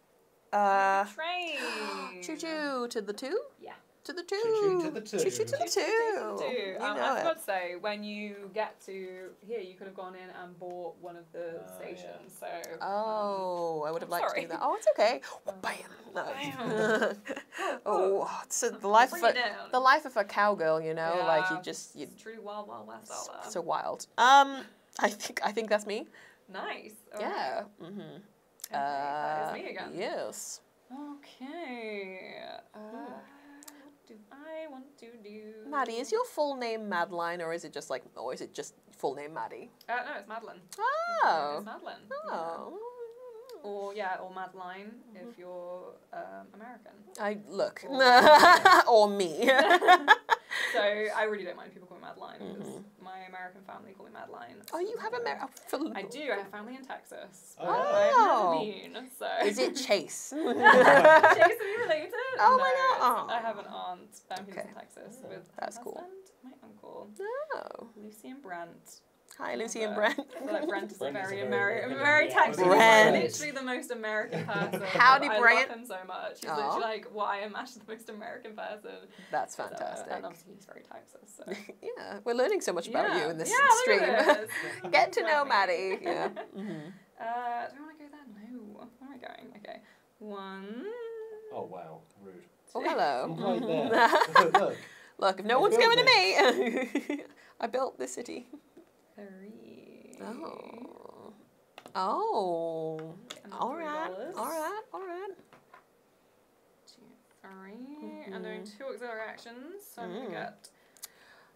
Uh, <gasps> Train. <gasps> choo choo to the two. Yeah. To the two. Choo-choo to the two. Choo-choo to the two. Do. You Um, I it. forgot to say, when you get to here, you could have gone in and bought one of the Oh, stations. So. um, Oh, I would have I'm liked to do that. Oh, it's okay. <laughs> Bam. No. <laughs> <laughs> oh, so the life of a, the life of a cowgirl, you know, like you just you It's truly wild, wild west out there. so wild. Um, I think I think that's me. nice. All yeah. right. Mm-hmm. Okay, that is me again. Yes. Okay. Uh, what do I want to do? Maddie, is your full name Madeline, or is it just like, or is it just full name Maddie? Uh, no, it's Madeline. Oh. It's Madeline. yeah. Oh. Or yeah, or Madeline if you're um, American. I look. Or- <laughs> or me. <laughs> So I really don't mind people calling me Madeline because Mhm. my American family call me Madeline. oh, you have a mar- oh, I do. I have family in Texas. Oh. but I've Oh. never been. So Is it Chase? <laughs> Chase, are we related? Oh no, my God. it's- I have an aunt um, who's Okay. in Texas Yeah. with That's her cool. husband, my uncle, oh. Lucy and Brent. Hi, Lucy and Brent. I feel like Brent is a Brent is very a very American, American- very yeah, I was Texas. gonna say He's Brent. literally the most American <laughs> person. Howdy, I Brent. love him so much. He's Aw. literally like why am Ash the most American person. That's So, fantastic. and obviously he's very Texas. So. <laughs> yeah, we're learning so much about yeah. you in this yeah, stream. Look at this. <laughs> Get to know Maddie. Yeah. hmm Uh, do I want to go there? No. Where am I going? Okay. One. Oh wow, rude. Oh, hello. I'm right there. Look. Look, if no I one's built going to me, I built this city. Three. Oh. Oh. All right. All right. All right. Two, three. I'm doing two auxiliary actions, so I'm Mm. gonna get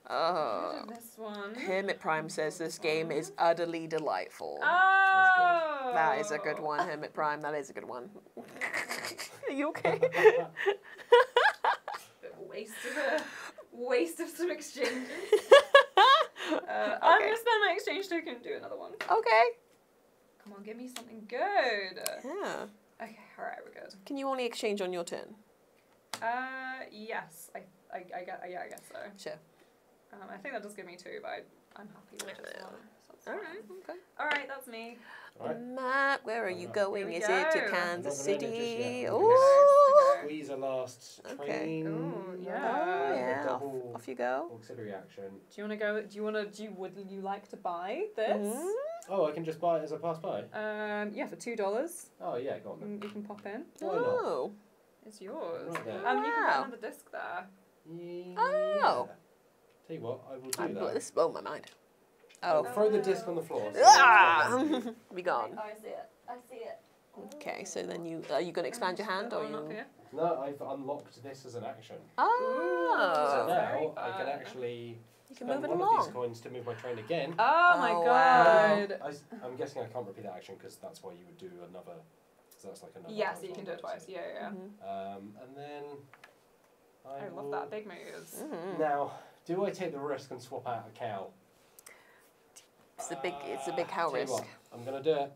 Oh. rid this one. Hermit Prime says this game is utterly delightful. Oh. That is a good one, Hermit Prime. That is a good one. <laughs> Are you okay? <laughs> Waste of a waste of some exchanges. <laughs> Uh, I'm gonna spend my exchange token and do another one. okay. Come on, give me something good. Yeah. Okay, all right, we're good. Can you only exchange on your turn? Uh, yes, I, I, I yeah, I guess so. Sure. Um, I think that does give me two, but I, I'm happy with just one. So that's All fine. right. Okay. All right, that's me. Alright. Matt, where are you Uh, going? Here we Is it to. Kansas I'm not gonna just City? yet. Ooh. Okay. Squeeze a last Okay. train. Ooh, Oh yeah. yeah. Off, off you go. auxiliary action. Do you want to go? Do you want to? Do you would you like to buy this? Mm. Oh, I can just buy it as I pass by. Um, yeah, for two dollars, Oh yeah, go on then. you can pop in. Why not? Oh. It's yours. Right there. Um, you can Wow. put another disc there. Yeah. Oh. Tell you what, I will do I'm, that. this is blowing my mind. I'll Oh. throw the disc on the floor. so Ah! it's not <laughs> Be gone. I see it. I see it. Okay, so then you are you going to expand your hand or you? No, I've unlocked this as an action. Oh. very now I can actually You can spend move it one of these coins to move my train again. Oh my Oh, wow. god. I, am guessing I can't repeat that action because that's why you would do another. So that's like another. Yeah, so you can do it twice. Yeah, yeah. Mhm. Um, and then. I, I love will- that. Big moves. Mhm. Now, do I take the risk and swap out a cow? It's a big it's a big cow tell you risk. what, I'm gonna do it.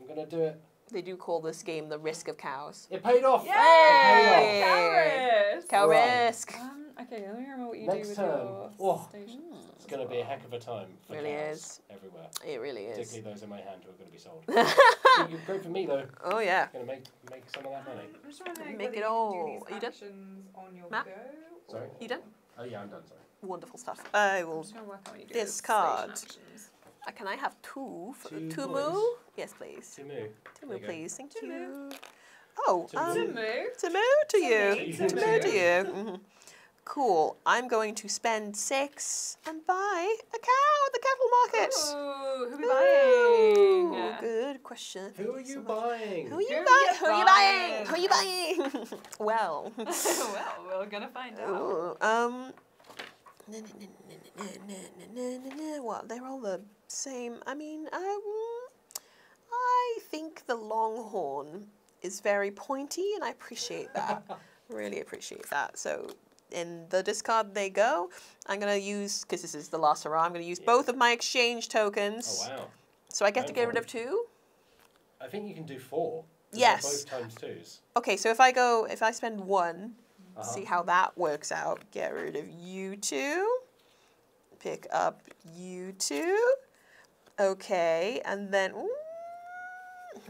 I'm gonna do it. They do call this game the risk of cows. It paid off. Yay! Hey! Carrots! Cow Right. risk. Um, okay, let me remember what you Next do with turn. your Oh. station. It's gonna be a heck of a time for Really cows is. everywhere. It really is. Particularly those in my hand who are going to be sold. <laughs> Think Great for me though. oh yeah. Going to make make some of that money. Um, I'm just trying to Make whether it you can all- do are these you done? actions on your Matt? go. Sorry? or- You done? Oh yeah, I'm done. Sorry. Wonderful stuff. I I'm will. just gonna work out what you do Discard. with station actions. Uh, can I have two? For, Two two points. moo? Yes, please. To me. Two There moo, you please. Thank Two you. moo. Oh, Two um, To moo. move. to moo to To you. me, To to moo to me. you. Mhm. Cool. I'm going to spend six and buy a cow at the cattle market. Ooh, who are we Ooh, buying? good question. Who are you so buying? Who are you Who buying? you Who are you buying? buying? Who are you buying? well. well, we're gonna find out. Ooh, um. What? They're all the same. I mean, um, I think the longhorn is very pointy, and I appreciate that. <laughs> really appreciate that. So, in the discard they go. I'm gonna use because this is the last hurrah. I'm gonna use Yeah. both of my exchange tokens. Oh wow. So I get to get rid of two. I think you can do four. Yes. Both times twos. Okay, so if I go, if I spend one, Uh-huh. see how that works out. Get rid of you two. Pick up you two. Okay, and then. <laughs>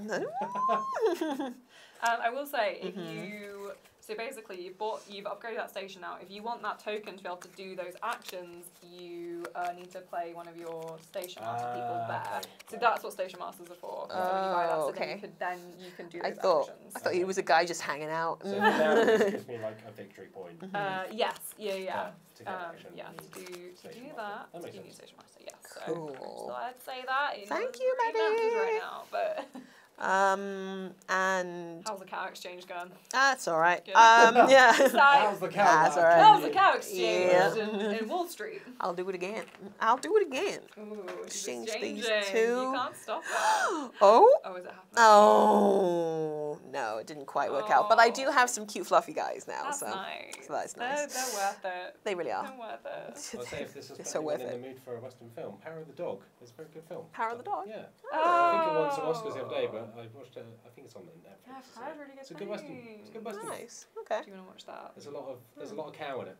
<laughs> Um, I will say, if Mhm. you so So basically, you've bought, you've upgraded that station now. If you want that token to be able to do those actions, you uh, need to play one of your station master people Ah, there. okay. So that's what station masters are for. So when you buy that, Oh, so then okay. you could then you can do I those thought actions. I thought he was a guy just hanging out. So now it gives me like a victory point. Uh, yes, yeah, yeah. to get Um, yeah, to do, to do that, That to makes do new sense. station master, yes. So, Cool. just thought I'd say that. It Thank you, really matter Maddie. right now, but <laughs> Um, and how's the cow exchange going? that's all right. Good. Um, <laughs> yeah. How's the cow? That's alright. That was a cow exchange Yeah. in, in Wall Street. I'll do it again. I'll do it again. Ooh, Exchange these two. You can't stop that. <gasps> Oh. Oh, is it happening? Oh no, it didn't quite work out. But I do Oh. have some cute fluffy guys now, That's so nice. so that's They're, nice. they're worth it. they really are. They're worth it. <laughs> I'll say if this is They're so worth in it. the mood for a Western film, Power of the Dog. is a very good film. Power of the Dog? Yeah. Oh. I think it won some Oscars the other day, but I watched it. I think it's on Netflix. Yeah, I've so heard really good It's a good Western. It's a good Western. Nice. Okay. Do you want to watch that? There's a lot of there's a lot of cow in it.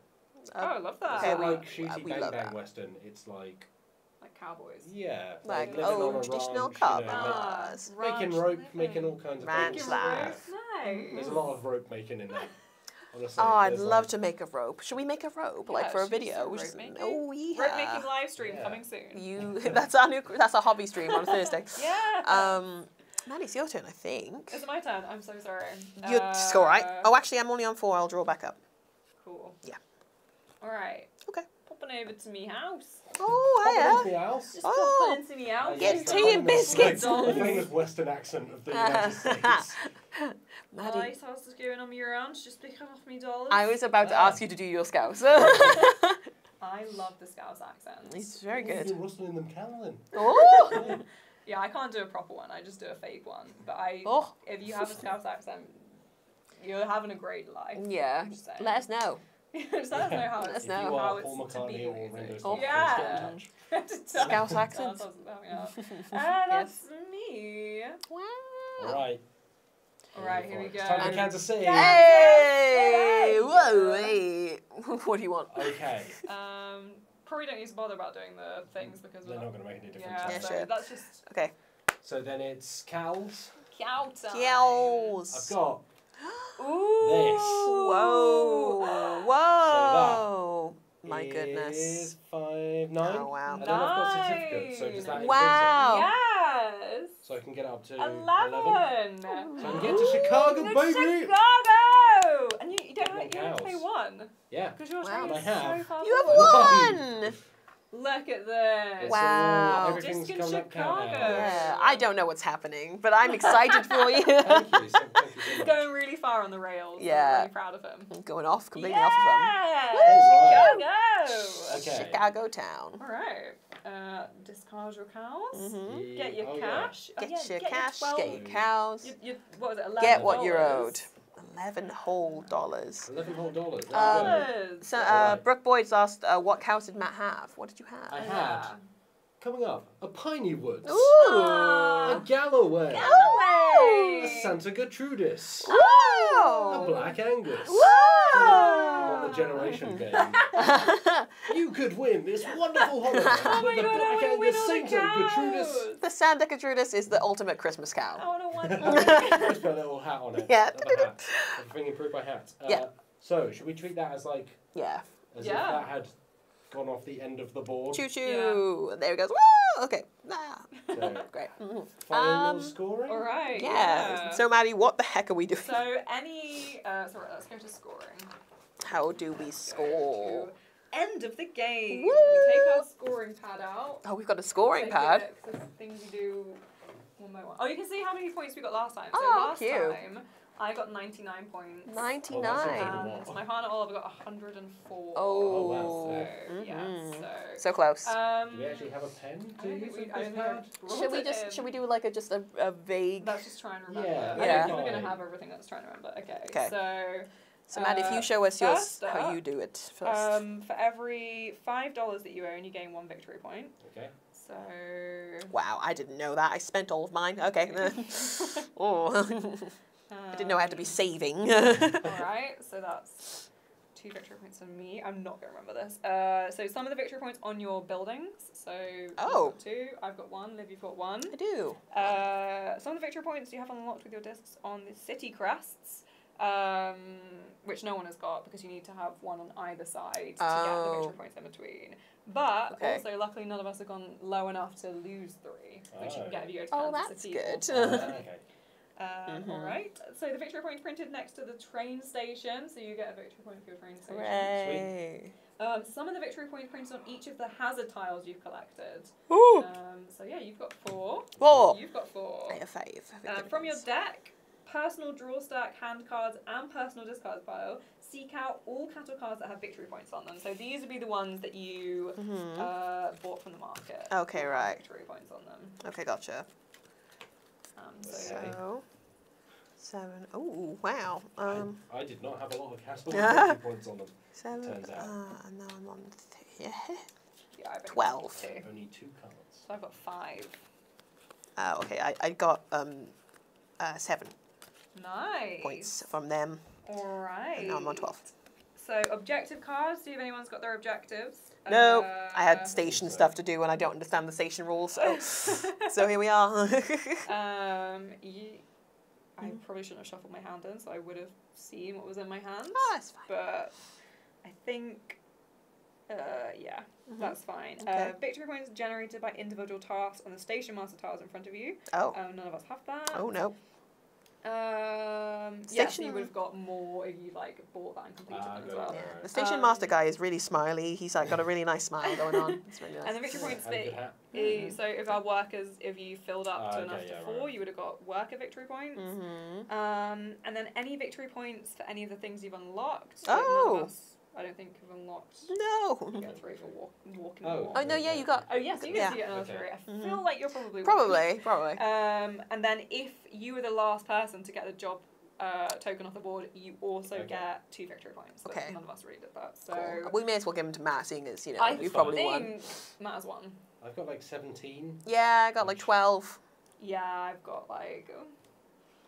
oh, I love that. It's Okay, not we- like uh, shooty we bang bang that. western. It's like Like cowboys. yeah, Like living on a old traditional ranch, you know, cowboys. making rope, living. making all kinds of Ranch things. life. Nice. There's a lot of rope making in that. <laughs> Honestly, Oh, I'd love like- to make a rope. Should we make a rope, Yeah, like for a video? rope should- making? Oh, yeah. Rope making live stream Yeah. coming soon. You. <laughs> <laughs> That's our new. That's our hobby stream on Thursday. Yeah. Um, Maddie, it's your turn, I think. Is it my turn? I'm so sorry. You Uh, it's all right. Oh, actually, I'm only on four. I'll draw back up. Cool. Yeah. All right. Okay. Popping over to me house. Oh, Pop it hiya. into the house. Just Oh. popping into me house. Uh, Getting yes, tea the and famous- biscuits. The famous Western accent of the United <laughs> States. <laughs> Maddie. Nice, how's this going on me around? Just picking off me dollars. I was about to ask you to do your scouse. <laughs> I love the Scouse accent. He's very You're good. rustling them, Carolyn. Oh. Yeah, I can't do a proper one. I just do a fake one. But I, Oh. if you have a Scouse accent, you're having a great life. Yeah. I'm just saying. Let us know. <laughs> just let us know how Let it's, us know. how it's to be McCartney or Oh. Yeah. get in touch. Scouse accent. <laughs> That's us, Ah, me. Wow. All right. All right, here we It's go. time for Kansas City. Hey! Yay! Whoa! Hey! <laughs> what do you want? Okay. Um, probably don't need to bother about doing the things because They're we're not going to make any difference. yeah, Yeah, so sure. that's just Okay. So then it's cows. cow time. Yells. I've got <gasps> Ooh. Whoa! Whoa! My is goodness. five nine. Oh, wow. And then I've got certificates. So does that increase Wow. Yes. So I can get up to Eleven. So I can get to Chicago, Good baby. Chicago. And you, you don't have, you don't play one Yeah. because you're Wow. trying I have. so far. You forward. have won! <laughs> Look at this. It's Wow. all- everything's Disc in coming. Chicago. Yeah, I don't know what's happening, but I'm excited for you. <laughs> Thank you. So, thank <laughs> you He's going really far on the rails. Yeah. I'm really proud of him. Going off completely yeah. off All Chicago. of Okay. Chicago town. All right. Uh, discard your cows. hmm Get your Oh, yeah. cash. Oh, Get yeah, your get cash, Your get your cows, you, you, what was it? $11. get what you're owed. Eleven whole dollars. Eleven whole dollars. Um, we go. Dollars. So, uh, Brooke Boyd's asked, uh, what cows did Matt have? What did you have? I had coming up a Piney Woods, Ooh! A Galloway, Galloway. a Santa Gertrudis, a Oh! Black Angus. Whoa! On generation game, <laughs> you could win this wonderful <laughs> holiday Oh with my the god, I Black want to win Angus all the Santa Gertrudis. the Santa Gertrudis is the ultimate Christmas cow. I cow. want to win. <laughs> Just put a little hat on it. Yeah. Another hat. Everything improved by hat. Uh, Yeah. So, should we treat that as like Yeah. as Yeah. if that had gone off the end of the board? Choo choo. There it goes. Woo! Okay. Ah. So, Great. Mhm. final Um, scoring. All right. Yeah. So, Maddie, what the heck are we doing? So any, uh, sorry, let's go to scoring. How do we score? End of the game. Woo! We take our scoring pad out. Oh, we've got a scoring Take pad. it, 'cause there's things you do one by one. Oh, you can see how many points we got last time. So Oh, last cute. time I got 99 points. Oh, 99. that's And my partner Oliver got 104. Oh, wow. So, yeah, mhm. so. So close. Um, Do we actually have a pen to use we, this pad? Should we just in. should we do like a just a, a vague? Let's just try and remember. Yeah, I yeah. don't think we're gonna have everything. Let's try and remember. Okay. Okay. So. So Maddie, if you uh, show us yours, first how you do it first. Um, for every five dollars that you earn, you gain one victory point. Okay. So. wow, I didn't know that. I spent all of mine. Okay. <laughs> <laughs> oh, <laughs> I didn't know I had to be saving. All right, so that's two victory points for me. I'm not gonna remember this. Uh, so some of the victory points on your buildings. So you've Oh. got two. I've got one. Liv, you've got one. I do. Uh, some of the victory points you have unlocked with your discs on the city crests. Um, which no one has got because you need to have one on either side to get the Oh. victory points in between. But Okay. also, luckily, none of us have gone low enough to lose three, which you Oh. can get if you go to Oh, Kansas that's City. good. or- Ah, okay. <laughs> Um, Mhm. All right. So the victory point printed next to the train station, so you get a victory point for your train station. Hooray. Um, some of the victory points printed on each of the hazard tiles you've collected. Ooh. Um, so yeah, you've got four. Four. You've got four. I have five. Uh, from your deck, personal draw stack, hand cards, and personal discard pile, seek out all cattle cards that have victory points on them. So these would be the ones that you Mhm. uh, bought from the market. Okay, right. Victory points on them. Okay, gotcha. Um, so So, seven. Oh, wow. Um, I, I did not have a lot of castle <laughs> Yeah. victory points on them. seven. turns out. Uh, and now I'm on th- yeah. yeah I've only Twelve. two. Only two cards. So I've got five. Uh, okay, I, I got um, uh, seven Nice. points from them. All right. And now I'm on 12. So objective cards. See if anyone's got their objectives. No, Uh, I had station so- stuff to do and I don't understand the station rules, so <laughs> so here we are. <laughs> Um, ye- I Mm. probably shouldn't have shuffled my hand in, so I would have seen what was in my hand. oh, that's fine. But I think, uh, yeah, Mhm. that's fine. Okay. Uh, victory points generated by individual tasks on the station master tiles in front of you. Oh, Um, none of us have that. oh no. Um, yeah, so Station- you would have got more if you like bought that and completed Ah, them as well. Yeah. The station Um, master guy is really smiley. He's like got a really nice smile going on. It's really nice. And the victory points Had a good that hat. Eh, So if our workers, if you filled up Ah, to okay, enough yeah, to four, right. you would have got worker victory points. Mm-hmm. Um, and then any victory points for any of the things you've unlocked. that none Oh. Of us, I don't think have unlocked. No. You get three for walk, walking. Oh. walk. Oh no, yeah, you got Oh yes, you Yeah. get another Okay. three. I Mhm. feel like you're probably probably, probably. Um, and then if you were the last person to get the job uh, token off the board, you also Okay. get two victory points. But Okay. none of us really did that. So Cool. We may as well give them to Matt, seeing as you know I you It's probably think won. Matt has won. I've got like 17. Yeah, I got like twelve. Yeah, I've got like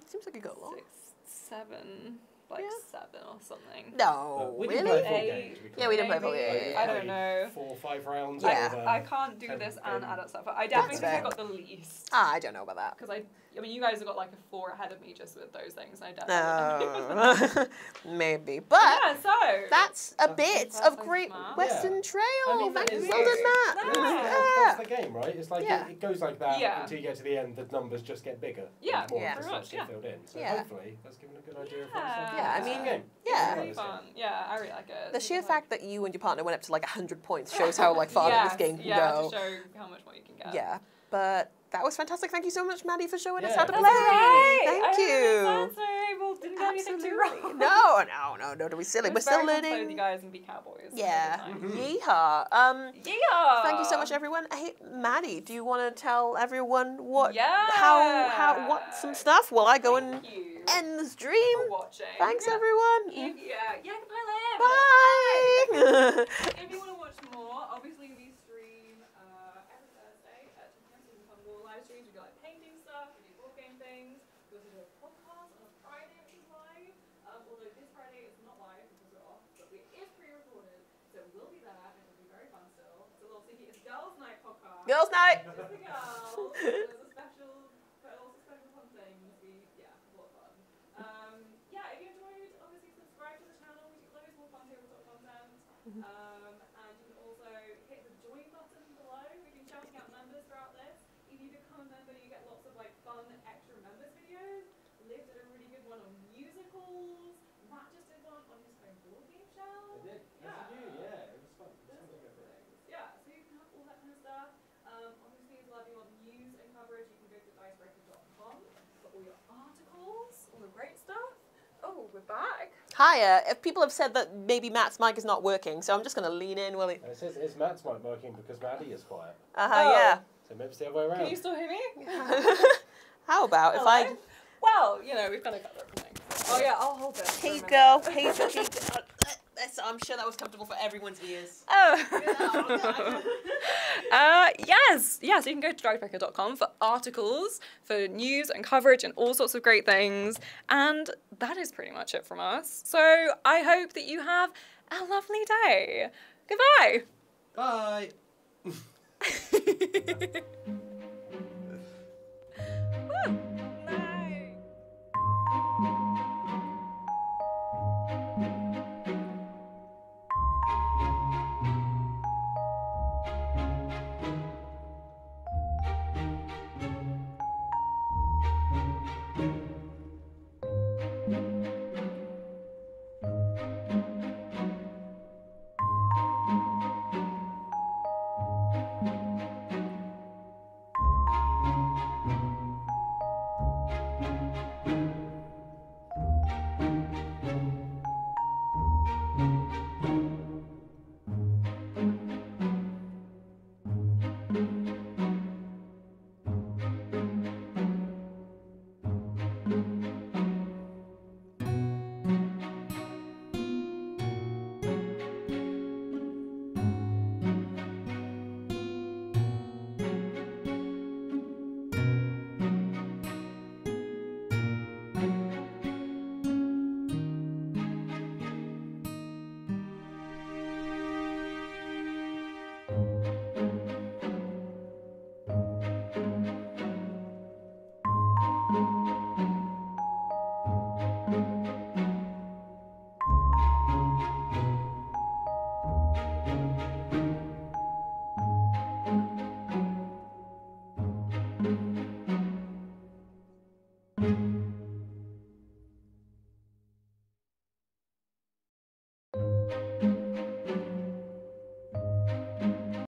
Seems like you got a lot. six, seven, like Yeah. seven or something. No, But we didn't really? play full Eight. games. Yeah, we didn't play Maybe. full games. I don't know. Four or five rounds. Yeah. of, um, I can't do this and ten- add up stuff. But I definitely That's think I got the least. Ah, I don't know about that. Because I, I mean, you guys have got like a four ahead of me just with those things. I definitely. Oh. No, <laughs> <laughs> maybe, but yeah, so. that's a That's bit fantastic, of Great Matt. Western Trail. I mean, Thank that you, well done, Matt. Yeah. Yeah. That's the game, right? It's like Yeah. it, it goes like that Yeah. until you get to the end. The numbers just get bigger. Yeah, more Yeah. pretty much, yeah. filled in. So Yeah. hopefully that's given a good idea of Yeah. what's Yeah, I mean, good yeah. Really like this game. fun. Yeah, I really like it. The sheer like- fact that you and your partner went up to like 100 points shows how like <laughs> far that this game can yeah, go. to show how much more you can get. Yeah, but that was fantastic. Thank you so much, Maddie, for showing us how to that's play. Right. Thank I you. hope it didn't get anything too Absolutely. wrong. No, no, no, don't be silly. It We're was still very fun to play with you guys and be cowboys. Yeah. It was a good Mhm. Yeehaw. Um, time. Yeah. thank you so much, everyone. Hey, Maddie, do you want to tell everyone what, Yeah. how, how, what, some stuff while I go and you end the stream? for watching. Thanks, yeah. everyone. If, yeah, yeah, Bye. <laughs> If you want to watch more, obviously we stream uh, every Thursday at 10 p.m. So you can come more live streams. We do like painting stuff, we do board game things. We also do a podcast on a Friday which is live. Um, although this Friday is not live because we're off, but it is pre-recorded, so we'll be there and it'll be very fun still. It's a little sneaky. It's Girls' Night podcast. <laughs> Girls' night. Just the girls. There's a special, but also special fun things. We, yeah, a lot of fun. Um, yeah, if you enjoyed, obviously subscribe to the channel. We do loads more fun tabletop content. Um, and you can also hit the join button below. We've been shouting out members throughout this. If you become a member, you get lots of like fun extra members videos. Liv did a really good one on musicals. Matt just did one on his own board game show. I did. Yeah. As you, yeah, it was fun. It was Those fun to go sorts for of it. things. Yeah, so you can have all that kind of stuff. Um, obviously, as well, if you want news and coverage, you can go to dicebreaker.com for all your articles, all the great stuff. Oh, we're back. Hiya. If people have said that maybe Matt's mic is not working, so I'm just going to lean in while it. And it says, is Matt's mic working because Maddie is quiet? Uh huh. Oh. Yeah. So maybe it's the other way around. Can you still hear me? <laughs> How about if I? Well, you know, we've kind of got everything. Oh yeah, I'll hold this. for a Here you go. Here you go. Here you go. That's, I'm sure that was comfortable for everyone's ears. Oh. <laughs> uh, yes, yes. You can go to dicebreaker.com for articles, for news and coverage, and all sorts of great things. And that is pretty much it from us. So I hope that you have a lovely day. Goodbye. Bye. <laughs>